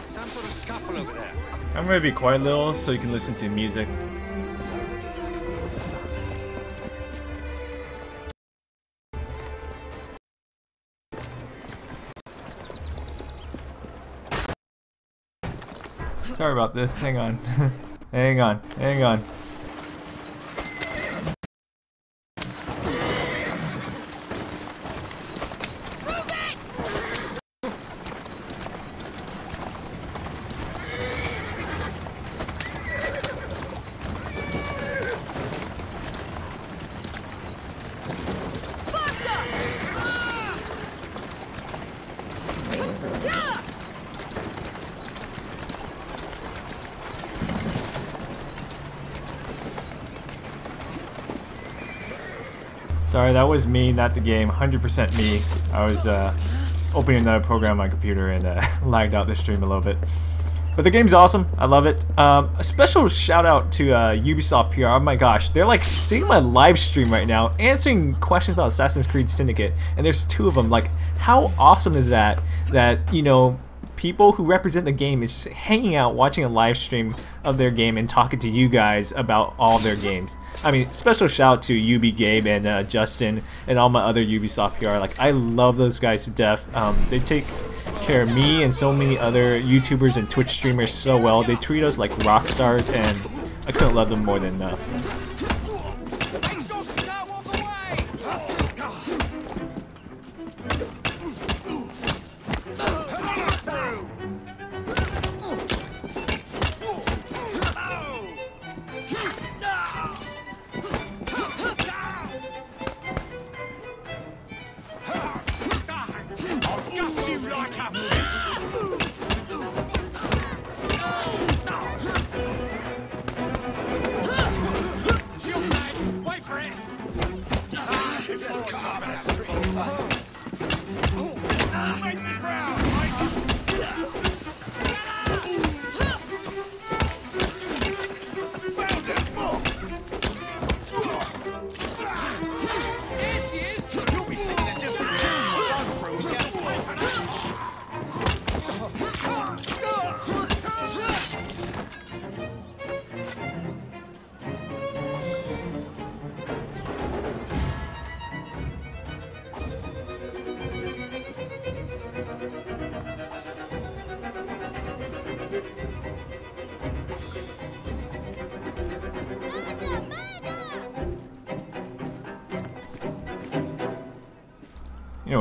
some sort of scuffle over there. I'm gonna be quiet a little so you can listen to music. Sorry about this. Hang on. hang on. Hang on. Sorry, that was me, not the game. 100% me. I was uh, opening another program on my computer and uh, lagged out the stream a little bit. But the game's awesome. I love it. Um, a special shout out to uh, Ubisoft PR. Oh my gosh, they're like seeing my live stream right now, answering questions about Assassin's Creed Syndicate, and there's two of them. Like, how awesome is that? That you know, people who represent the game is hanging out watching a live stream of their game and talking to you guys about all their games. I mean, special shout out to UB Gabe and uh, Justin and all my other Ubisoft PR. Like, I love those guys to death. Um, they take care of me and so many other YouTubers and Twitch streamers so well. They treat us like rock stars and I couldn't love them more than enough.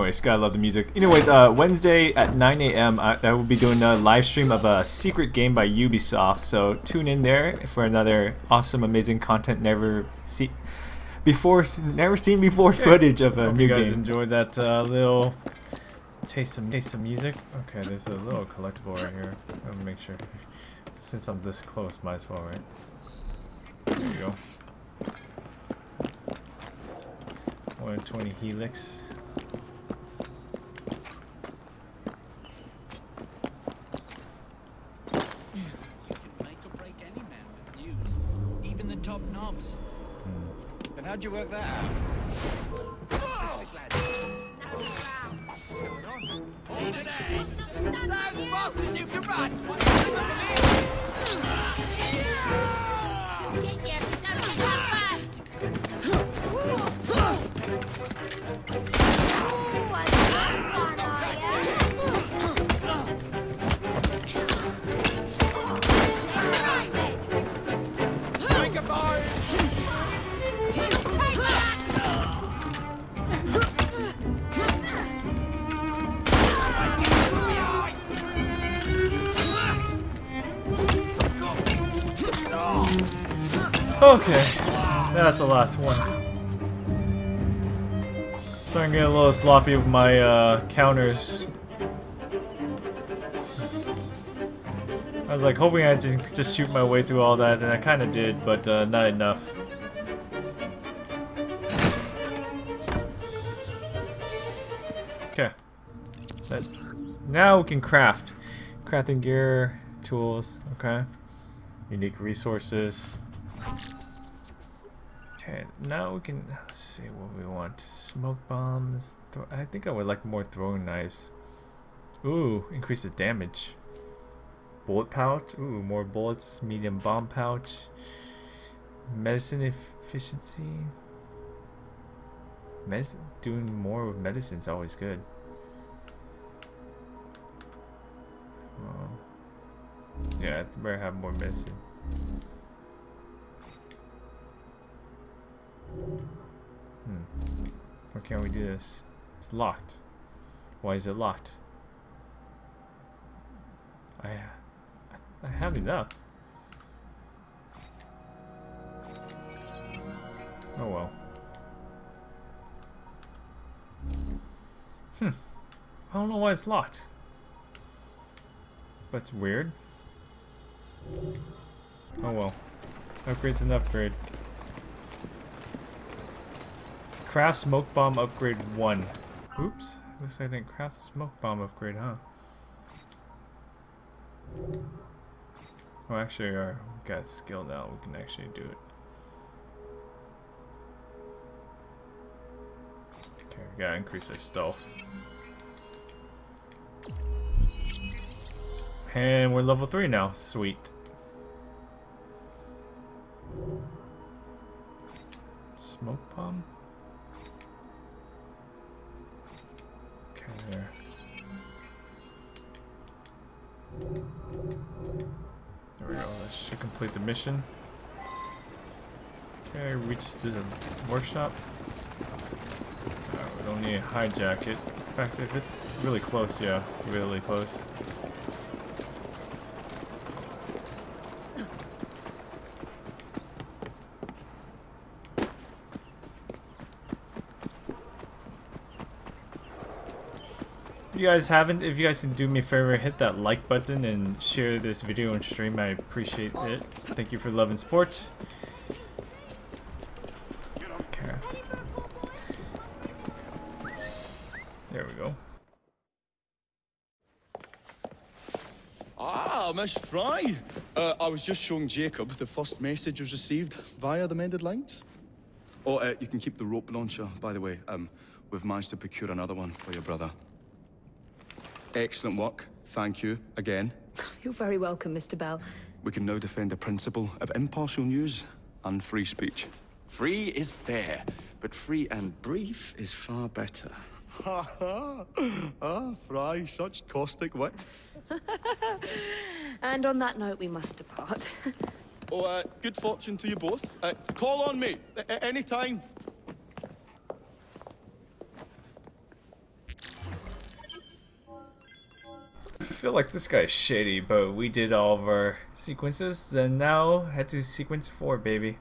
Anyways, gotta love the music. Anyways, uh, Wednesday at 9 a.m. I, I will be doing a live stream of a secret game by Ubisoft. So tune in there for another awesome, amazing content never see before, never seen before footage of a Hope new you guys game. enjoyed that uh, little taste some taste some music. Okay, there's a little collectible right here. Me make sure. Since I'm this close, might as well, right? There you go. 120 helix. Okay, that's the last one. Starting to get a little sloppy with my uh, counters. I was like hoping I just just shoot my way through all that, and I kind of did, but uh, not enough. Okay. Now we can craft, crafting gear, tools. Okay. Unique resources. Okay, now we can see what we want. Smoke bombs. I think I would like more throwing knives. Ooh, increase the damage. Bullet pouch. Ooh, more bullets. Medium bomb pouch. Medicine efficiency. Medicine, doing more with medicine is always good. Yeah, I better have more medicine. Hmm. Why can't we do this? It's locked. Why is it locked? I, I, have enough. Oh well. Hmm. I don't know why it's locked. That's weird. Oh well. Upgrade's an upgrade. Craft smoke bomb upgrade 1. Oops. Looks like I didn't craft the smoke bomb upgrade, huh? Well, actually, we got skill now. We can actually do it. Okay, we gotta increase our stealth. And we're level 3 now. Sweet. Smoke bomb? There. There we go. That should complete the mission. Okay, reach the workshop. Uh, we don't need to hijack it. In fact, if it's really close, yeah, it's really close. You guys haven't, if you guys can do me a favor, hit that like button and share this video and stream, I appreciate it. Thank you for love and support. Okay. There we go. Ah, Miss Frye. Uh, I was just showing Jacob the first message was received via the mended lines. Oh, uh, you can keep the rope launcher, by the way. Um, we've managed to procure another one for your brother. Excellent work. Thank you again. You're very welcome, Mr. Bell. We can now defend the principle of impartial news and free speech. Free is fair, but free and brief is far better. Ha ha! Ah, Frye, such caustic wit. and on that note, we must depart. oh, uh, good fortune to you both. Uh, call on me, at any time. Feel like this guy's shady, but we did all of our sequences, and now head to sequence 4, baby.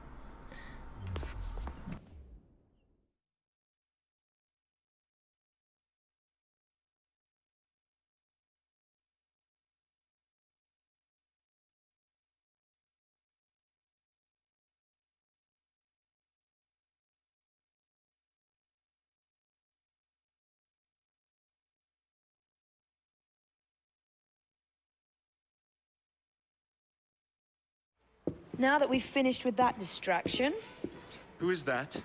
Now that we've finished with that distraction... Who is that?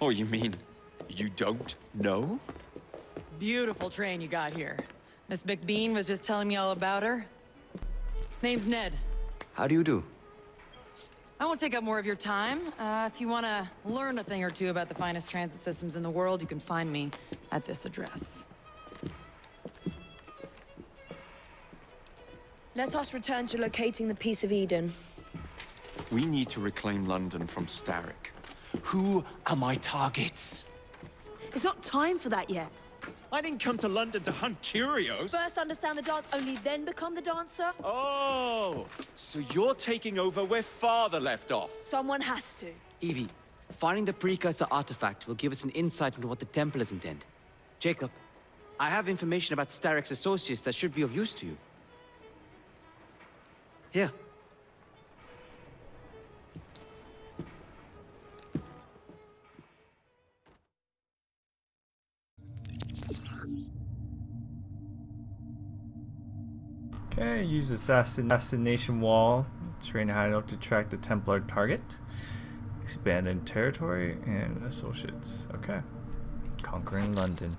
Oh, you mean you don't know? Beautiful train you got here. Miss MacBean was just telling me all about her. Name's Ned. How do you do? I won't take up more of your time. Uh, if you want to learn a thing or two about the finest transit systems in the world, you can find me at this address. Let us return to locating the Piece of Eden. We need to reclaim London from Starrick. Who are my targets? It's not time for that yet. I didn't come to London to hunt curios. First understand the dance, only then become the dancer? Oh, so you're taking over where father left off. Someone has to. Evie, finding the precursor artifact will give us an insight into what the Templars intend. Jacob, I have information about Starrick's associates that should be of use to you. Here. Okay, use assassin assassination wall, train hideout to track the Templar target, expand in territory and associates. Okay, conquering London.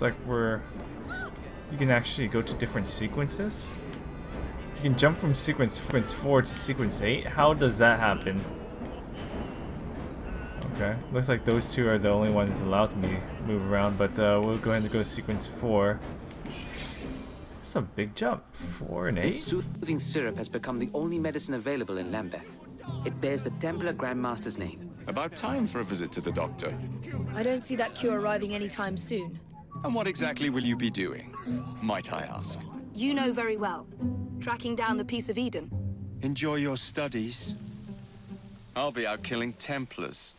Looks like we're... You can actually go to different sequences. You can jump from sequence, sequence 4 to sequence 8. How does that happen? Okay, looks like those two are the only ones that allows me to move around, but uh, we'll go ahead and go to sequence 4. That's a big jump. 4 and 8? This soothing syrup has become the only medicine available in Lambeth. It bears the Templar Grandmaster's name. About time for a visit to the doctor. I don't see that cure arriving anytime soon. And what exactly will you be doing, might I ask? You know very well. Tracking down the Piece of Eden. Enjoy your studies. I'll be out killing Templars.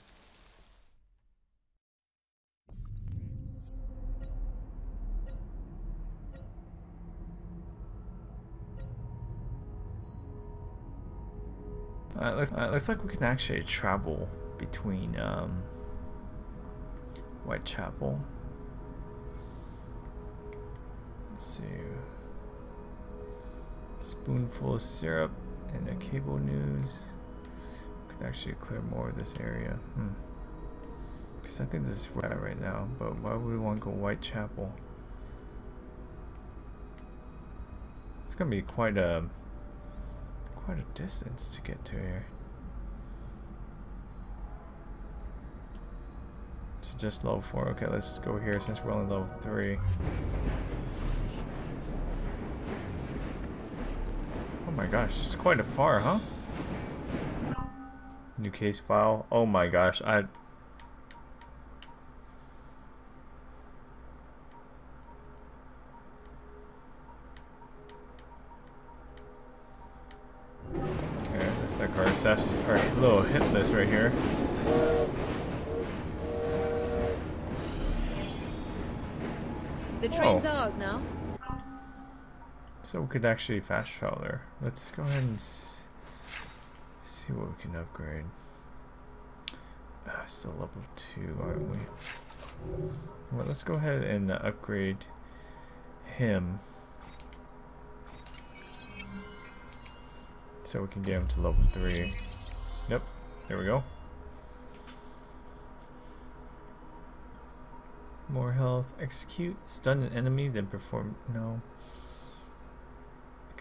Uh, looks, uh, looks like we can actually travel between um, Whitechapel. Let's see. Spoonful of syrup and a cable news. could actually clear more of this area. Hmm. Because I think this is where right now, but why would we want to go Whitechapel? It's gonna be quite a quite a distance to get to here. So just level 4. Okay, let's go here since we're only level 3. Oh my gosh, it's quite a far, huh? New case file. Oh my gosh, I... Okay, looks like our assess our little hit list right here. The train's oh. ours now. So we could actually fast travel there. Let's go ahead and see what we can upgrade. Uh, still level 2, aren't we? Well, let's go ahead and upgrade him. So we can get him to level 3. Yep, there we go. More health. Execute. Stun an enemy, then perform. No.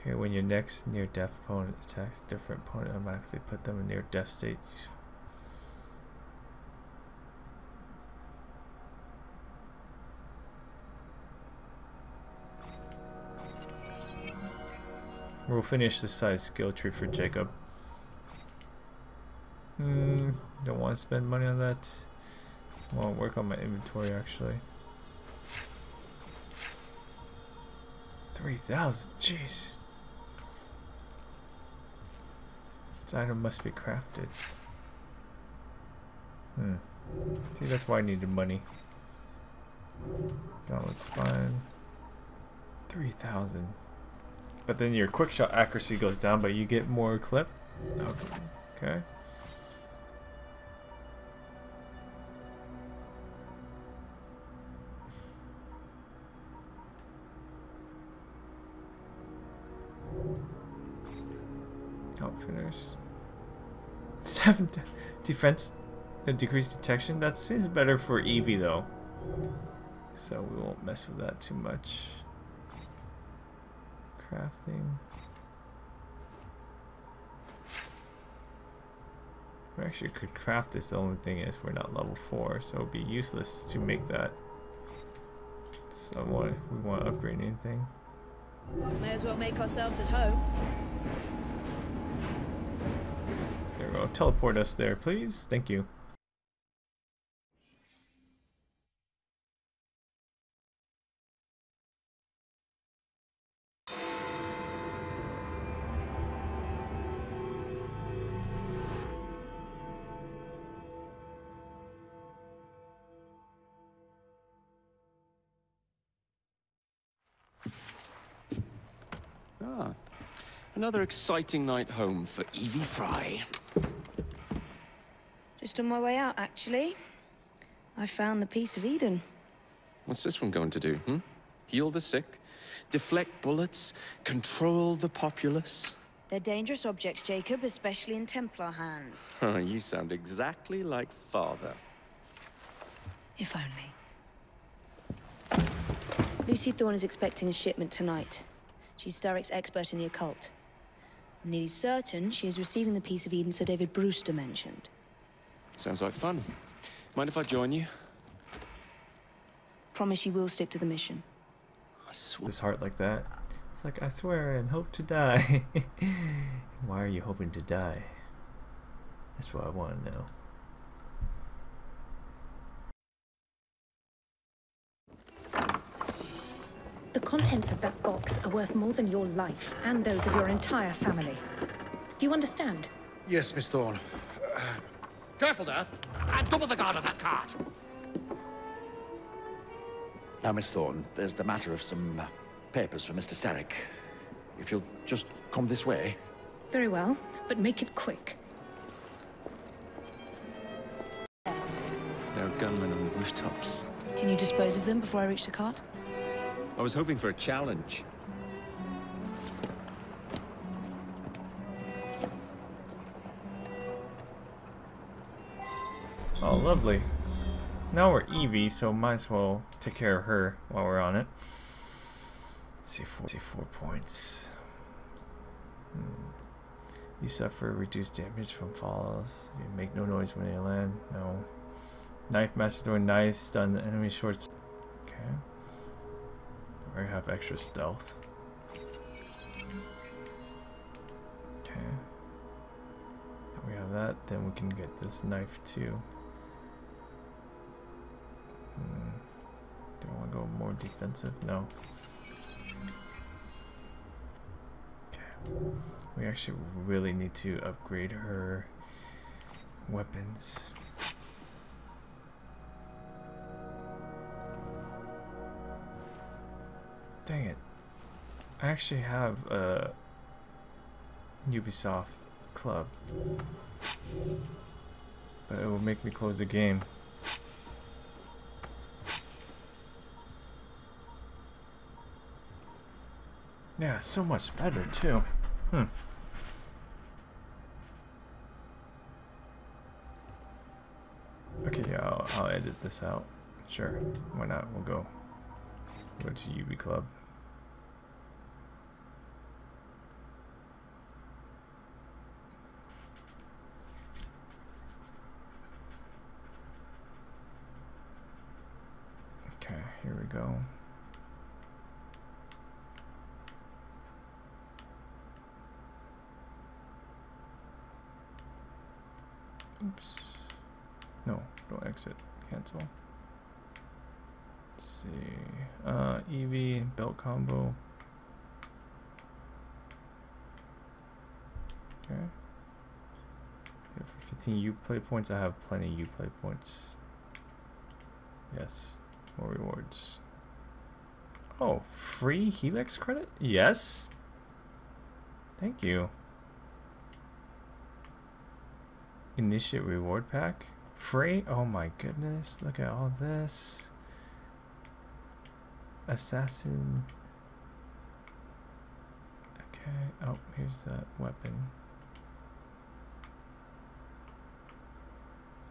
Okay, when your next near death opponent attacks different opponent, automatically put them in near death state. We'll finish the side skill tree for Jacob. Hmm, don't want to spend money on that. Well, work on my inventory actually. 3,000, jeez. This item must be crafted. Hmm. See, that's why I needed money. Gauntlet spine. 3,000. But then your quick shot accuracy goes down, but you get more clip? Okay. Outfitters. Seven defense decreased detection. That seems better for Evie though. So we won't mess with that too much. Crafting. We actually could craft this, the only thing is we're not level 4, so it would be useless to make that. So what if we want to upgrade anything? May as well make ourselves at home. Teleport us there, please. Thank you. Ah, another exciting night home for Evie Frye. Just on my way out, actually. I found the piece of Eden. What's this one going to do, hmm? Heal the sick? Deflect bullets? Control the populace? They're dangerous objects, Jacob, especially in Templar hands. Oh, you sound exactly like father. If only. Lucy Thorne is expecting a shipment tonight. She's Starrick's expert in the occult. I'm nearly certain she is receiving the piece of Eden Sir David Brewster mentioned. Sounds like fun. Mind if I join you? Promise you will stick to the mission. I swear. This heart like that. It's like, I swear and hope to die. Why are you hoping to die? That's what I want to know. The contents of that box are worth more than your life and those of your entire family. Do you understand? Yes, Miss Thorne. Uh, careful there! And double the guard on that cart! Now, Miss Thorne, there's the matter of some uh, papers for Mr. Starrick. If you'll just come this way. Very well, but make it quick. There are gunmen on the rooftops. Can you dispose of them before I reach the cart? I was hoping for a challenge. Oh, lovely. Now we're Evie, so might as well take care of her while we're on it. See four, see four points. Hmm. You suffer reduced damage from falls. You make no noise when you land. No. Knife master throwing knife, stun the enemy short. Okay. Or have extra stealth. Okay. We have that, then we can get this knife too. Hmm. Do I want to go more defensive? No. Okay. We actually really need to upgrade her weapons. Dang it. I actually have a Ubisoft club. But it will make me close the game. Yeah, so much better too. Hmm. Okay, I'll, I'll edit this out. Sure, why not? We'll go. Go to Ubi Club. Okay, here we go. Oops. No, don't exit. Cancel. Let's see. Uh, Evie, belt combo. Okay. okay. For 15 Uplay points, I have plenty U play points. Yes. More rewards. Oh, free Helix credit? Yes. Thank you. Initiate reward pack? Free? Oh my goodness, look at all this. Assassin. Okay, oh, here's the weapon.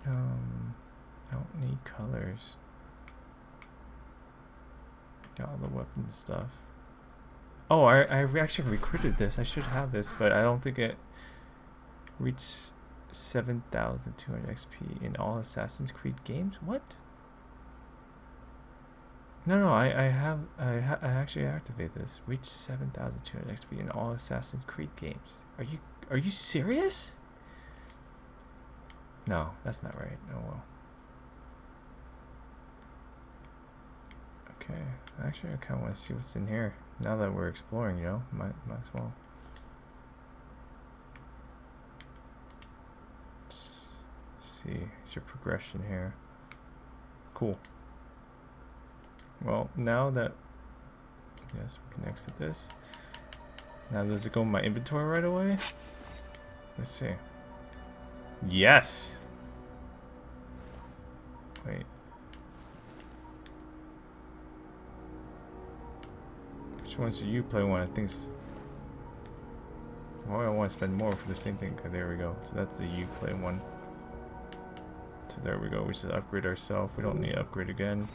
Um, I don't need colors. Got all the weapon stuff. Oh, I, I actually recruited this. I should have this, but I don't think it reached 7,200 XP in all Assassin's Creed games? What? No, no, I, I have, I, ha I actually activate this. Reach 7,200 XP in all Assassin's Creed games. Are you, are you serious? No, that's not right. Oh well. Okay, actually I kind of want to see what's in here. Now that we're exploring, you know, might, might as well. See. It's your progression here. Cool. Well, now that... Yes, we can exit this. Now does it go in my inventory right away? Let's see. Yes! Wait. Which one's do you play one? I think Why I want to spend more for the same thing. Okay, there we go. So that's the Uplay one. There we go, we just upgrade ourselves. We don't need to upgrade again.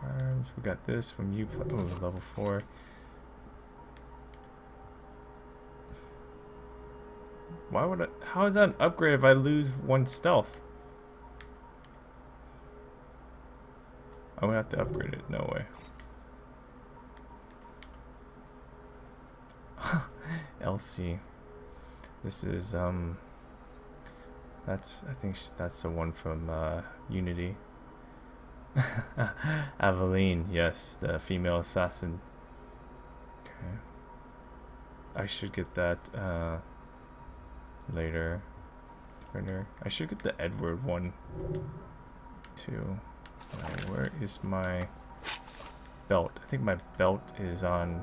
Farms, we got this from you, oh, level 4. Why would I, how is that an upgrade if I lose one stealth? I would have to upgrade it, no way. LC. This is, um, that's I think that's the one from uh, Unity. Aveline, yes, the female assassin. Okay. I should get that uh, later. I should get the Edward one too. Right, where is my belt? I think my belt is on.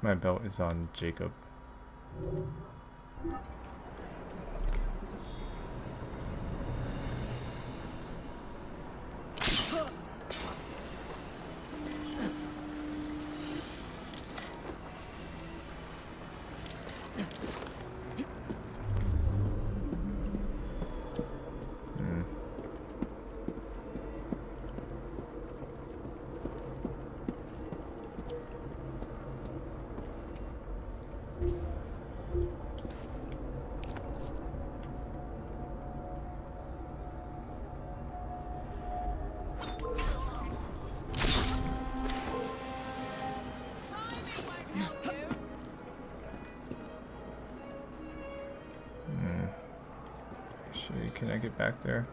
My belt is on Jacob. Thank you. Back there?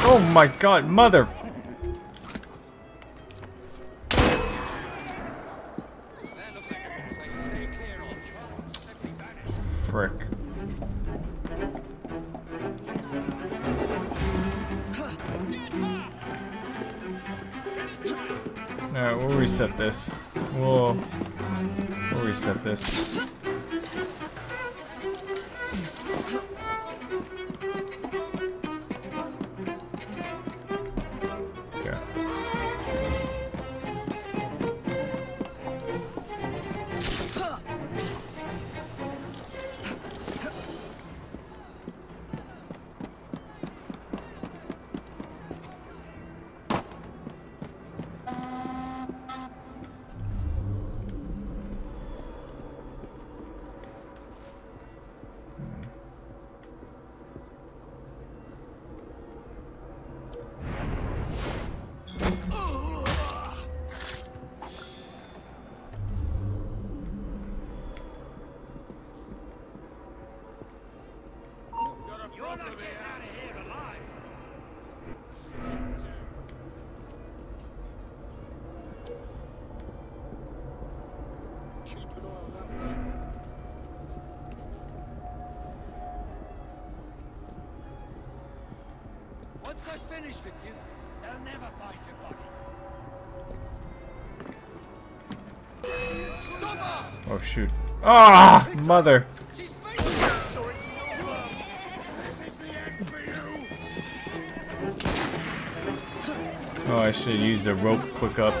Oh my god, mother frick. Alright, we'll reset this. We'll, we'll reset this. Ah, mother. Oh, I should use a rope quick up.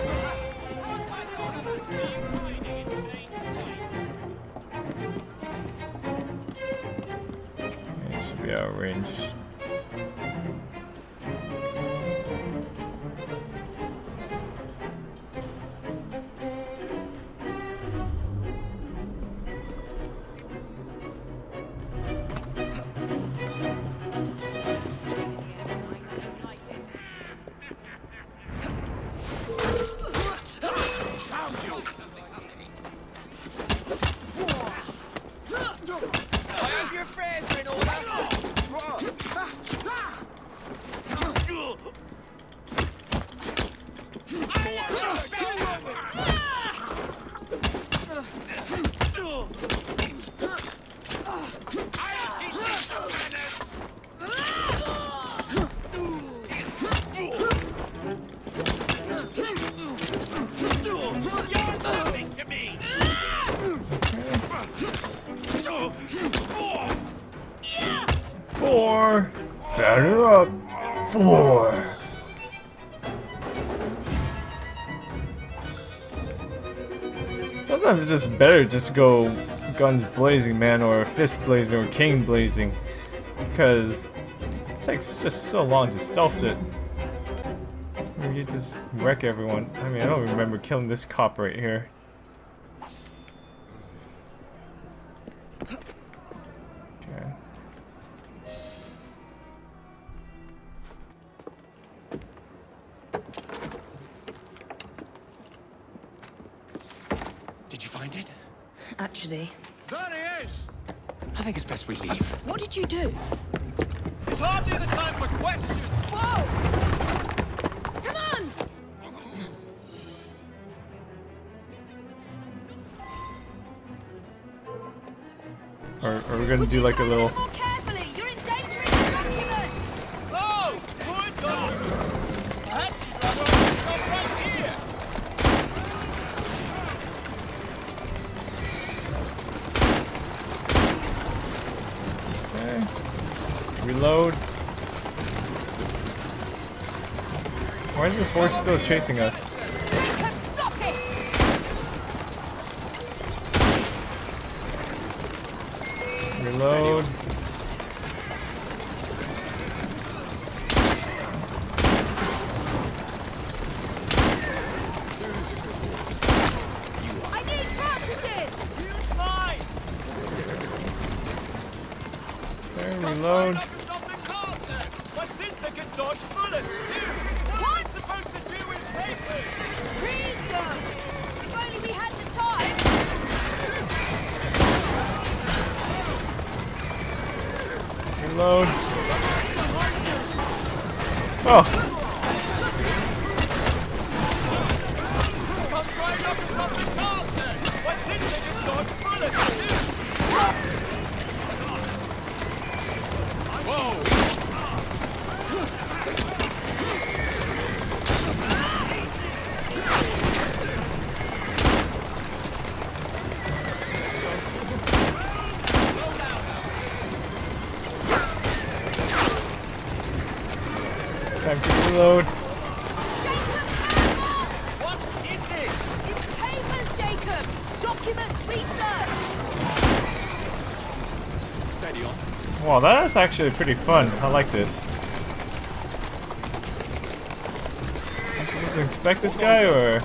Just better just go guns blazing, man, or fist blazing, or cane blazing. Because it takes just so long to stealth it. You just wreck everyone. I mean, I don't remember killing this cop right here. Still chasing us? Actually pretty fun. I like this. I supposed to expect this guy or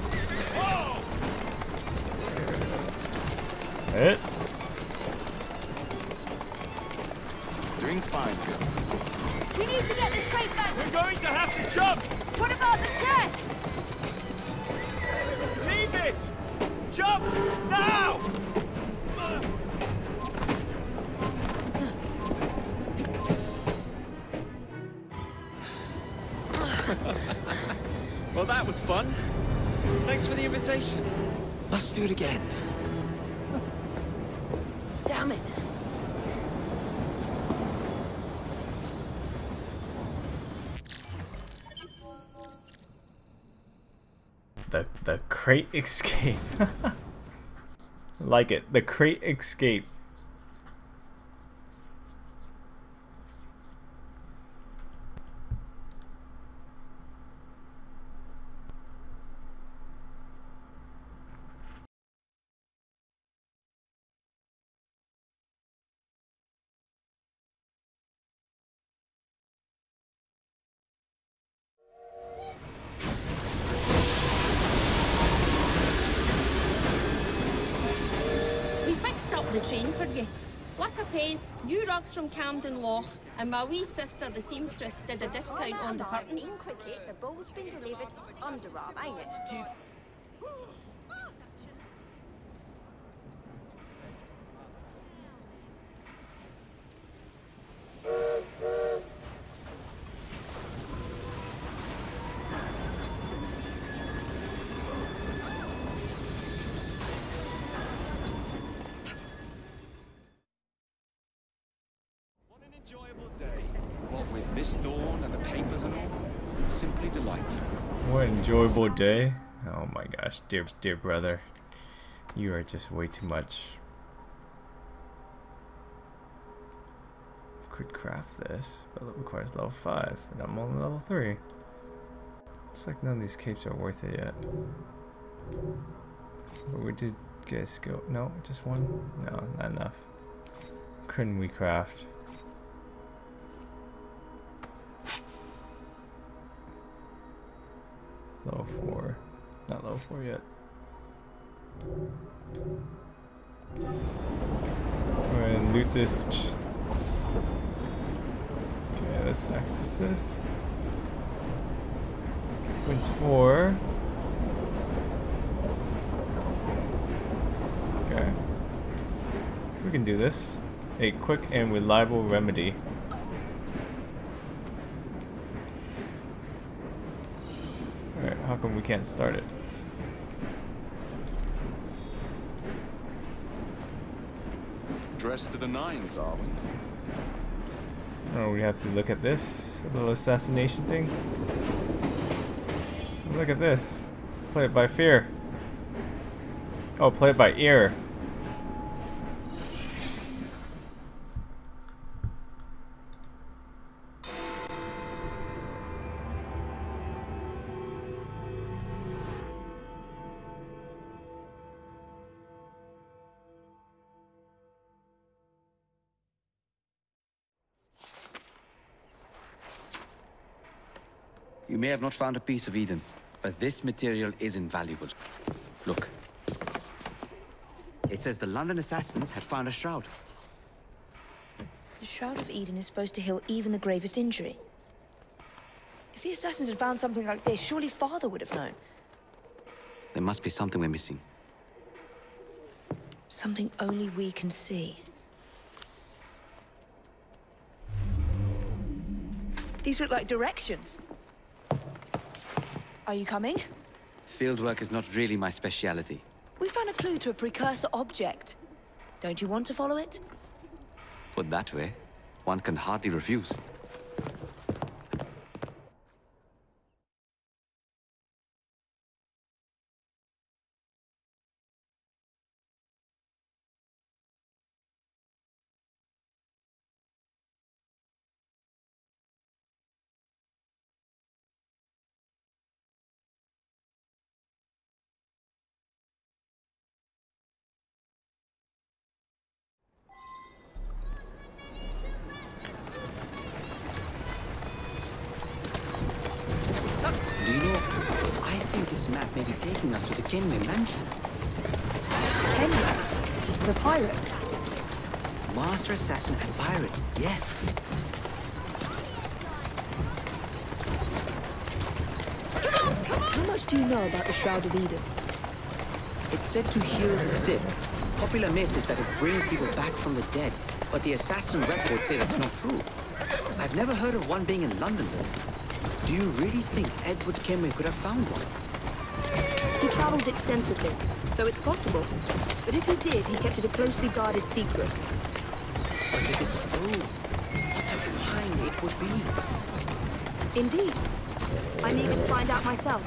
crate escape. like it. The crate escape. From Loch, and my wee sister, the seamstress, did a discount on the curtains. In cricket, the ball's been delivered underarm, ain't it? Miss Thorne and the papers and all. Simply delightful. What an enjoyable day. Oh my gosh, dear dear brother. You are just way too much. Could craft this, but it requires level 5, and I'm only level 3. Looks like none of these capes are worth it yet. But we did get a skill. No, just one? No, not enough. Couldn't we craft? Level 4. Not level 4 yet. Let's go ahead and loot this. Okay, let's access this. Sequence 4. Okay. We can do this. A quick and reliable remedy. Alright, how come we can't start it? Dressed to the nines, are we? Oh, we have to look at this little assassination thing. Look at this. Play it by fear. Oh, play it by ear. May have not found a piece of Eden, but this material is invaluable. Look. It says the London assassins had found a shroud. The Shroud of Eden is supposed to heal even the gravest injury. If the assassins had found something like this, surely Father would have known. There must be something we're missing. Something only we can see. These look like directions. Are you coming? Fieldwork is not really my speciality. We found a clue to a precursor object. Don't you want to follow it? Put that way, one can hardly refuse. And Pirate, yes. How much do you know about the Shroud of Eden? It's said to heal the sick. Popular myth is that it brings people back from the dead, but the assassin records say that's not true. I've never heard of one being in London, though. Do you really think Edward Kenway could have found one? He travelled extensively, so it's possible. But if he did, he kept it a closely guarded secret. But if it's true, what a find it would be. Indeed. I'm eager to find out myself.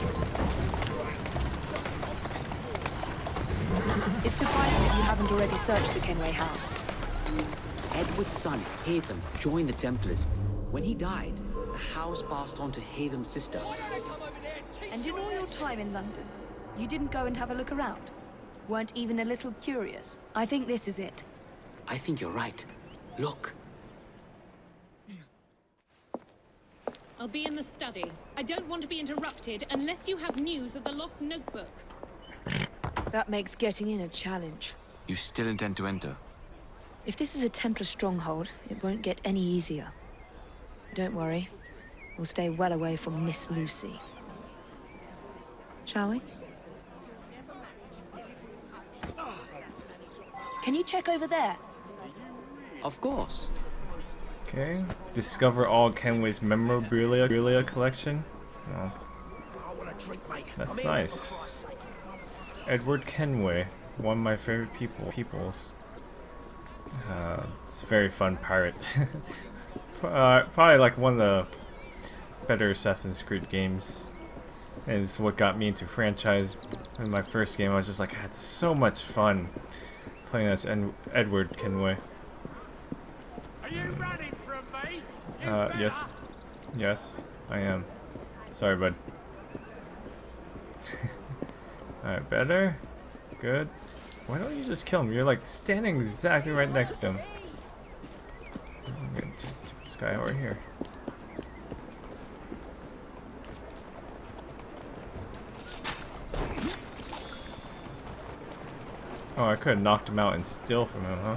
It's surprising that you haven't already searched the Kenway house. Edward's son, Haytham, joined the Templars. When he died, the house passed on to Haytham's sister. And in all your time in London, you didn't go and have a look around? Weren't even a little curious? I think this is it. I think you're right. Look. I'll be in the study. I don't want to be interrupted unless you have news of the lost notebook. That makes getting in a challenge. You still intend to enter? If this is a Templar stronghold, it won't get any easier. Don't worry. We'll stay well away from Miss Lucy. Shall we? Can you check over there? Of course. Okay. Discover all Kenway's memorabilia collection. Oh. That's nice. Edward Kenway, one of my favorite people peoples. Uh, it's a very fun pirate. uh, probably like one of the better Assassin's Creed games. And it's what got me into franchise. In my first game, I was just like, I had so much fun playing as Ed Edward Kenway. Are you running from me? Uh, yes. Yes, I am. Sorry, bud. Alright, better? Good. Why don't you just kill him? You're like standing exactly right next to him. I'm gonna just this guy over here. Oh, I could have knocked him out and steal from him, huh?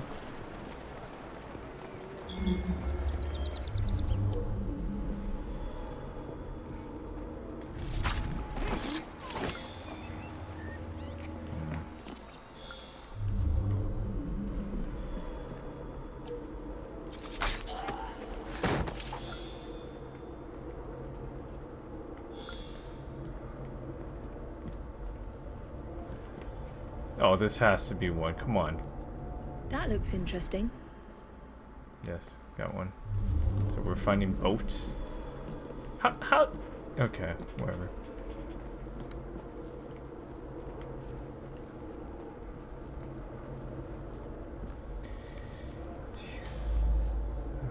Oh, this has to be one. Come on. That looks interesting. Yes, got one. So we're finding boats. How? How? Okay, whatever.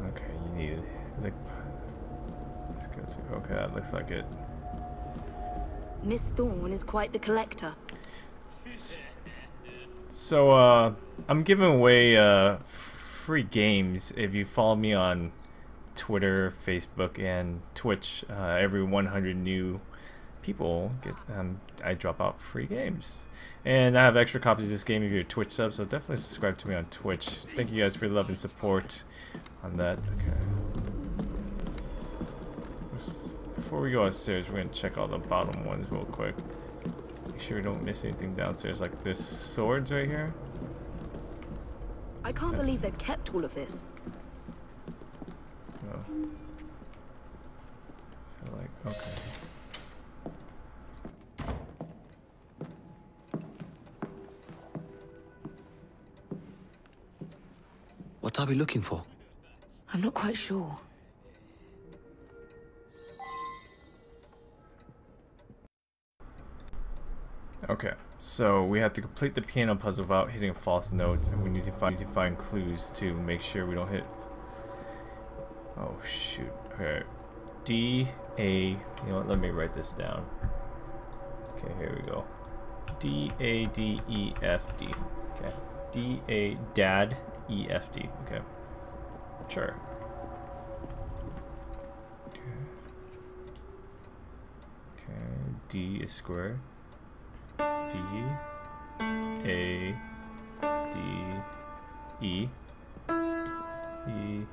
Okay, you need like. Let's go to. Okay, that looks like it. Miss Thorne is quite the collector. So, uh, I'm giving away uh, free games if you follow me on Twitter, Facebook, and Twitch. Uh, every 100 new people get um, I drop out free games, and I have extra copies of this game if you're a Twitch sub. So definitely subscribe to me on Twitch. Thank you guys for the love and support on that. Okay. Before we go upstairs, we're gonna check all the bottom ones real quick. Make sure we don't miss anything downstairs, like this swords right here. I can't That's... believe they've kept all of this. Oh. I feel like, okay. What are we looking for? I'm not quite sure. Okay so we have to complete the piano puzzle without hitting false notes, and we need to find, need to find clues to make sure we don't hit... Oh, shoot. Okay. D, A... You know what, let me write this down. Okay, here we go. D, A, D, E, F, D. Okay. D, A, Dad, E, F, D. Okay. Sure. Okay, D is square. D A D E E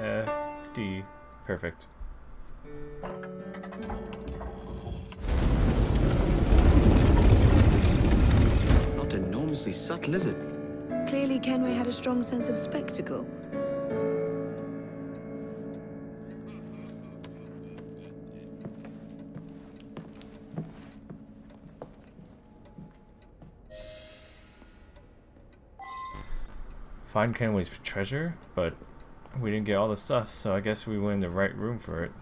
F D. Perfect. Not enormously subtle, is it? Clearly, Kenway had a strong sense of spectacle. Find Kenway's treasure, but we didn't get all the stuff, so I guess we went in the right room for it.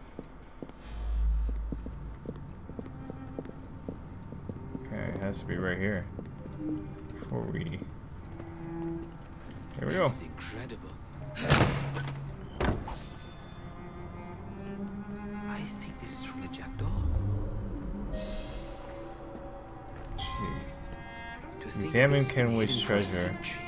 Okay, it has to be right here. Before we... Here we go. This is incredible. I think this is from the jackdaw. Jeez. Examine Kenway's treasure. The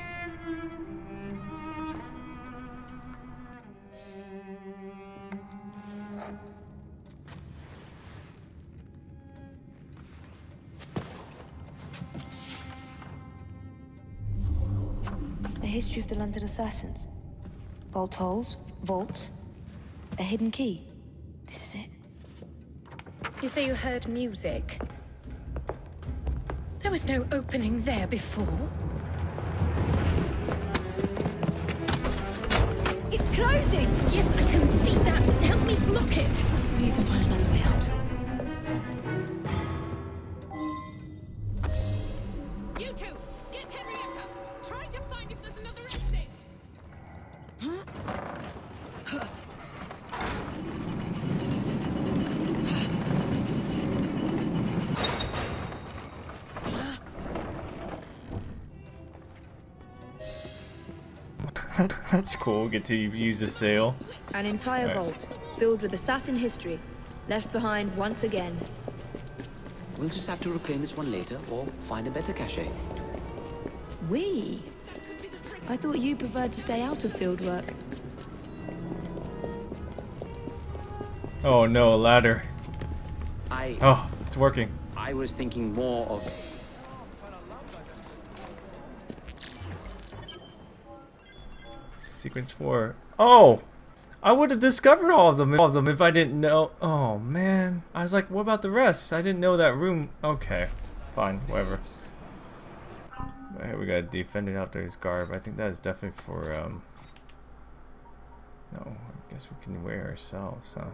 history of the London assassins. Bolt holes, vaults, a hidden key. This is it. You say you heard music? There was no opening there before. It's closing! Yes, I can see that. Help me block it. We need to find another way out. That's cool, get to use the sail. An entire Right. vault filled with assassin history, left behind once again. We'll just have to reclaim this one later, or find a better cache. We? I thought you preferred to stay out of field work. Oh no, a ladder. I... Oh, it's working. I was thinking more of... Sequence 4. Oh! I would have discovered all of them, all of them if I didn't know. Oh man. I was like, what about the rest? I didn't know that room. Okay. Fine, whatever. Alright, we got defending outdoors garb. I think that is definitely for, um... No, I guess we can wear ourselves, huh?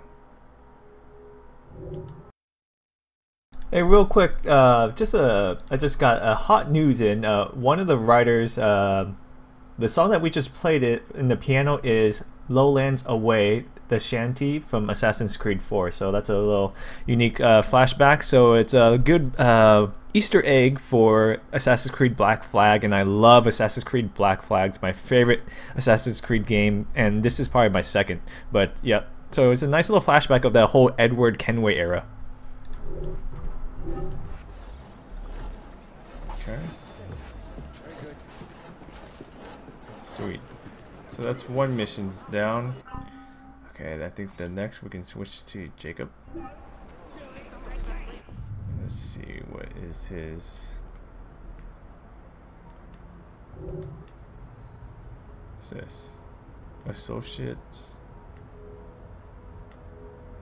Hey, real quick, uh, just uh, I just got a hot news in. Uh, one of the writers, uh, the song that we just played it in the piano is "Lowlands Away," the shanty from Assassin's Creed 4. So that's a little unique uh, flashback. So it's a good uh, Easter egg for Assassin's Creed Black Flag, and I love Assassin's Creed Black Flag. It's my favorite Assassin's Creed game, and this is probably my second. But yeah, So it's a nice little flashback of that whole Edward Kenway era. Okay. Sweet. So that's one mission's down. Okay, I think the next we can switch to Jacob. Let's see, what is his... What's this? Associates?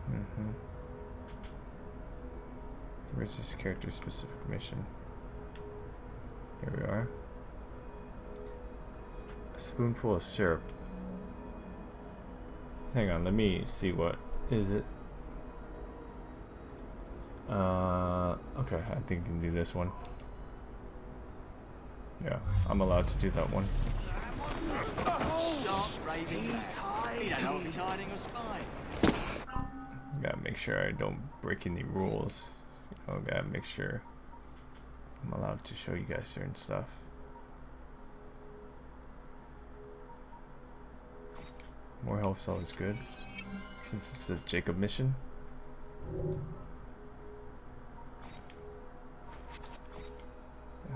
Mm-hmm. Where's this character specific mission? Here we are. A spoonful of syrup. Hang on, let me see what is it. Uh, okay, I think I can do this one. Yeah, I'm allowed to do that one. Stop raving. He's hiding. He don't know if he's hiding or. Gotta make sure I don't break any rules. You know, gotta make sure I'm allowed to show you guys certain stuff. More health cell is good. Since it's a Jacob mission.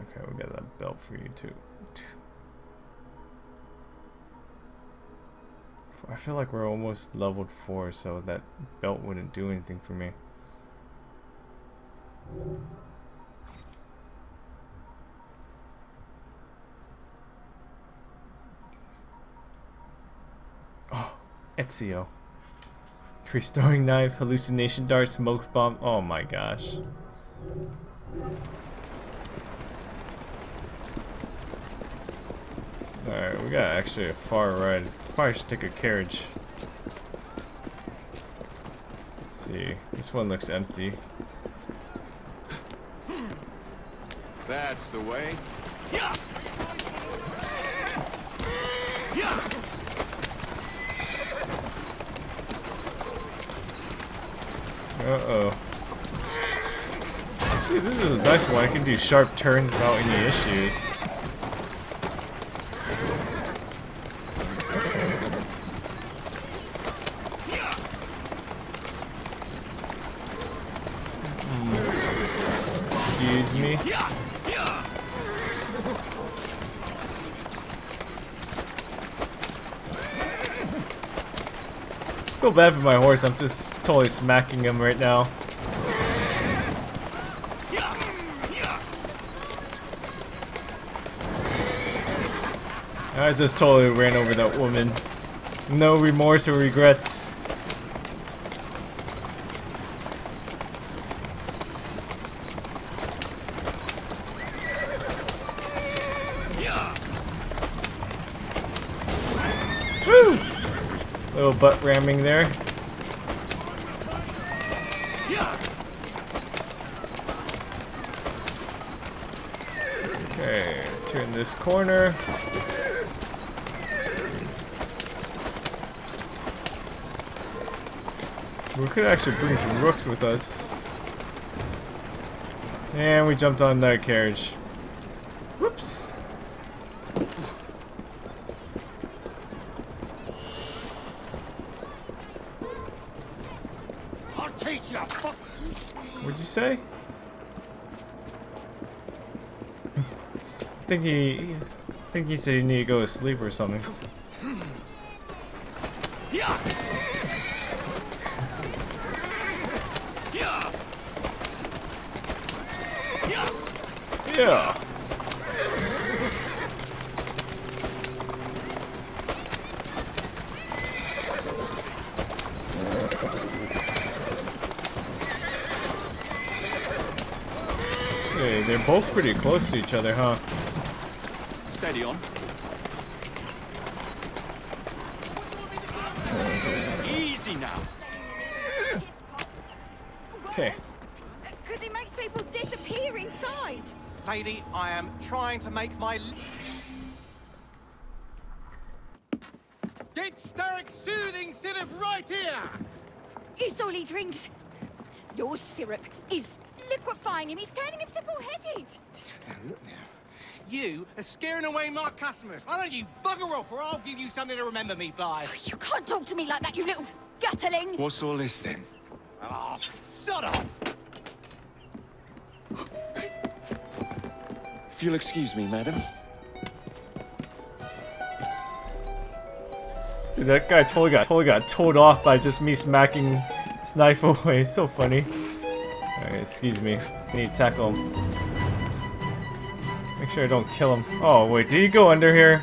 Okay, we got that belt for you too. I feel like we're almost leveled 4, so that belt wouldn't do anything for me. Oh, Ezio. Restoring knife, hallucination dart, smoke bomb. Oh my gosh. Alright, we got actually a far ride. Probably should take a carriage. Let's see. This one looks empty. That's the way. Yeah. Yeah. Uh-oh. This is a nice one. I can do sharp turns without any issues. Excuse me. feel bad for my horse. I'm just totally smacking him right now. I just totally ran over that woman. No remorse or regrets. Woo! Little butt ramming there. Okay, turn this corner. We could actually bring some rooks with us. And we jumped on that carriage. Whoops. I'll teach you. Fuck. What'd you say? I think he, I think he said he needed to go to sleep or something. Yeah. Yeah. Yeah. Okay, they're both pretty close to each other, huh? Steady on. Easy now. Okay. Because it makes people disappear inside. Lady, I am trying to make my... Get Starrick soothing syrup right here! It's all he drinks. Your syrup is liquefying him. He's turning him simple-headed. Now look now. You are scaring away my customers. Why don't you bugger off or I'll give you something to remember me by. Oh, you can't talk to me like that, you little gutterling. What's all this then? Oh, sod off! If you'll excuse me, madam. Dude, that guy totally got totally got told off by just me smacking his knife away. So funny. Excuse me. I need to tackle him. Make sure I don't kill him. Oh wait, did he go under here?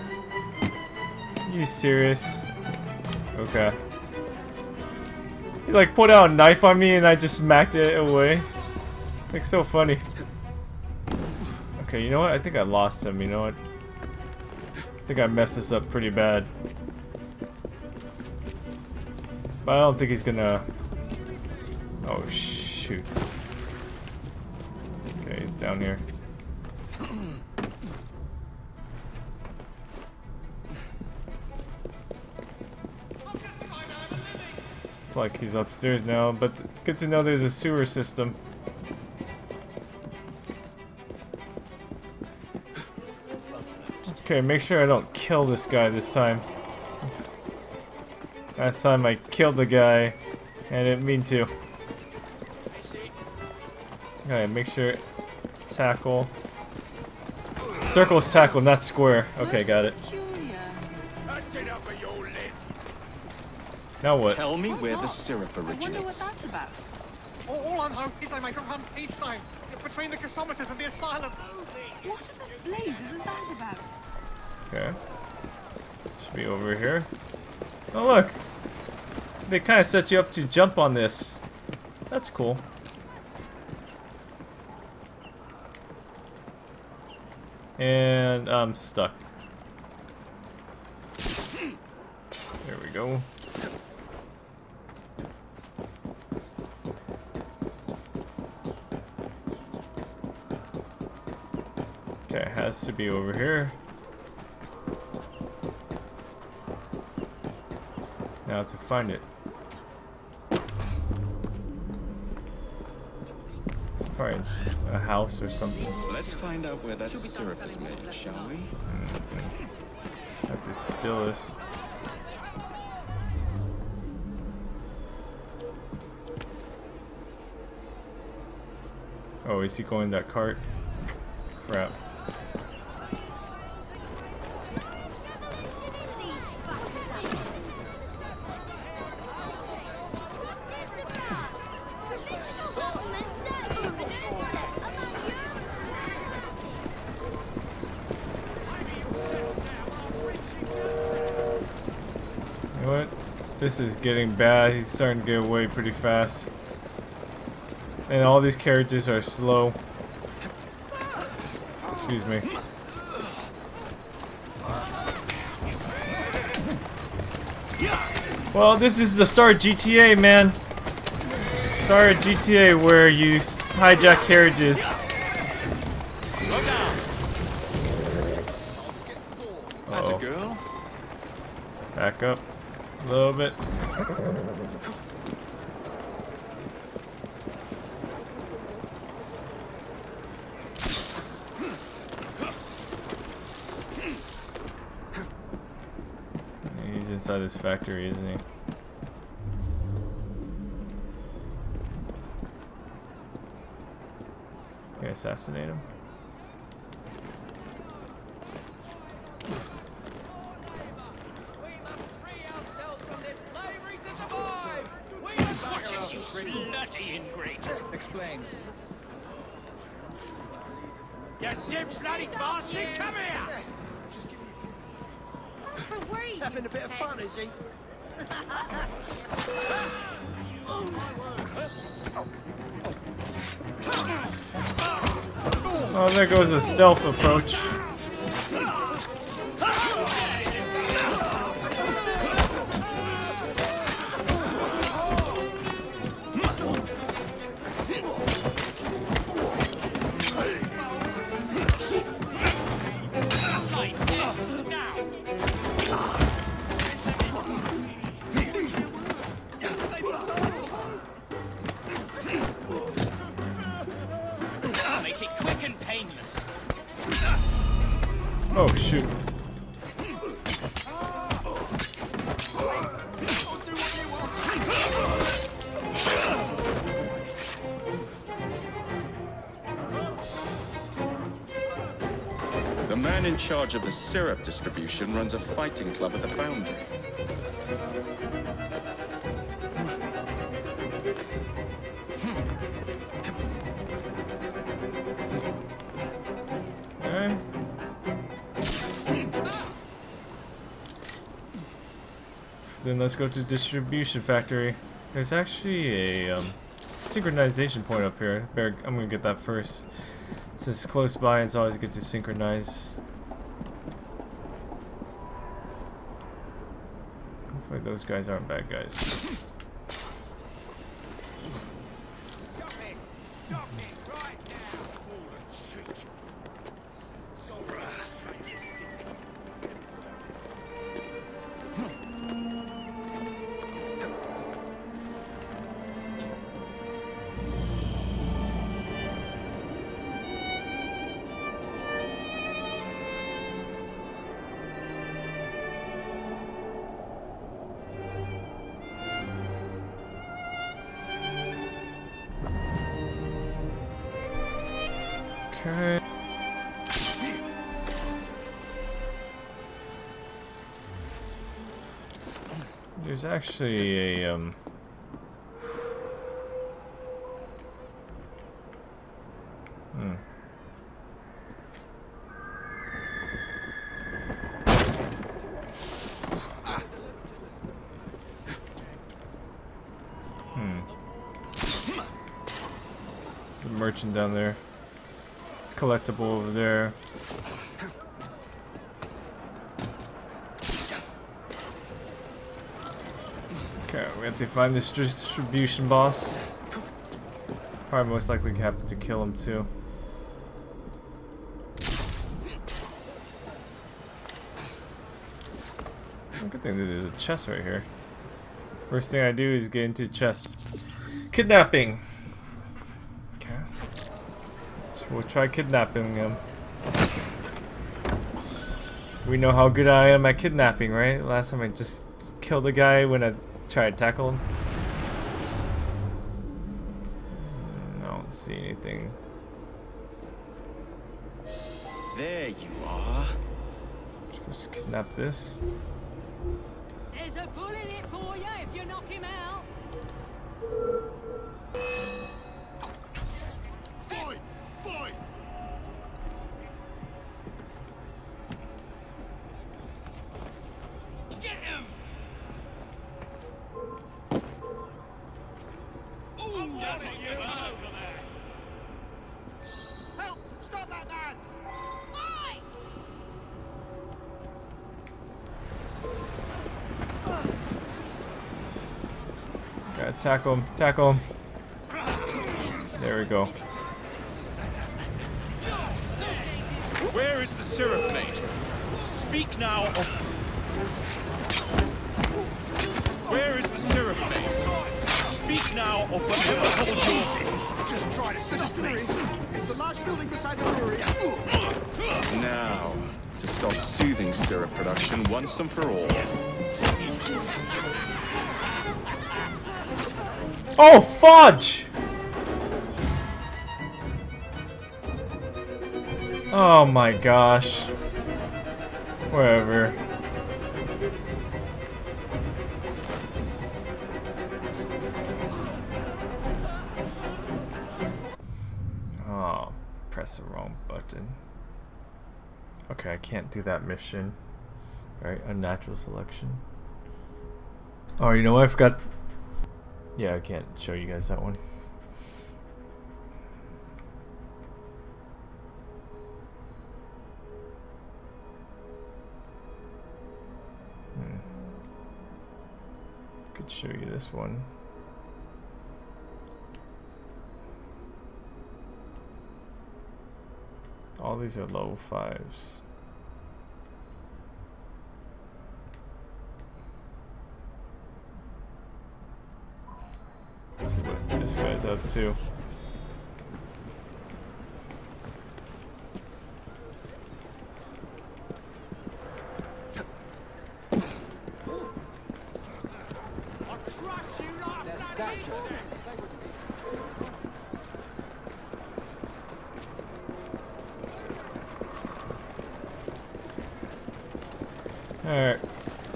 you serious? Okay. He like put out a knife on me and I just smacked it away. Like so funny. Okay, you know what? I think I lost him, you know what? I think I messed this up pretty bad. But I don't think he's gonna... Oh, shoot. Okay, he's down here. It's like he's upstairs now, but good to know there's a sewer system. Okay, make sure I don't kill this guy this time. Last time I killed the guy, and I didn't mean to. Okay, make sure tackle. Circle's tackle, not square. Okay, got it. Now what? Tell me where the syrup I wonder what that's about. All, all I know is they make a run each time between the gasometers and the asylum. What in the blazes is that about? Okay. Should be over here. Oh look! They kind of set you up to jump on this. That's cool. And I'm stuck. There we go. Okay, has to be over here. Now I have to find it. It's probably a house or something. Let's find out where that syrup is made, shall we? Have to steal this. Oh, is he going that cart? Crap. This is getting bad. He's starting to get away pretty fast. And all these carriages are slow. Excuse me. Well, this is the start GTA, man. Start GTA where you hijack carriages. This factory, isn't he? Can I assassinate him? Stealth approach. Charge of the syrup distribution runs a fighting club at the foundry. Then let's go to distribution factory. There's actually a um, synchronization point up here. I'm gonna get that first. Since close by, it's always good to synchronize. Hopefully those guys aren't bad guys. Actually a, um... Hmm. Hmm. A merchant down there. It's collectible over there. Okay, we have to find this distribution boss. Probably most likely have to kill him too. Good thing that there's a chest right here. First thing I do is get into chest. Kidnapping! Okay. So we'll try kidnapping him. We know how good I am at kidnapping, right? Last time I just killed the guy when I tried to tackle him. Mm, I don't see anything. There you are. Just kidnap this. Tackle him, tackle him. There we go. Where is the syrup, mate? Speak now of... Where is the syrup, mate? Speak now of whatever told you... Just try to sinister me. It's the large building beside the brewery. Now, to stop soothing syrup production once and for all. Oh, fudge! Oh my gosh. Whatever. Oh, press the wrong button. Okay, I can't do that mission. Right, unnatural selection. Oh, you know what? I forgot. Yeah, I can't show you guys that one. Hmm. Could show you this one. All these are low fives. Let's see what this guy's up to. Alright,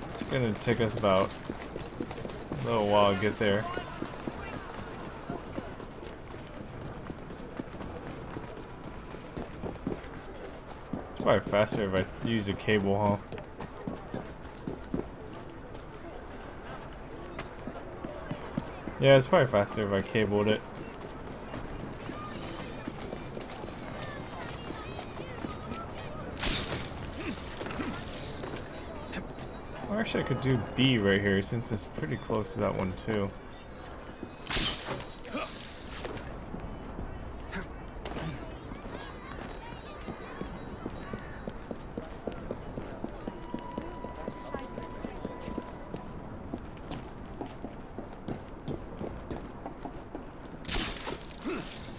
it's gonna take us about a little while to get there. Probably faster if I use a cable, huh? Yeah, it's probably faster if I cabled it. Or actually I could do B right here since it's pretty close to that one too.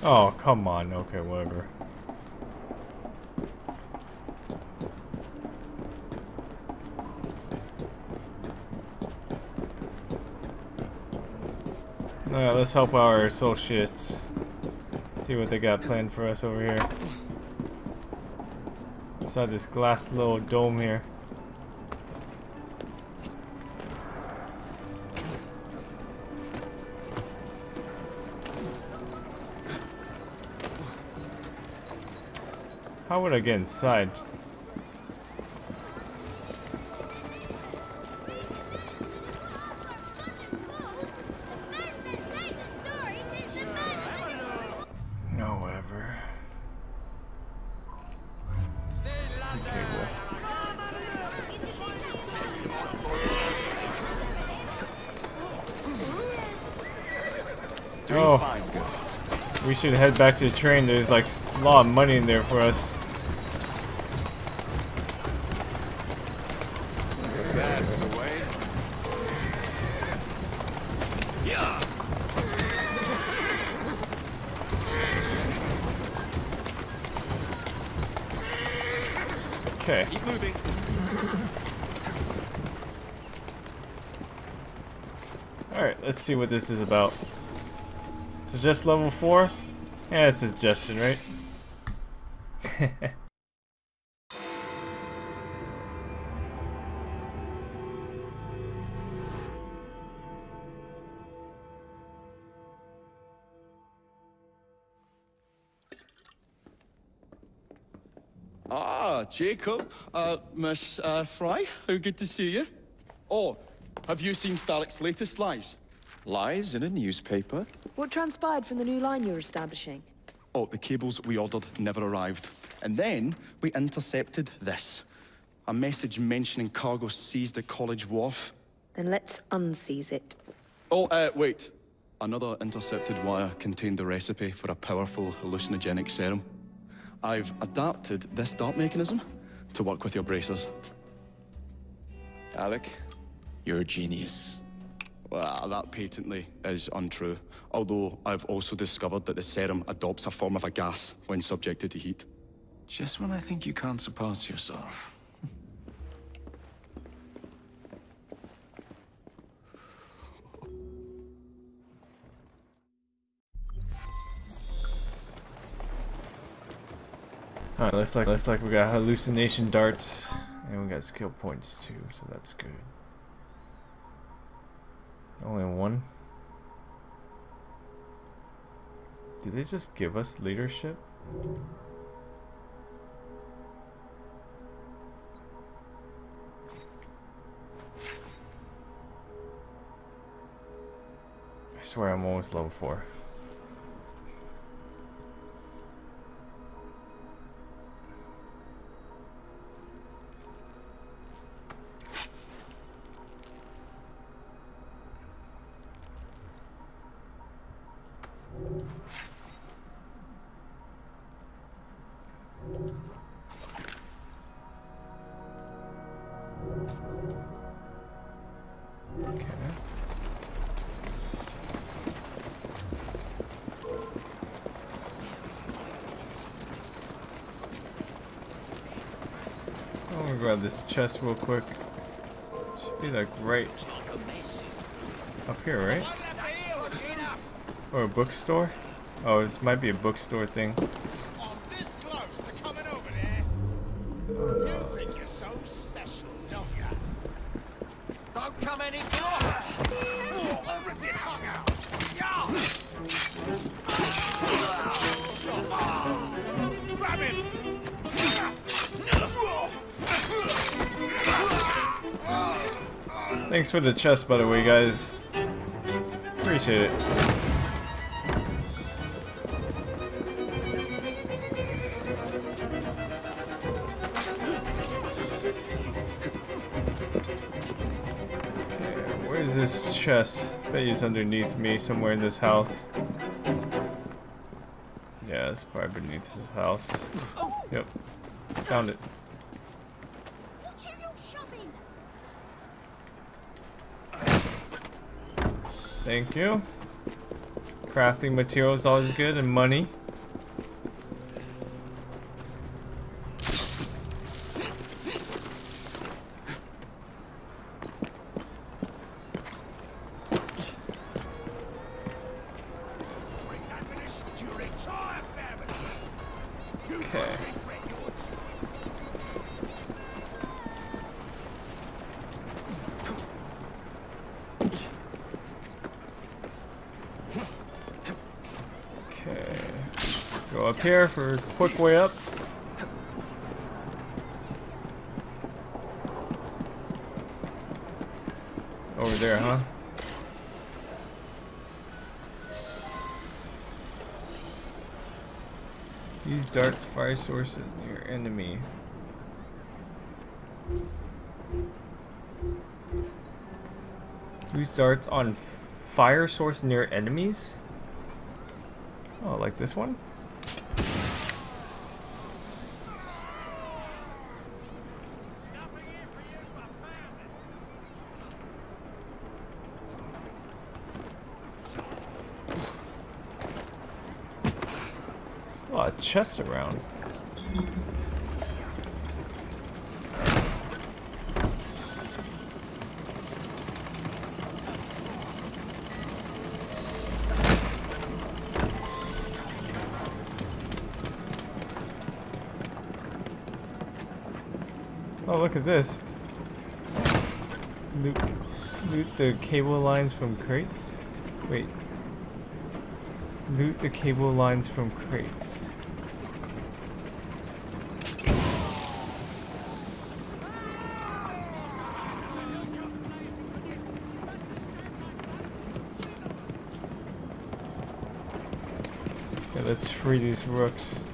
Oh, come on. Okay, whatever. Alright, let's help our associates. See what they got planned for us over here. Inside this glass little dome here. Oh. fine, good. We should head back to the train. There's like a lot of money in there for us. What this is about. Suggest level 4? Yeah, it's a suggestion, right? Ah, Jacob. Uh, Miss uh, Frye, how good to see you. Oh, have you seen Starrick's latest lies? Lies in a newspaper? What transpired from the new line you're establishing? Oh, the cables we ordered never arrived. And then we intercepted this. A message mentioning cargo seized at College Wharf. Then let's unseize it. Oh, uh, wait. Another intercepted wire contained the recipe for a powerful hallucinogenic serum. I've adapted this dart mechanism to work with your bracers. Alec, you're a genius. Well, that patently is untrue. Although I've also discovered that the serum adopts a form of a gas when subjected to heat. Just when I think you can't surpass yourself. Alright, looks like looks like we got hallucination darts and we got skill points too, so that's good. Only one. Did they just give us leadership? I swear I'm almost level 4. Chest real quick. Should be like right up here, right? Or a bookstore? Oh, this might be a bookstore thing. Thanks for the chest, by the way, guys. Appreciate it. Okay, where's this chest? I Bet it's underneath me, somewhere in this house. Yeah, it's probably beneath this house. Yep. Found it. Thank you. Crafting materials always good and money. Source at your enemy. Use darts on fire source near enemies? Oh, like this one? There's a lot of chests around. Oh, look at this. Loot, loot the cable lines from crates? Wait. Loot the cable lines from crates. Okay, let's free these rooks. Never mind, I'll take you over and feed you to me dogs. I'll back you up if you're in this project. Stirring up no more trouble. Grab him! free these rooks.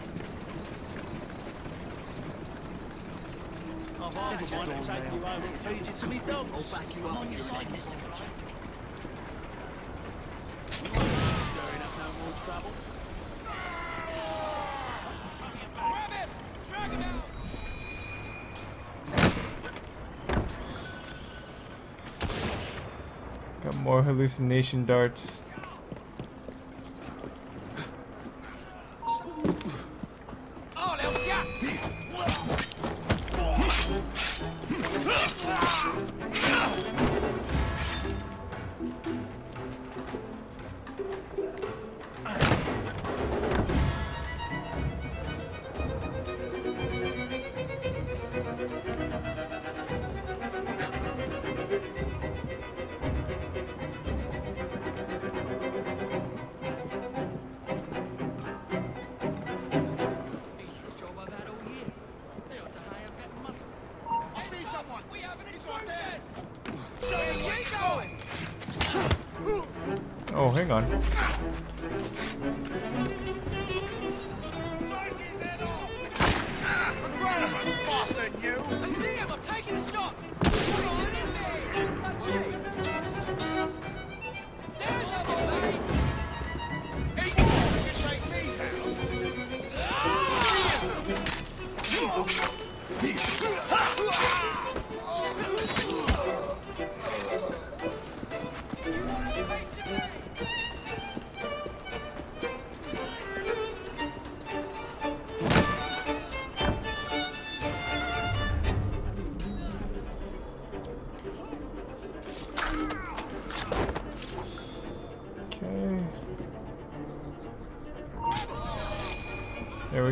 Got more hallucination darts.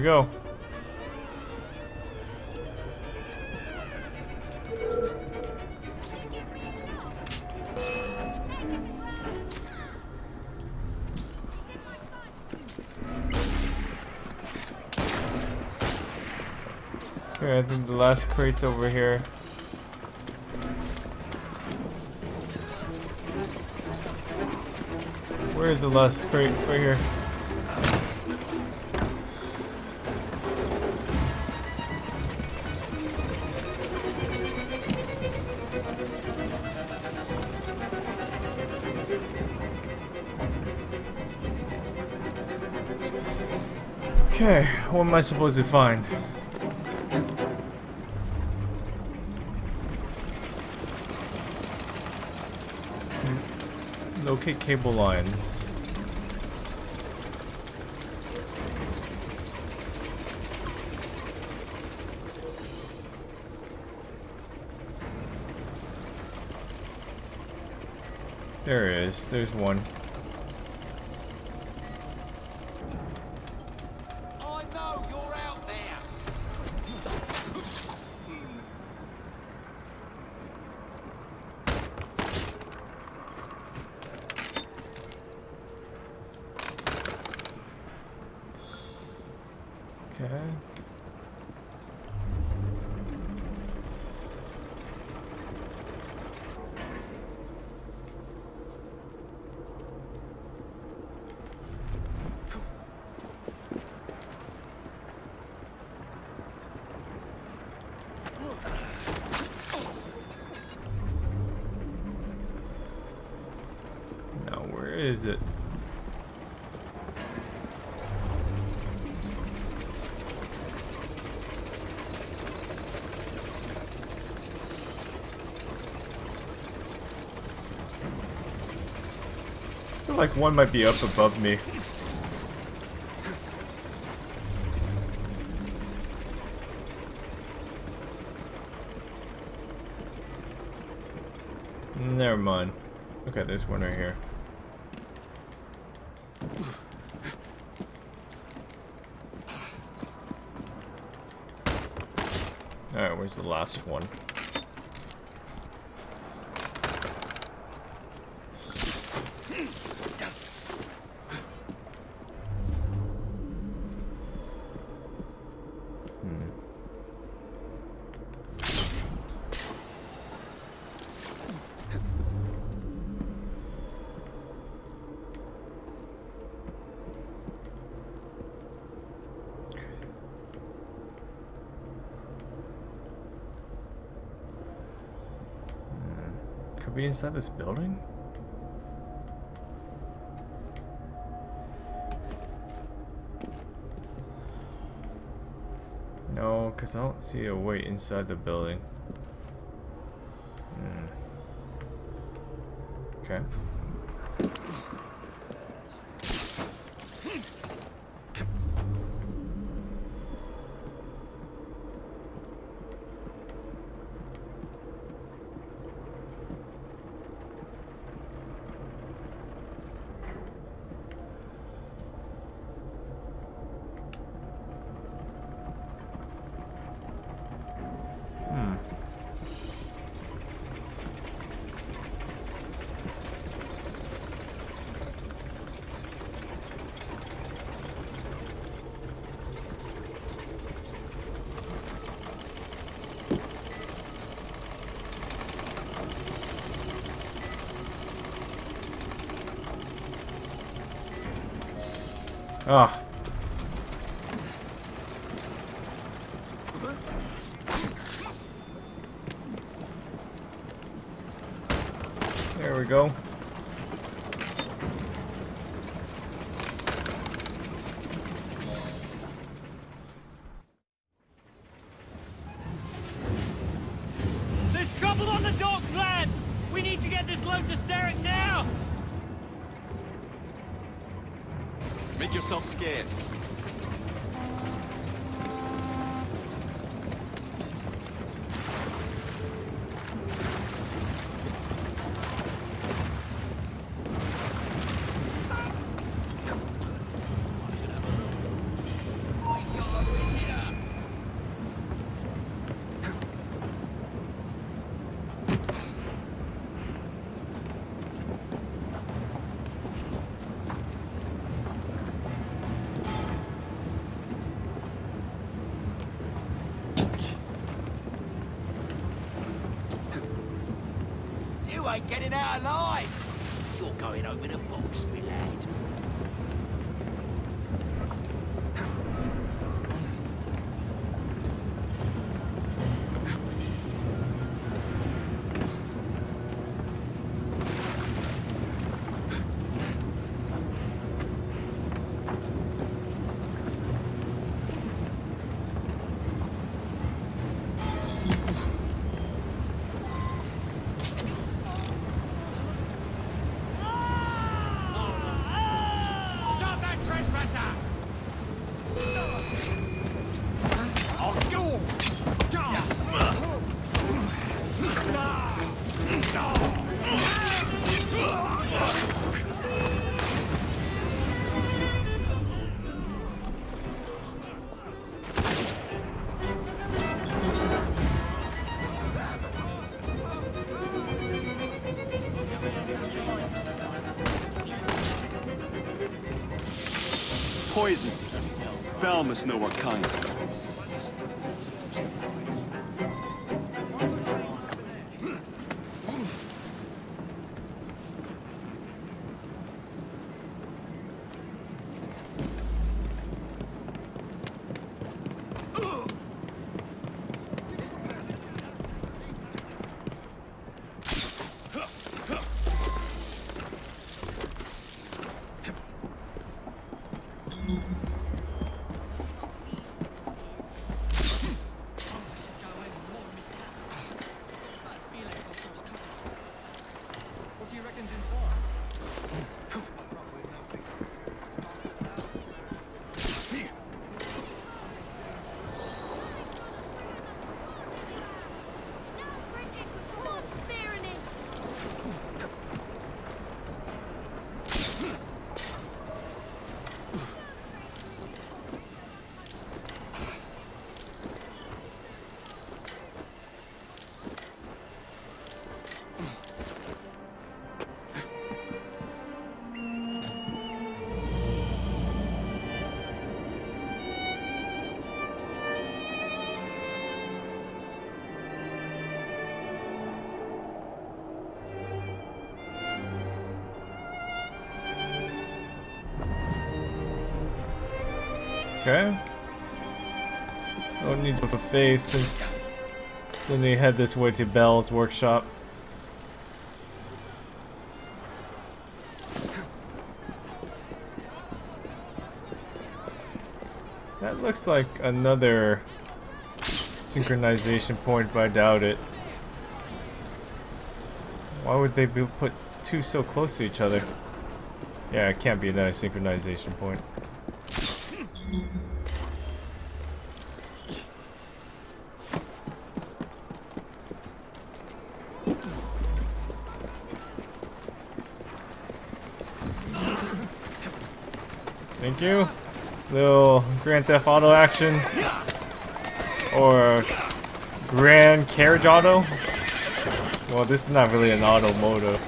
Go. Okay, I think the last crate's over here. Where is the last crate? Right here. Okay, what am I supposed to find? Locate cable lines. There is. There's one. One might be up above me. Never mind. Okay, there's one right here. Alright, where's the last one? Hmm. Hmm. that this building? No, because I don't see a way inside the building. Hmm. Okay. Bell must know what kind. Okay. Don't need to faith since Cindy head this way to Bell's workshop. That looks like another synchronization point, but I doubt it. Why would they be put two so close to each other? Yeah, it can't be another synchronization point. Thank you. Little Grand Theft Auto action. Or Grand Carriage Auto. Well, this is not really an automotive.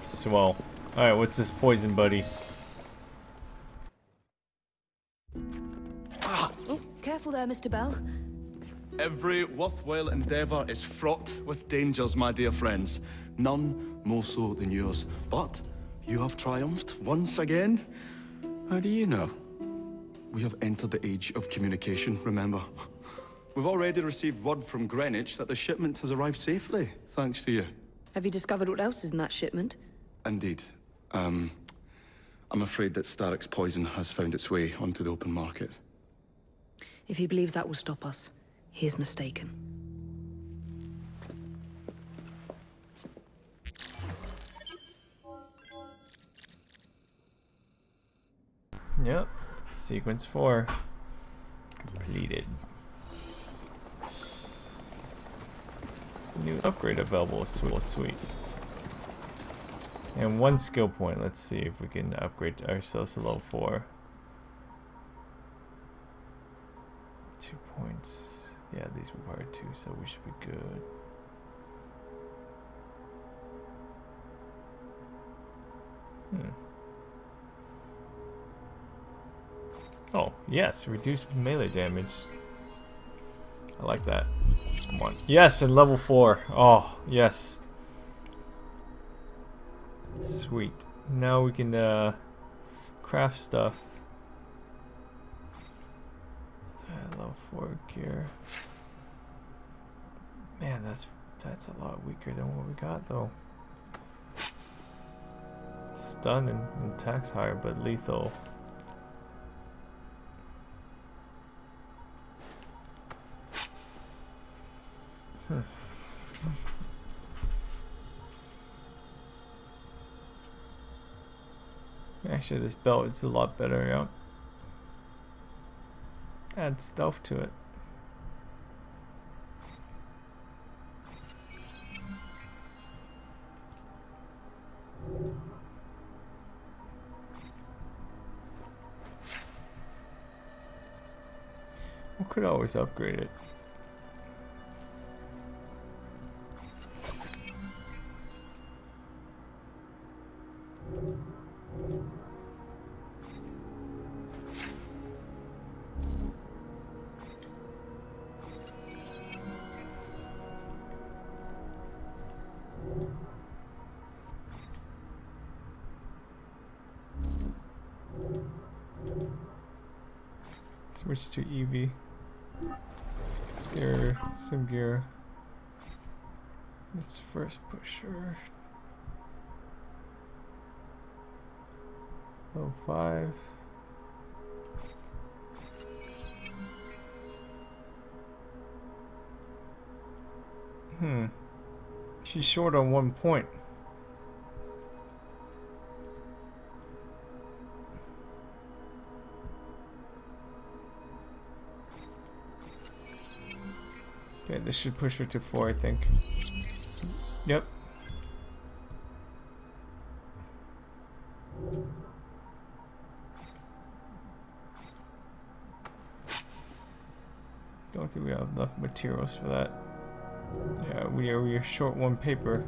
Swell. Alright, what's this poison buddy? Careful there, Mr. Bell. Every worthwhile endeavour is fraught with dangers, my dear friends. None more so than yours. But you have triumphed once again. How do you know? We have entered the age of communication, remember? We've already received word from Greenwich that the shipment has arrived safely, thanks to you. Have you discovered what else is in that shipment? Indeed. Um, I'm afraid that Starrick's poison has found its way onto the open market. If he believes that will stop us, he is mistaken. Yep. Sequence 4. Completed. New upgrade available. Sweet. Sweet. And one skill point. Let's see if we can upgrade ourselves to level 4. Two points. Yeah, these require two, so we should be good. Hmm. Oh, yes, reduce melee damage. I like that. Come on. Yes, and level 4. Oh, yes. Sweet. Now we can uh, craft stuff. Uh, level 4 gear. Man, that's that's a lot weaker than what we got though. Stun and, and attacks higher, but lethal. Hmm. Actually, this belt is a lot better, yeah. Add stealth to it. We could always upgrade it. Some gear. Let's first pusher. Low five. Hmm. She's short on one point. This should push her to four, I think. Yep. Don't think we have enough materials for that. Yeah, we are we are short one paper.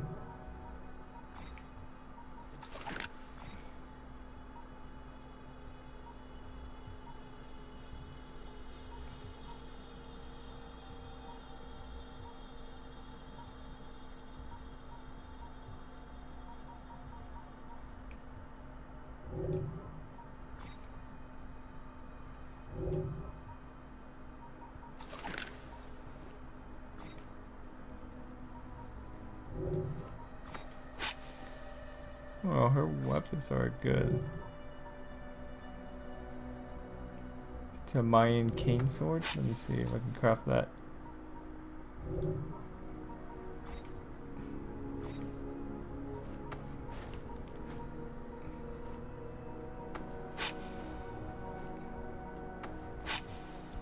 Oh, her weapons are good. Mayan cane sword? Let me see if I can craft that.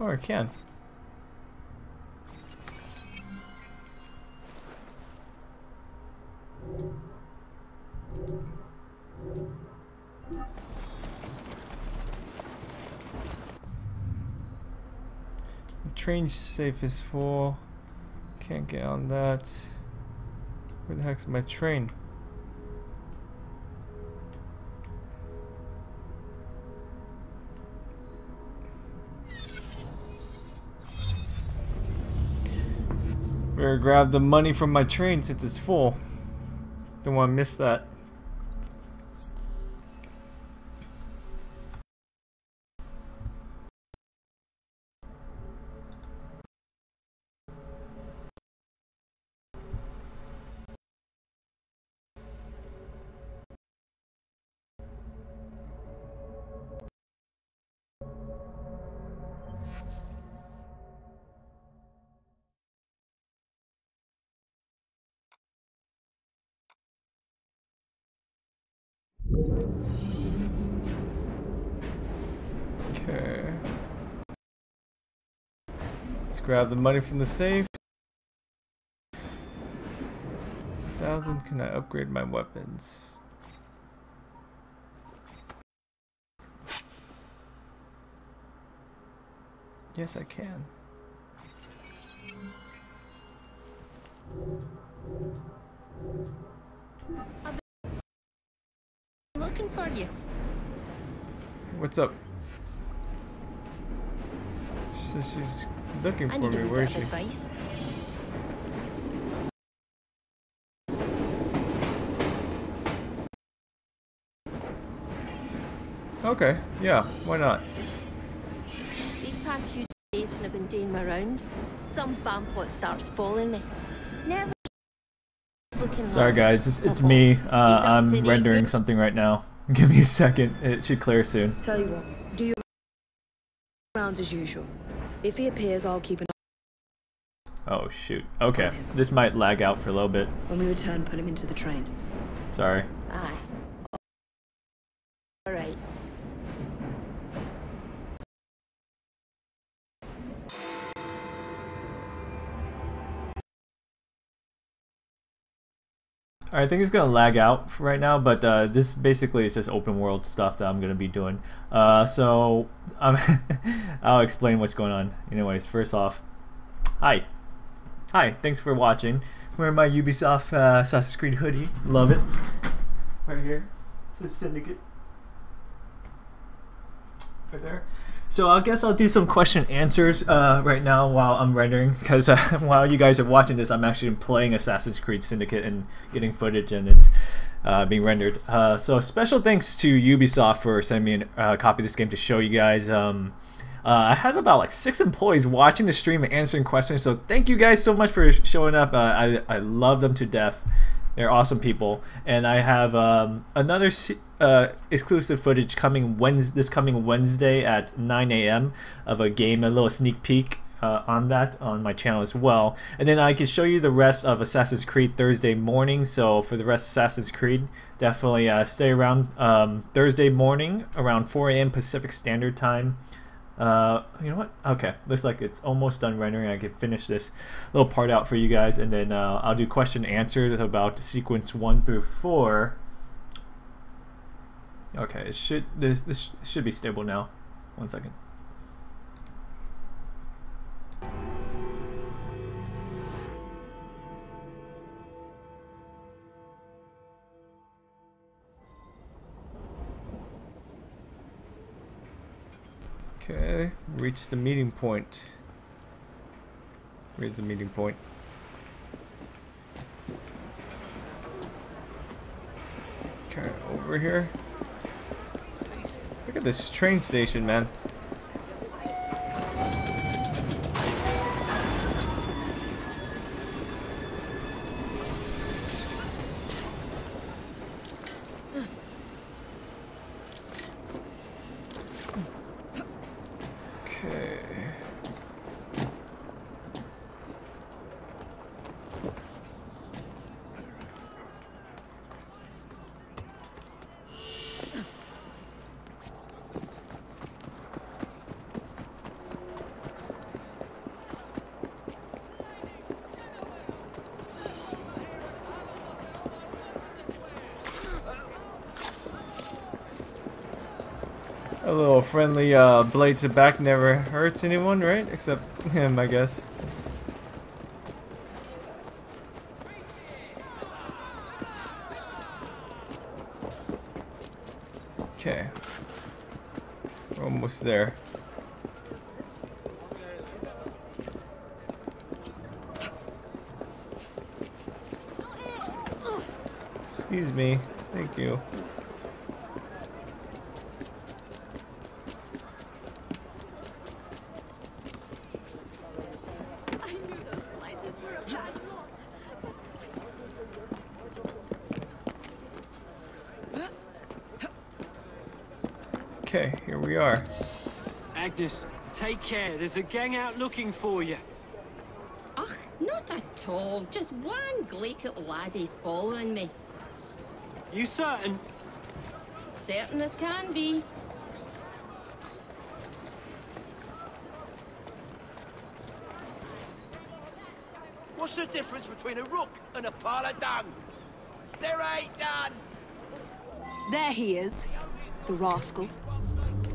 Oh, I can. Train safe is full. Can't get on that. Where the heck's my train? Better grab the money from my train since it's full. Don't want to miss that. Grab the money from the safe. Thousand. Can I upgrade my weapons? Yes, I can. Looking for you. What's up? She says she's looking for a me. wee Where bit is of she? advice. Okay, yeah, why not? These past few days when I've been doing my round, some bampot starts following me. Never Sorry guys, it's, it's me. Uh, I'm rendering something right now. Give me a second. It should clear soon. Tell you what, do your rounds as usual. If he appears, I'll keep an eye. Oh shoot. Okay. This might lag out for a little bit. When we return, put him into the train. Sorry. Aye. All right. Alright, I think it's gonna lag out for right now, but uh, this basically is just open world stuff that I'm gonna be doing. Uh, so um, I'll explain what's going on. Anyways, first off, hi, hi, thanks for watching. Wearing my Ubisoft uh, Assassin's Creed hoodie, love it. Right here, it says Syndicate. Right there. So I guess I'll do some question answers uh, right now while I'm rendering, because uh, while you guys are watching this, I'm actually playing Assassin's Creed Syndicate and getting footage, and it's uh, being rendered. Uh, so special thanks to Ubisoft for sending me a uh, copy of this game to show you guys. Um, uh, I had about like six employees watching the stream and answering questions, so thank you guys so much for showing up. I, I love them to death. They're awesome people, and I have um, another uh, exclusive footage coming Wednesday, this coming Wednesday at 9 a.m. of a game, a little sneak peek uh, on that on my channel as well. And then I can show you the rest of Assassin's Creed Thursday morning. So for the rest of Assassin's Creed, definitely uh, stay around um, Thursday morning around 4 a.m. Pacific Standard Time. Uh, you know what? Okay, looks like it's almost done rendering. I can finish this little part out for you guys, and then uh, I'll do question and answers about sequence one through four. Okay, it should this this should be stable now. One second. Okay, reach the meeting point. Where's the meeting point? Okay, over here. Look at this train station, man. Uh, blade to back never hurts anyone, right? Except him, I guess. Okay. We're almost there. Excuse me. Thank you. Okay, here we are. Agnes, take care. There's a gang out looking for you. Ugh, not at all. Just one gleek little laddie following me. You certain? Certain as can be. What's the difference between a rook and a pile of dung? There ain't none! There he is, the rascal.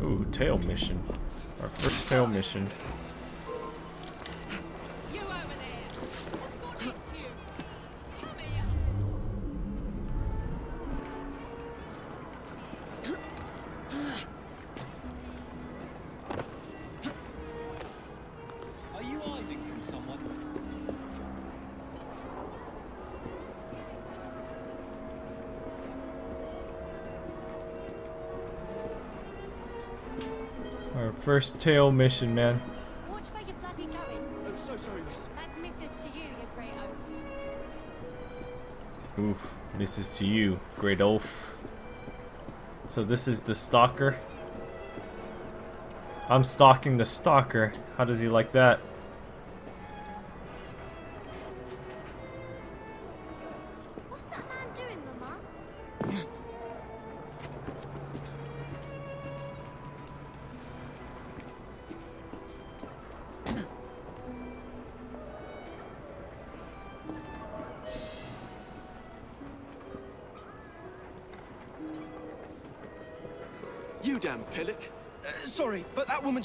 Ooh, tail mission. First tail mission. First tail mission, man. Watch where you're bloody going. Oh, so sorry, miss. That's missus to you, you great oaf. Oof, this is to you, Great Oaf. So this is the stalker. I'm stalking the stalker. How does he like that?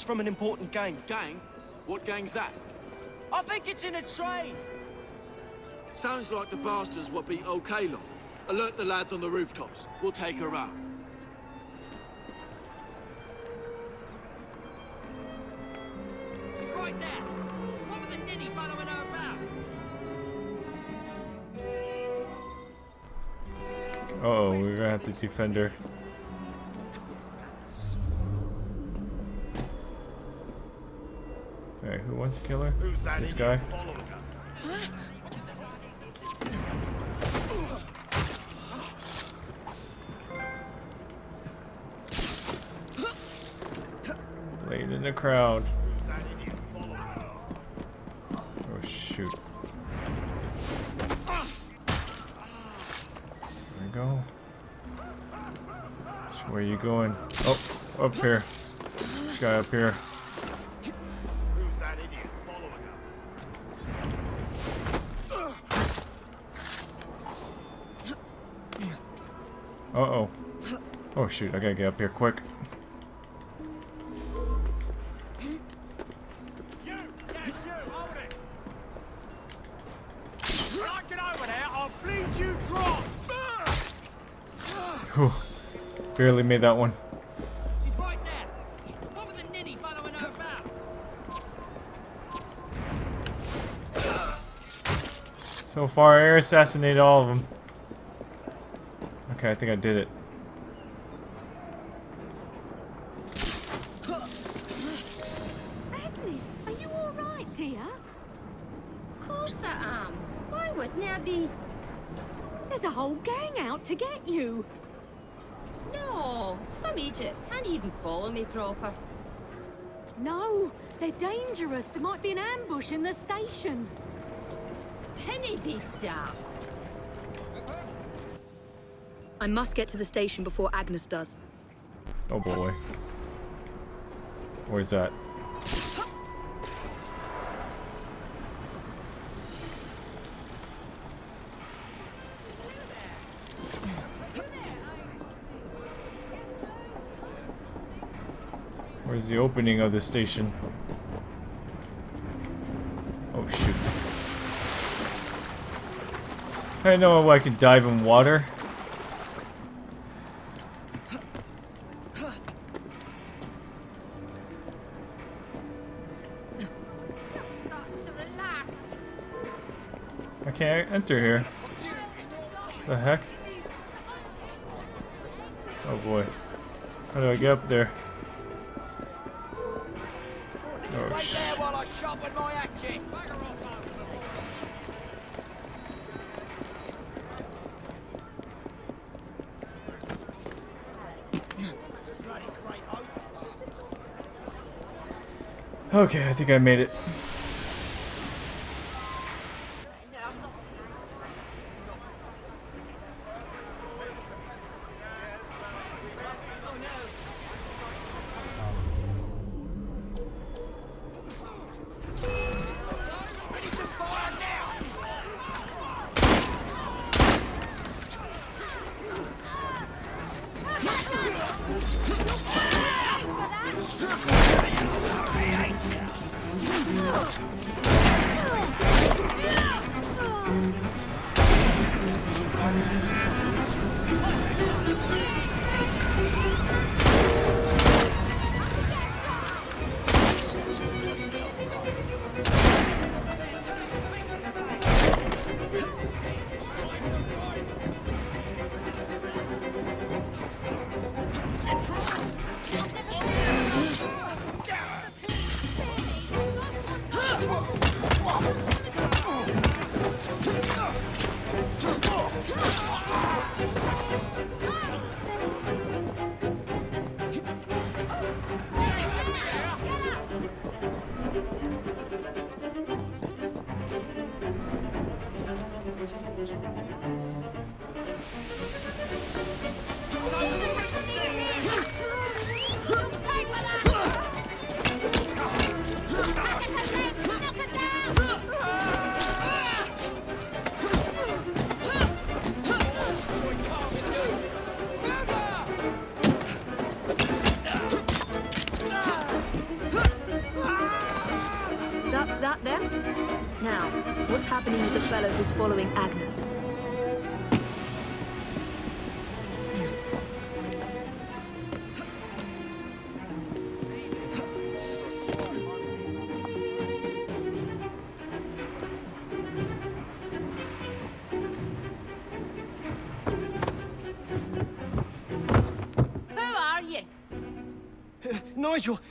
from an important gang. Gang? What gang's that? I think it's in a train. Sounds like the bastards will be okay, lot. Alert the lads on the rooftops. We'll take her out. She's right there. With following her around? Uh oh, we're gonna have to defend her. Wants to kill her? This guy? Blade in the crowd. Oh shoot. There we go. So where are you going? Oh, up here. This guy up here. Shoot, I gotta get up here quick. Whew. Barely made that one. She's right there. What with the ninny following her about? So far, I air assassinated all of them. Okay, I think I did it. Agnes, are you all right, dear? Of course I am. Why wouldn't I be? There's a whole gang out to get you. No, some Egypt can't even follow me proper. No, they're dangerous. There might be an ambush in the station. Tinny be daft. I must get to the station before Agnes does. Oh boy. Where's that? Where's the opening of the station? Oh shoot. I know I can dive in water. I can't enter here. The heck? Oh boy. How do I get up there? Okay, I think I made it.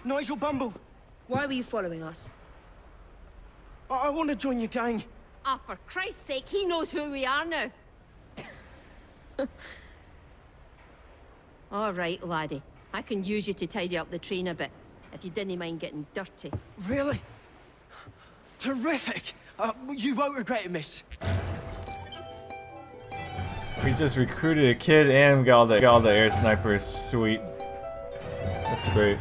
Nigel! Nigel Bumble! Why were you following us? I, I want to join your gang. Ah, for Christ's sake, he knows who we are now. All right, laddie. I can use you to tidy up the train a bit, if you didn't mind getting dirty. Really? Terrific! Uh, you won't regret it, miss. We just recruited a kid and got all the, got all the air snipers. Sweet. That's great.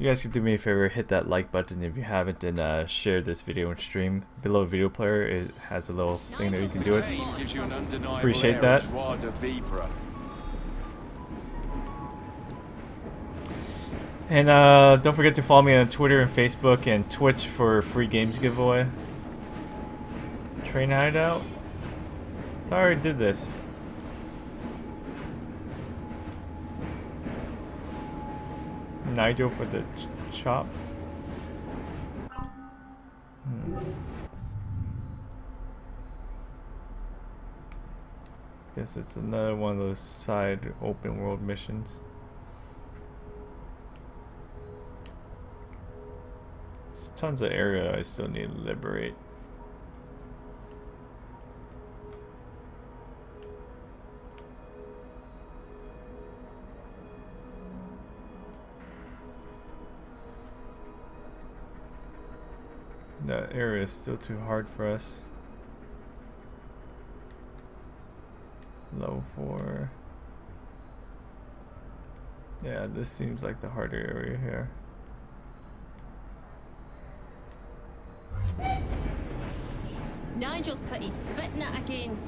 You guys can do me a favor, hit that like button if you haven't, and uh, share this video and stream. Below video player, it has a little thing that you can do it. Appreciate that. And uh, don't forget to follow me on Twitter and Facebook and Twitch for free games giveaway. Train hideout? I already did this. Nigel for the ch chop. Hmm. Guess it's another one of those side open world missions. There's tons of area I still need to liberate. That area is still too hard for us. Level 4. Yeah, this seems like the harder area here. Nigel's put his foot in it again.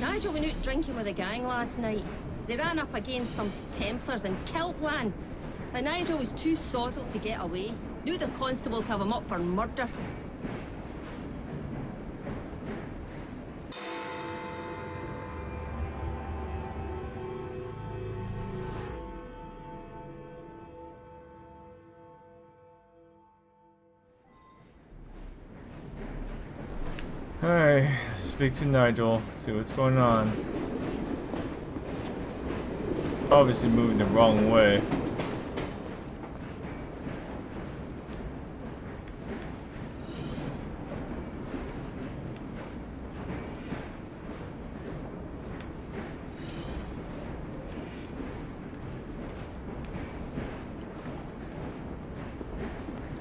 Nigel went out drinking with a gang last night. They ran up against some Templars in Kiltwan. But Nigel was too sozzled to get away. Knew the constables have him up for murder. Alright, speak to Nigel, see what's going on. Obviously moving the wrong way.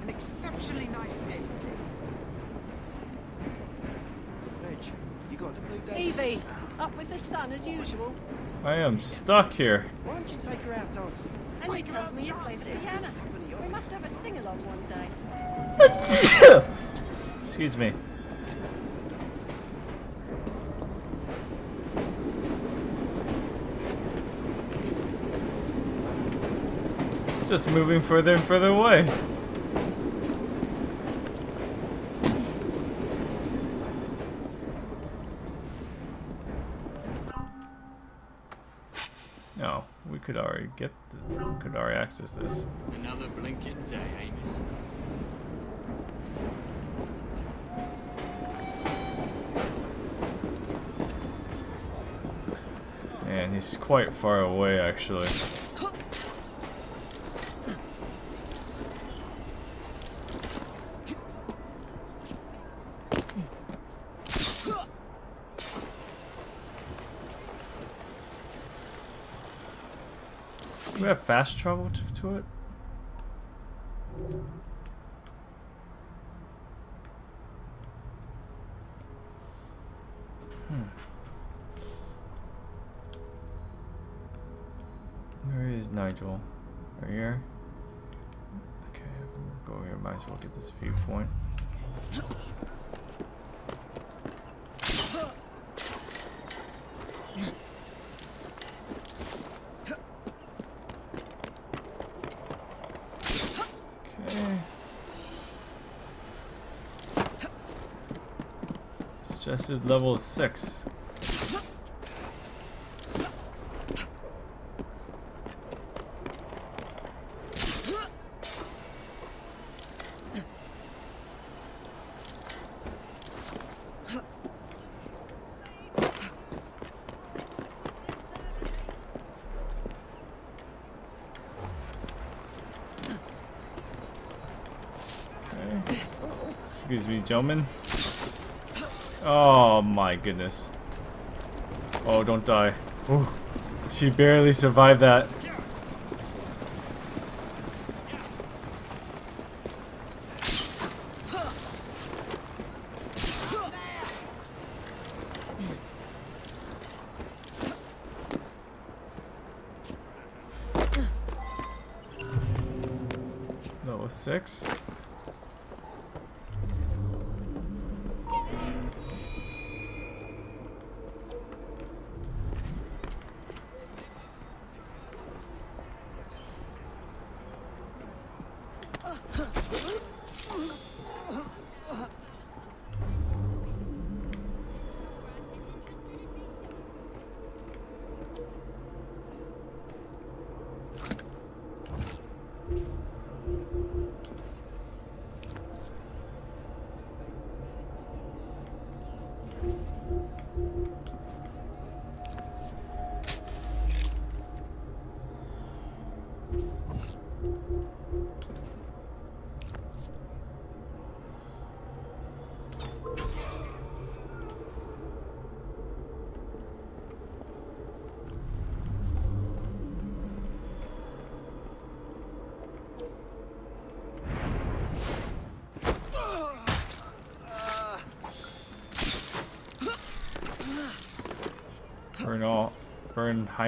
An exceptionally nice day. Reg, you got the blue day? Evie, up with the sun as usual. I am stuck here. Why don't you take her out dancing? Tells me you play the piano. We must have a sing-along one day. Excuse me. Just moving further and further away. Could already access this. Another blinking day, Amos. Man, he's quite far away actually. Fast travel to, to it? Hmm. Where is Nigel? Right here? Okay, go here. Might as well get this viewpoint. Okay. At level 6. Excuse me, gentlemen. Oh my goodness. Oh, don't die. Ooh, she barely survived that.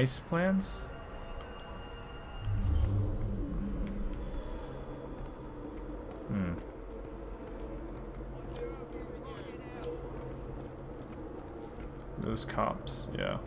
Heist plans? Hmm. Those cops, yeah.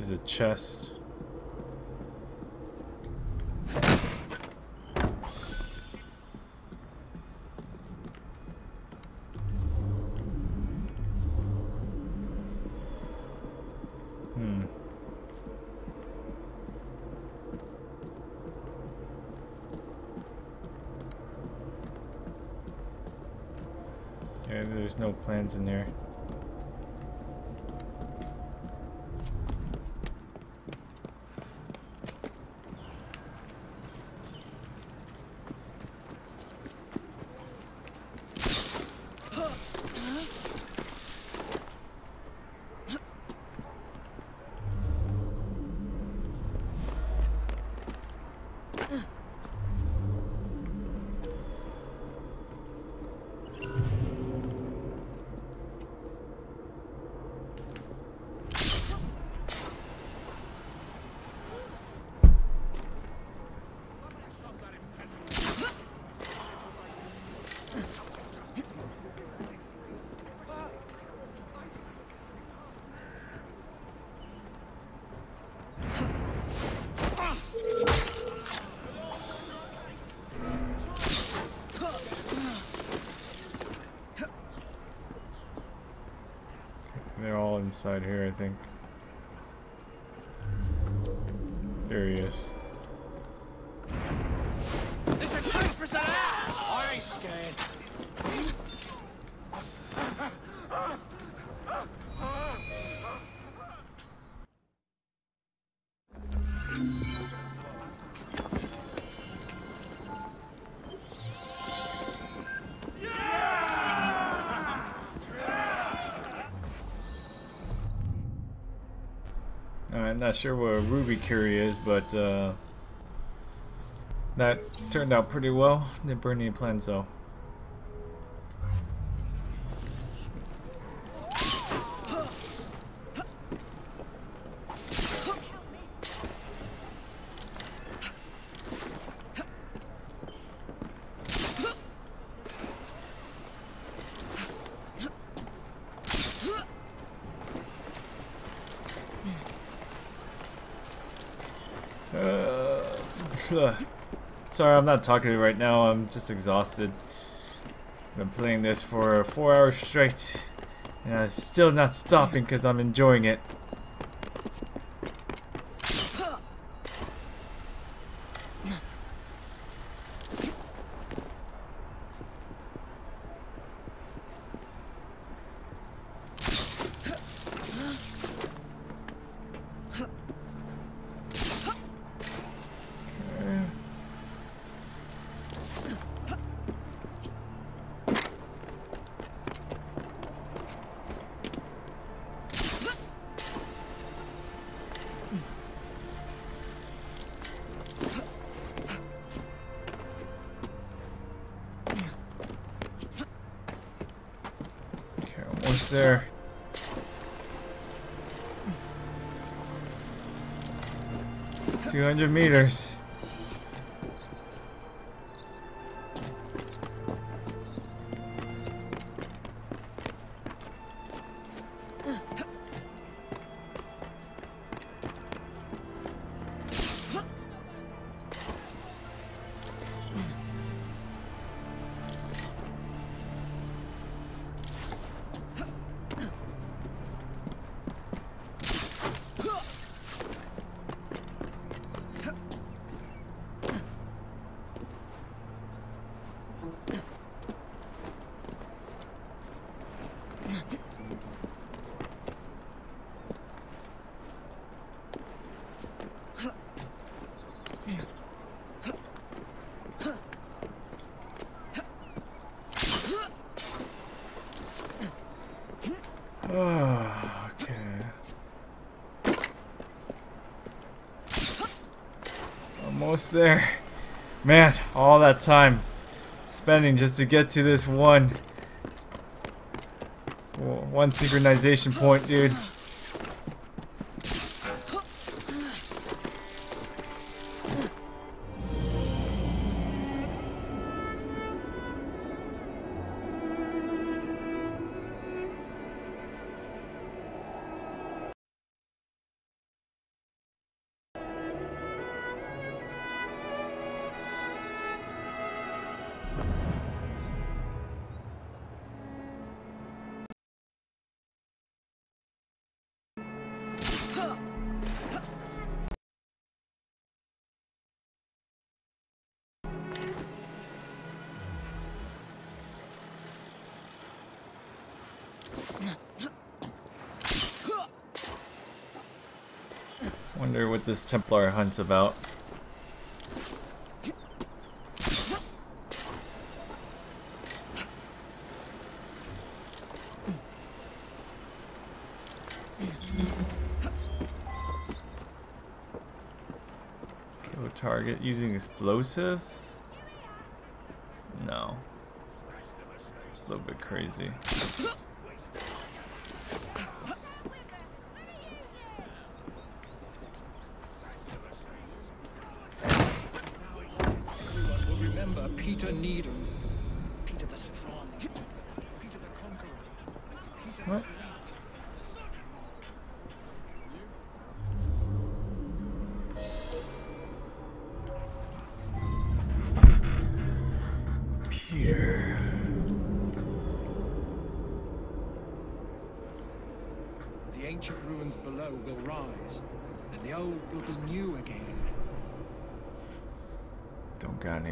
There's a chest. Hmm. There's no plans in there. Inside here, I think. There he is. Not sure where Ruby Curry is, but uh, that turned out pretty well. Didn't burn any plans though. Sorry, I'm not talking to you right now. I'm just exhausted. I've been playing this for four hours straight. And I'm still not stopping because I'm enjoying it. 100 meters. Almost there. Man, all that time spending just to get to this one one synchronization point, dude. This Templar hunt's about. Kill target using explosives? No. It's a little bit crazy.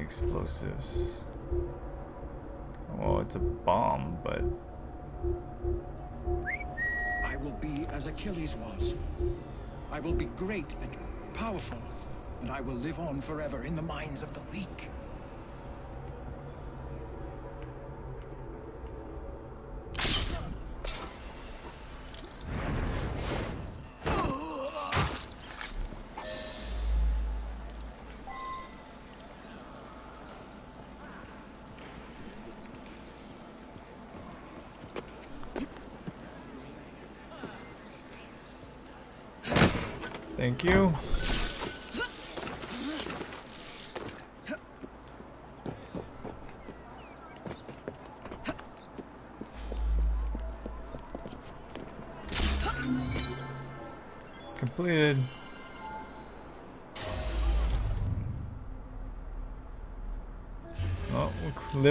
Explosives. Well, it's a bomb, but... I will be as Achilles was. I will be great and powerful, and I will live on forever in the minds of the weak.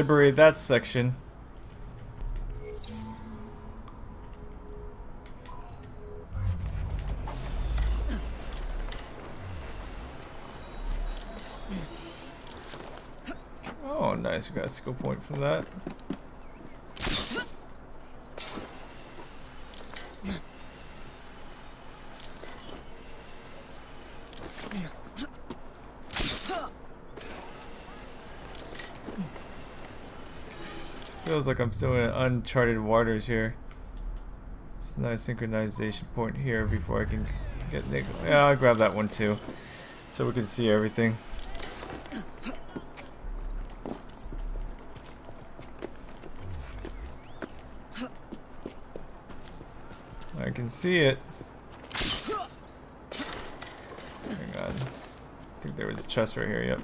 Liberate that section. Oh, nice. We got a skill point from that. Like I'm still in uncharted waters here. It's a nice synchronization point here before I can get Nick. Yeah, I'll grab that one too. So we can see everything. I can see it. Hang on. I think there was a chest right here, yep.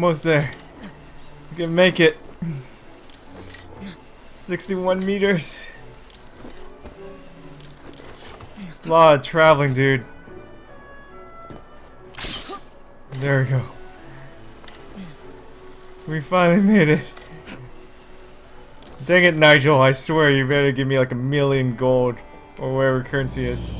Almost there. We can make it. 61 meters. It's a lot of traveling, dude. There we go. We finally made it. Dang it, Nigel. I swear you better give me like a million gold or whatever currency is.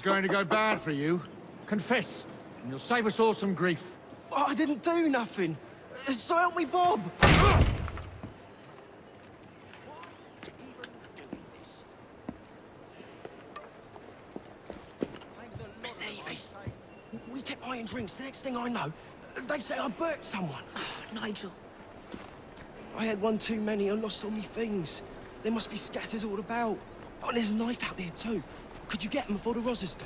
Is going to go bad for you. Confess, and you'll save us all some grief. Oh, I didn't do nothing. Uh, so help me, Bob. Miss Evie, we kept buying drinks. The next thing I know, they say I burnt someone. Oh, Nigel. I had one too many and lost all my things. There must be scatters all about. Oh, and there's a knife out there too. Could you get him before the Rozzers do?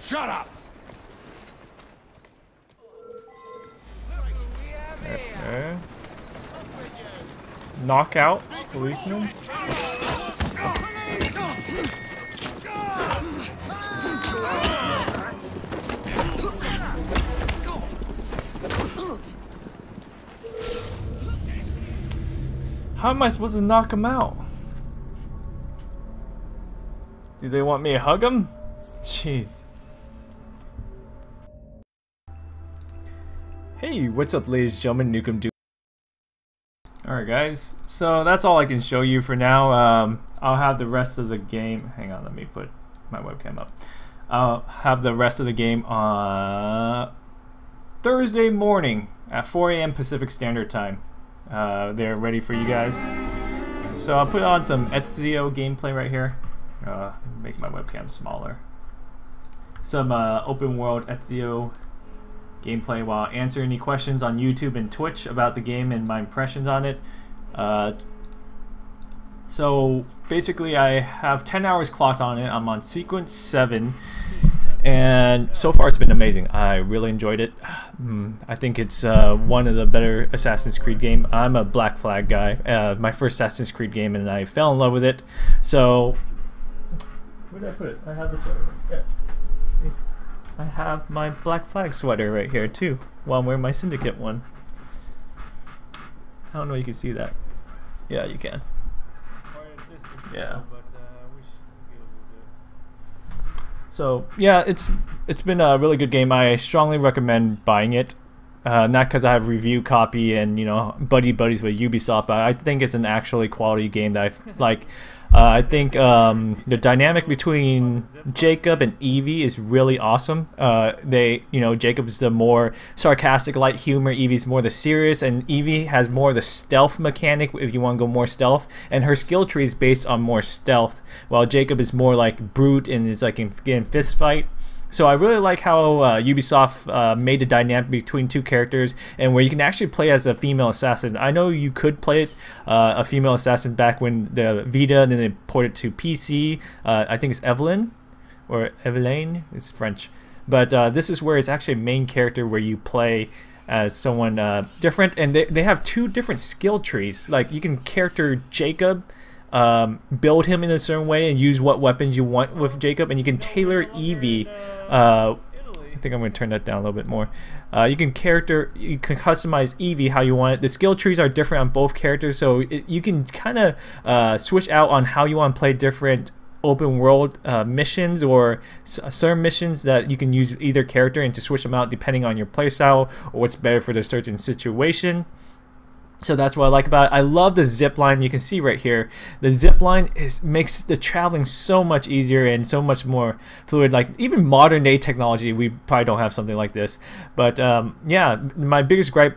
Shut up! Okay. Knockout policeman. How am I supposed to knock him out? Do they want me to hug him? Jeez. Hey, what's up ladies and gentlemen, Nukem Duke. Alright guys, so that's all I can show you for now. Um, I'll have the rest of the game, hang on, let me put my webcam up. I'll have the rest of the game on Thursday morning at 4 a.m. Pacific Standard Time. Uh, they're ready for you guys. So I'll put on some Ezio gameplay right here. Uh, make my webcam smaller. Some uh, open world Ezio gameplay while answering any questions on YouTube and Twitch about the game and my impressions on it. Uh, so basically I have 10 hours clocked on it. I'm on sequence 7 and so far it's been amazing. I really enjoyed it. Mm, I think it's uh, one of the better Assassin's Creed game. I'm a Black Flag guy. Uh, my first Assassin's Creed game and I fell in love with it. So where did I put it? I have this right Yes. See? I have my Black Flag sweater right here too, while I'm wearing my Syndicate one. I don't know if you can see that. Yeah, you can. Yeah. So yeah, it's it's been a really good game. I strongly recommend buying it. Uh, not because I have review copy and you know buddy buddies with Ubisoft, but I think it's an actually quality game that I like. Uh, I think um, the dynamic between Jacob and Evie is really awesome. Uh, they, you know, Jacob's the more sarcastic, light humor. Evie's more the serious, and Evie has more the stealth mechanic. If you want to go more stealth, and her skill tree is based on more stealth, while Jacob is more like brute and is like in, in fist fight. So I really like how uh, Ubisoft uh, made the dynamic between two characters and where you can actually play as a female assassin. I know you could play it uh, a female assassin back when the Vita and then they ported it to PC. Uh, I think it's Aveline or Aveline. It's French. But uh, this is where it's actually a main character where you play as someone uh, different and they, they have two different skill trees. Like you can character Jacob um, build him in a certain way and use what weapons you want with Jacob, and you can tailor Evie. Uh, I think I'm going to turn that down a little bit more. Uh, you can character, you can customize Evie how you want it. The skill trees are different on both characters, so it, you can kind of uh, switch out on how you want to play different open world uh, missions or certain missions that you can use either character and to switch them out depending on your playstyle or what's better for the certain situation. So that's what I like about it. I love the zip line. You can see right here, the zip line is makes the traveling so much easier and so much more fluid. Like even modern day technology, we probably don't have something like this. But um, yeah, my biggest gripe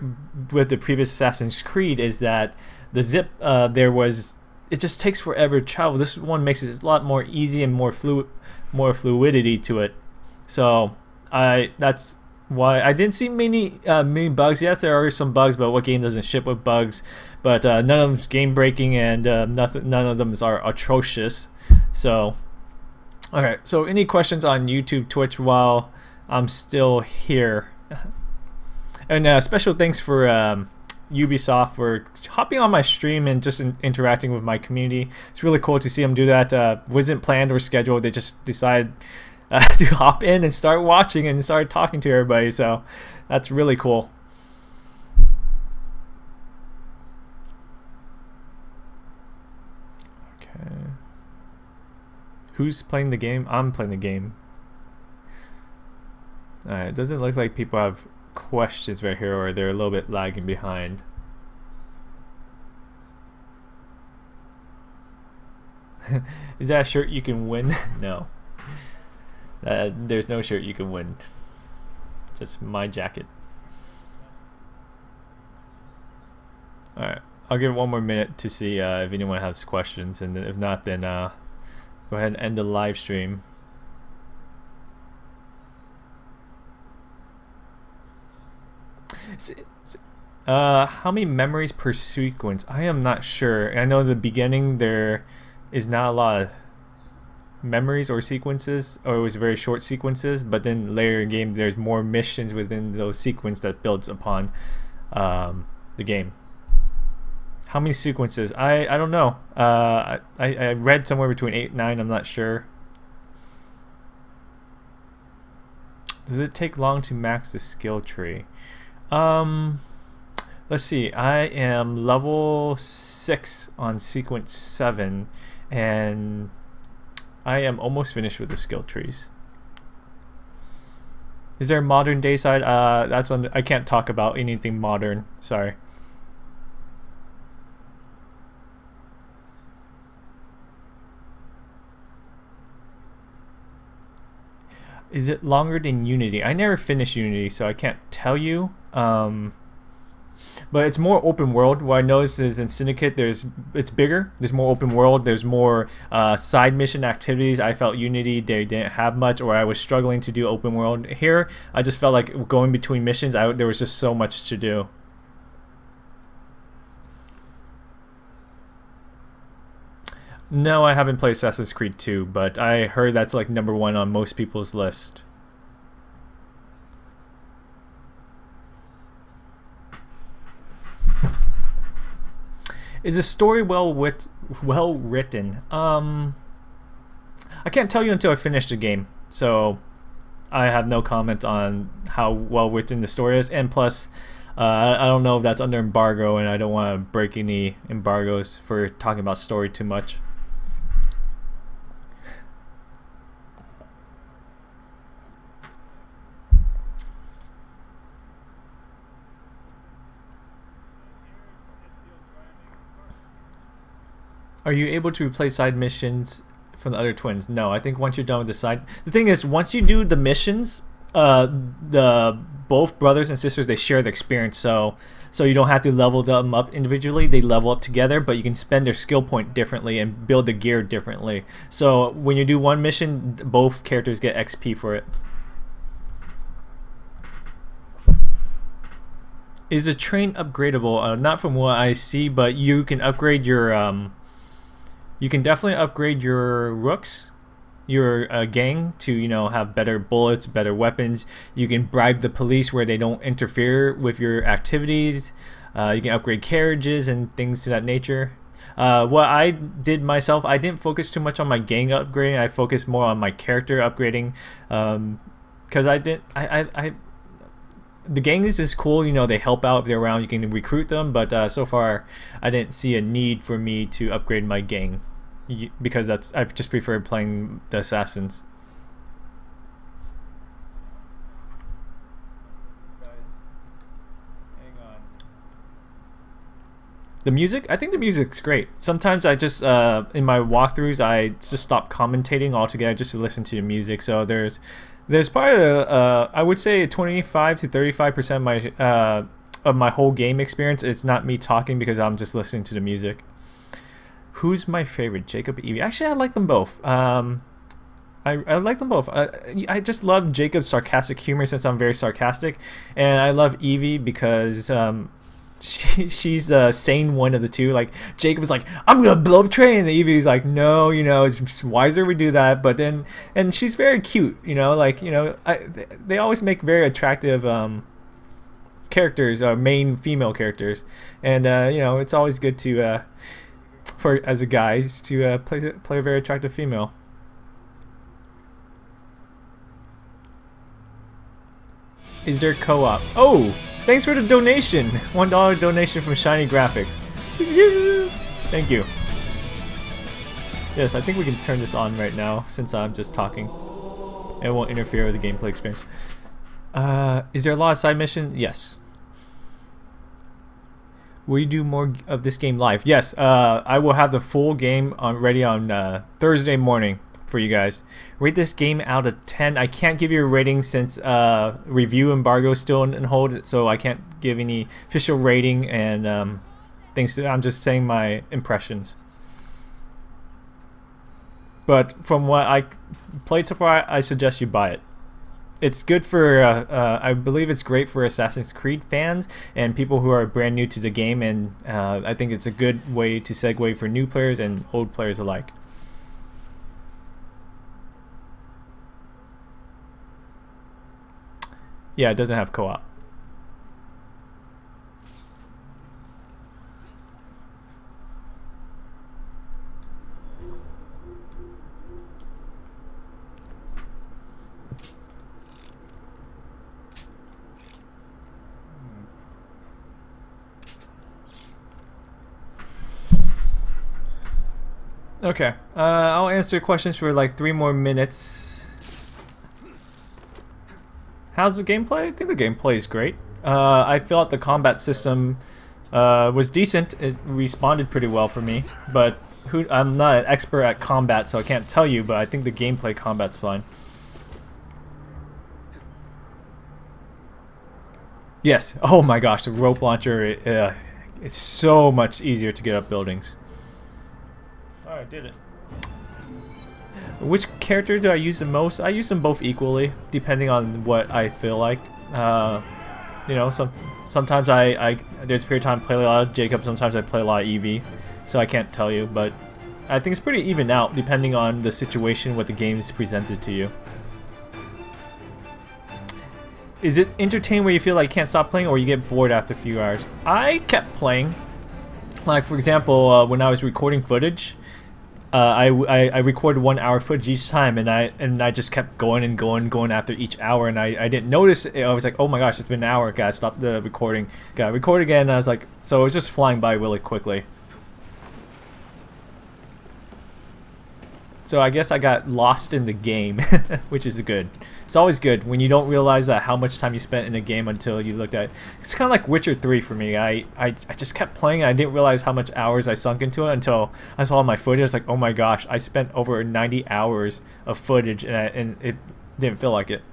with the previous Assassin's Creed is that the zip uh, there was it just takes forever to travel. This one makes it a lot more easy and more fluid, more fluidity to it. So I that's why I didn't see many uh, many bugs. Yes, there are some bugs, but what game doesn't ship with bugs? But uh, none of them's game breaking, and uh, nothing. None of them are atrocious. So, all right. So, any questions on YouTube, Twitch while I'm still here? and uh, special thanks for um, Ubisoft for hopping on my stream and just in interacting with my community. It's really cool to see them do that. Uh, wasn't planned or scheduled. They just decided uh, to hop in and start watching and start talking to everybody. So that's really cool. Okay. Who's playing the game? I'm playing the game. Alright, it doesn't look like people have questions right here or they're a little bit lagging behind. Is that a shirt you can win? no. Uh, there's no shirt you can win. Just my jacket. Alright, I'll give it one more minute to see uh, if anyone has questions, and if not, then uh, go ahead and end the live stream. Uh, how many memories per sequence? I am not sure. I know the beginning there is not a lot of memories or sequences, or it was very short sequences, but then later in game there's more missions within those sequences that builds upon um, the game. How many sequences? I, I don't know. Uh, I, I read somewhere between 8 and 9, I'm not sure. Does it take long to max the skill tree? Um, let's see. I am level 6 on sequence 7, and I am almost finished with the skill trees. Is there a modern day side? Uh, that's on. I can't talk about anything modern. Sorry. Is it longer than Unity? I never finished Unity, so I can't tell you. Um, but it's more open world. What I noticed is in Syndicate, there's it's bigger. There's more open world. There's more uh, side mission activities. I felt Unity they didn't have much, or I was struggling to do open world. Here, I just felt like going between missions, I, there was just so much to do. No, I haven't played Assassin's Creed 2, but I heard that's like number one on most people's list. Is the story well wit well written? Um, I can't tell you until I finish the game, so I have no comment on how well written the story is. And plus, uh, I don't know if that's under embargo, and I don't want to break any embargoes for talking about story too much. Are you able to replace side missions from the other twins? No, I think once you're done with the side... The thing is, once you do the missions, uh, the both brothers and sisters, they share the experience, so so you don't have to level them up individually. They level up together, but you can spend their skill point differently and build the gear differently. So when you do one mission, both characters get XP for it. Is the train upgradable? Uh, not from what I see, but you can upgrade your um, you can definitely upgrade your rooks your uh, gang to you know have better bullets better weapons. You can bribe the police where they don't interfere with your activities. Uh, you can upgrade carriages and things to that nature. Uh, what I did myself I didn't focus too much on my gang upgrading. I focused more on my character upgrading because um, I didn't I, I, I the gangs is cool you know they help out if they're around you can recruit them but uh, so far I didn't see a need for me to upgrade my gang. Because that's I just prefer playing the assassins. The music i think the music's great. Sometimes i just uh, in my walkthroughs i just stop commentating altogether just to listen to the music so there's there's probably uh, I would say 25 to 35 percent of my uh, of my whole game experience. It's not me talking because I'm just listening to the music. Who's my favorite, Jacob Evie? Actually, I like them both. Um, I, I like them both. I, I just love Jacob's sarcastic humor since I'm very sarcastic, and I love Evie because um, she, she's the sane one of the two. Like Jacob Jacob's like, I'm gonna blow up train, and Evie's like, no, you know, it's wiser we do that. But then, and she's very cute, you know, like you know, I, they always make very attractive um, characters, uh, main female characters, and uh, you know, it's always good to uh, for as a guy to uh, play play a very attractive female. Is there co-op? Oh. Thanks for the donation. One dollar donation from Shiny Graphics. Thank you. Yes, I think we can turn this on right now since I'm just talking. It won't interfere with the gameplay experience. Uh, is there a lot of side mission? Yes. Will you do more of this game live? Yes, uh, I will have the full game on ready on uh, Thursday morning for you guys. Rate this game out of 10. I can't give you a rating since uh, review embargo is still in hold, so I can't give any official rating and um, things. I'm just saying my impressions. But from what I played so far, I suggest you buy it it's good for uh, uh, I believe it's great for Assassin's Creed fans and people who are brand new to the game and uh, I think it's a good way to segue for new players and old players alike. Yeah, it doesn't have co-op. Okay, uh, I'll answer questions for like three more minutes. How's the gameplay? I think the gameplay is great. Uh, I felt the combat system uh, was decent. It responded pretty well for me, but who, I'm not an expert at combat, so I can't tell you, but I think the gameplay combat's fine. Yes. Oh my gosh, the rope launcher, uh, it's so much easier to get up buildings. I did it. Which character do I use the most? I use them both equally, depending on what I feel like. Uh, you know, some sometimes I, I there's a period of time I play a lot of Jacob, sometimes I play a lot of Evie, so I can't tell you, but I think it's pretty even out depending on the situation what the game is presented to you. Is it entertaining where you feel like you can't stop playing or you get bored after a few hours? I kept playing. Like, for example, uh, when I was recording footage, uh, I, I, I recorded one hour footage each time and I and I just kept going and going going after each hour and I, I didn't notice it. I was like oh my gosh it's been an hour gotta stop the recording gotta record again and I was like so it was just flying by really quickly So I guess I got lost in the game, which is good. It's always good when you don't realize that how much time you spent in a game until you looked at it. It's kind of like Witcher 3 for me. I, I, I just kept playing and I didn't realize how much hours I sunk into it until I saw my footage. I was like, oh my gosh, I spent over 90 hours of footage and, I, and it didn't feel like it.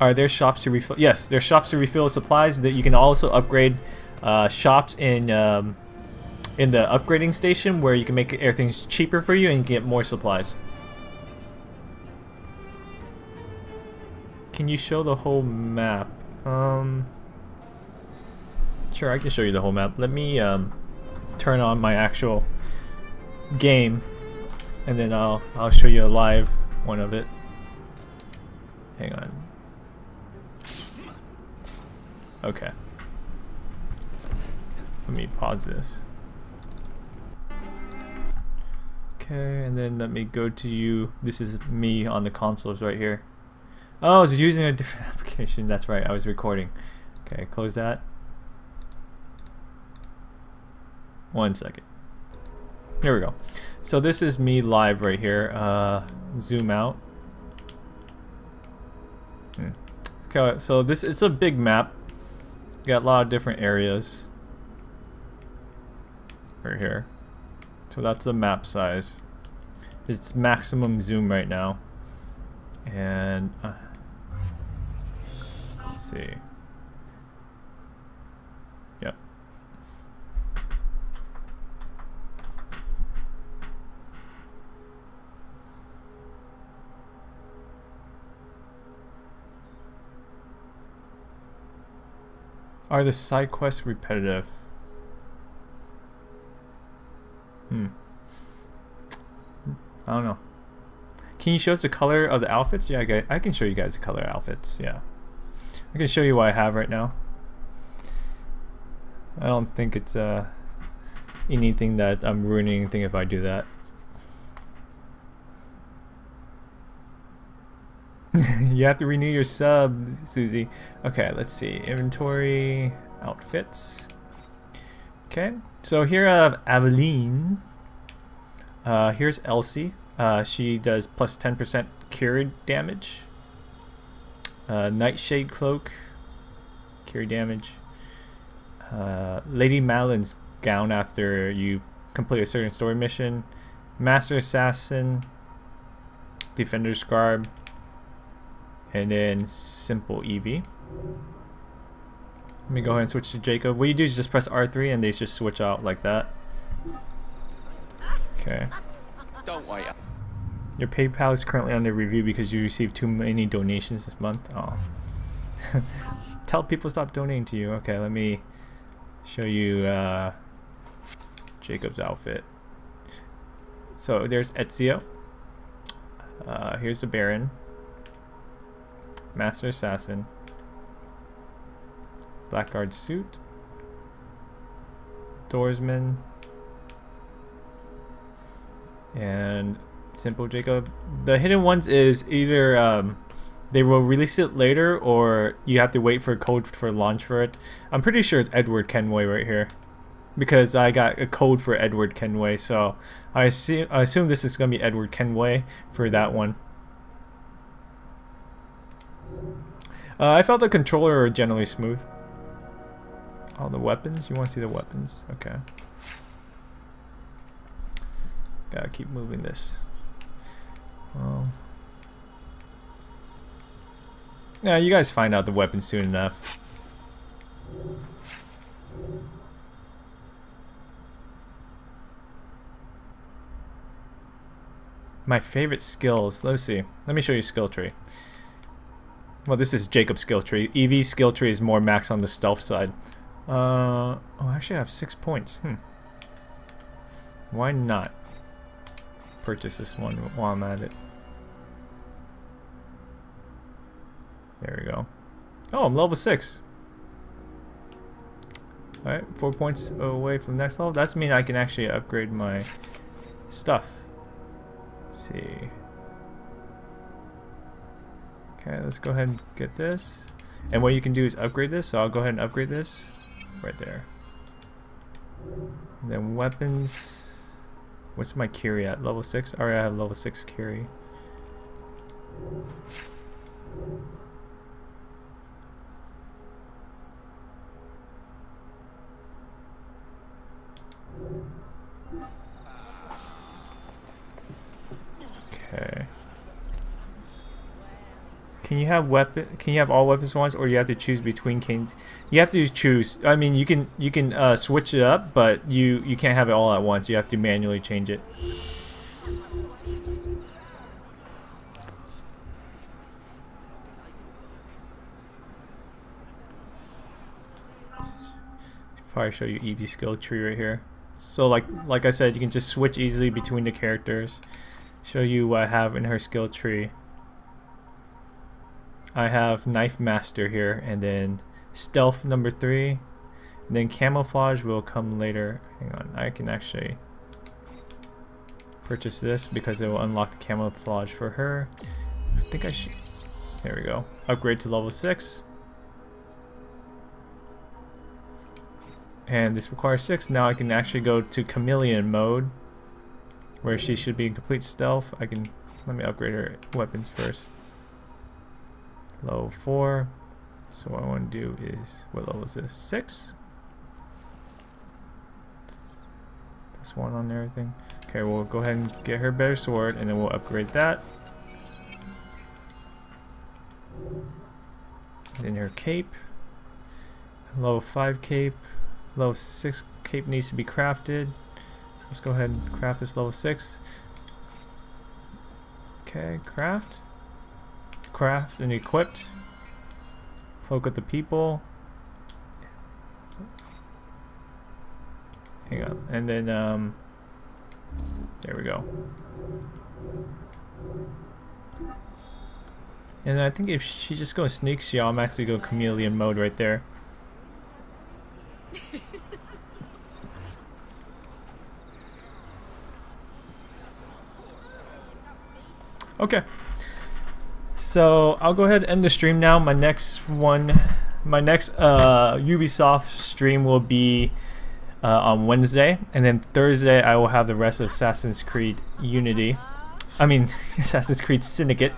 Are there shops to refill? Yes, there's shops to refill supplies that you can also upgrade uh, shops in um, in the upgrading station where you can make everything cheaper for you and get more supplies. Can you show the whole map? Um, sure, I can show you the whole map. Let me um, turn on my actual game, and then I'll I'll show you a live one of it. Hang on. Okay. Let me pause this. Okay, and then let me go to you. This is me on the consoles right here. Oh, I was using a different application. That's right, I was recording. Okay, close that. One second. Here we go. So this is me live right here. Uh, zoom out. Hmm. Okay, so this it's a big map. Got a lot of different areas right here. So that's the map size. It's maximum zoom right now. And uh, let's see. Yep. Are the side quests repetitive? Hmm. I don't know. Can you show us the color of the outfits? Yeah, I can show you guys the color outfits. Yeah. I can show you what I have right now. I don't think it's uh, anything that I'm ruining anything if I do that. you have to renew your sub, Susie. Okay, let's see. Inventory, outfits. Okay, so here I have Aveline. Uh, here's Elsie. Uh, she does plus 10% cured damage. Uh, Nightshade Cloak. Kukri damage. Uh, Lady Malin's gown after you complete a certain story mission. Master Assassin. Defender's Garb. And then Simple Evie. Let me go ahead and switch to Jacob. What you do is just press R3 and they just switch out like that. Okay. Don't wait. Your PayPal is currently under review because you received too many donations this month. Oh. Tell people stop donating to you. Okay, let me show you uh, Jacob's outfit. So there's Ezio. Uh, here's the Baron. Master Assassin. Blackguard suit. Doorsman. And Simple Jacob. The hidden ones is either um, they will release it later or you have to wait for code for launch for it. I'm pretty sure it's Edward Kenway right here. Because I got a code for Edward Kenway, so I assume, I assume this is going to be Edward Kenway for that one. Uh, I felt the controller are generally smooth. All the weapons? You want to see the weapons? Okay. Gotta keep moving this. Well. Yeah, you guys find out the weapons soon enough. My favorite skills. Let's see. Let me show you skill tree. Well, this is Jacob's skill tree. Evie's skill tree is more max on the stealth side. Uh, oh, actually I have six points. Hmm. Why not purchase this one while I'm at it? There we go. Oh, I'm level 6. Alright, 4 points away from next level. That's mean I can actually upgrade my stuff. Let's see. Okay, let's go ahead and get this. And what you can do is upgrade this, so I'll go ahead and upgrade this right there. And then weapons. What's my carry at? Level 6? Alright, I have level 6 carry. Okay. Can you have weapon? Can you have all weapons once, or you have to choose between kings? You have to choose. I mean, you can you can uh, switch it up, but you you can't have it all at once. You have to manually change it. Probably show you Evie skill tree right here. So like like I said, you can just switch easily between the characters. Show you what I have in her skill tree. I have Knife Master here, and then Stealth number three. Then Camouflage will come later. Hang on, I can actually purchase this because it will unlock the Camouflage for her. I think I should... There we go. Upgrade to level 6. And this requires 6. Now I can actually go to Chameleon mode where she should be in complete stealth. I can... Let me upgrade her weapons first level 4. So what I want to do is, what level is this? 6? Plus 1 on everything. Okay, we'll go ahead and get her better sword, and then we'll upgrade that. Then her cape. Level 5 cape. Level 6 cape needs to be crafted. So let's go ahead and craft this level 6. Okay, craft craft and equipped. Cloak of the people. Hang on. And then, um, there we go. And I think if she just goes sneak, she automatically go chameleon mode right there. okay. So I'll go ahead and end the stream now. My next one, my next uh, Ubisoft stream will be uh, on Wednesday, and then Thursday I will have the rest of Assassin's Creed Unity. I mean, Assassin's Creed Syndicate.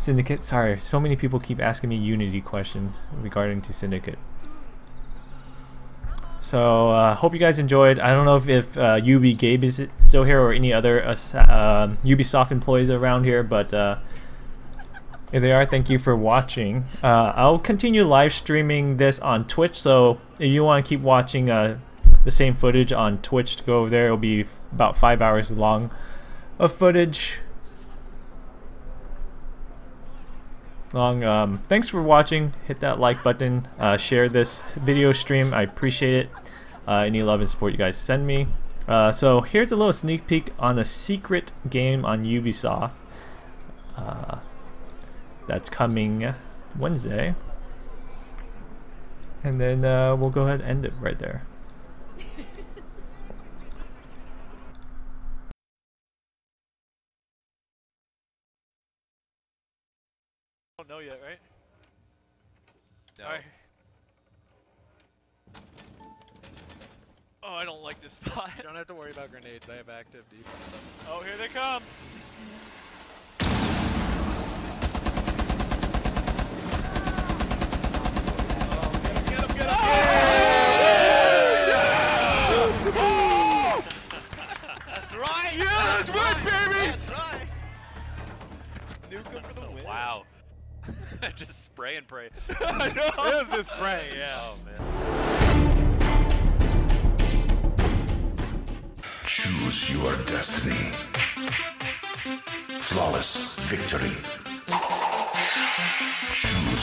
Syndicate. Sorry, so many people keep asking me Unity questions regarding to Syndicate. So uh, hope you guys enjoyed. I don't know if, if uh, UB Gabe is still here or any other uh, um, Ubisoft employees around here, but uh, if they are, thank you for watching. Uh, I'll continue live streaming this on Twitch, so if you want to keep watching uh, the same footage on Twitch, to go over there. It'll be about five hours long of footage. long. Um, thanks for watching. Hit that like button. Uh, share this video stream. I appreciate it. Uh, any love and support you guys send me. Uh, so here's a little sneak peek on a secret game on Ubisoft. That's coming Wednesday. And then uh, we'll go ahead and end it right there. don't know yet, right? No. Alright. Oh, I don't like this spot. You don't have to worry about grenades. I have active defense. Oh, here they come. That's right. Yeah, that's right, baby. That's right. Nuke him for the win. Wow. just spray and pray. I know. It was just spray, yeah. Oh man. Choose your destiny. Flawless victory. Choose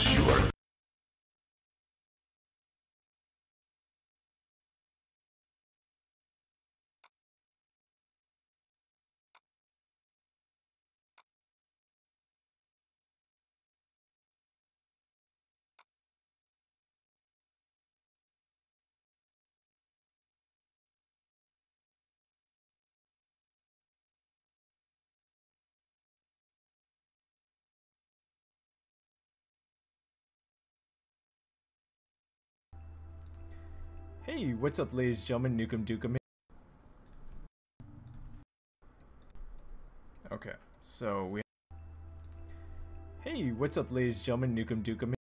Hey, what's up, ladies and gentlemen? Nukem Dukem. Okay, so we. Hey, what's up, ladies and gentlemen? Nukem Dukem.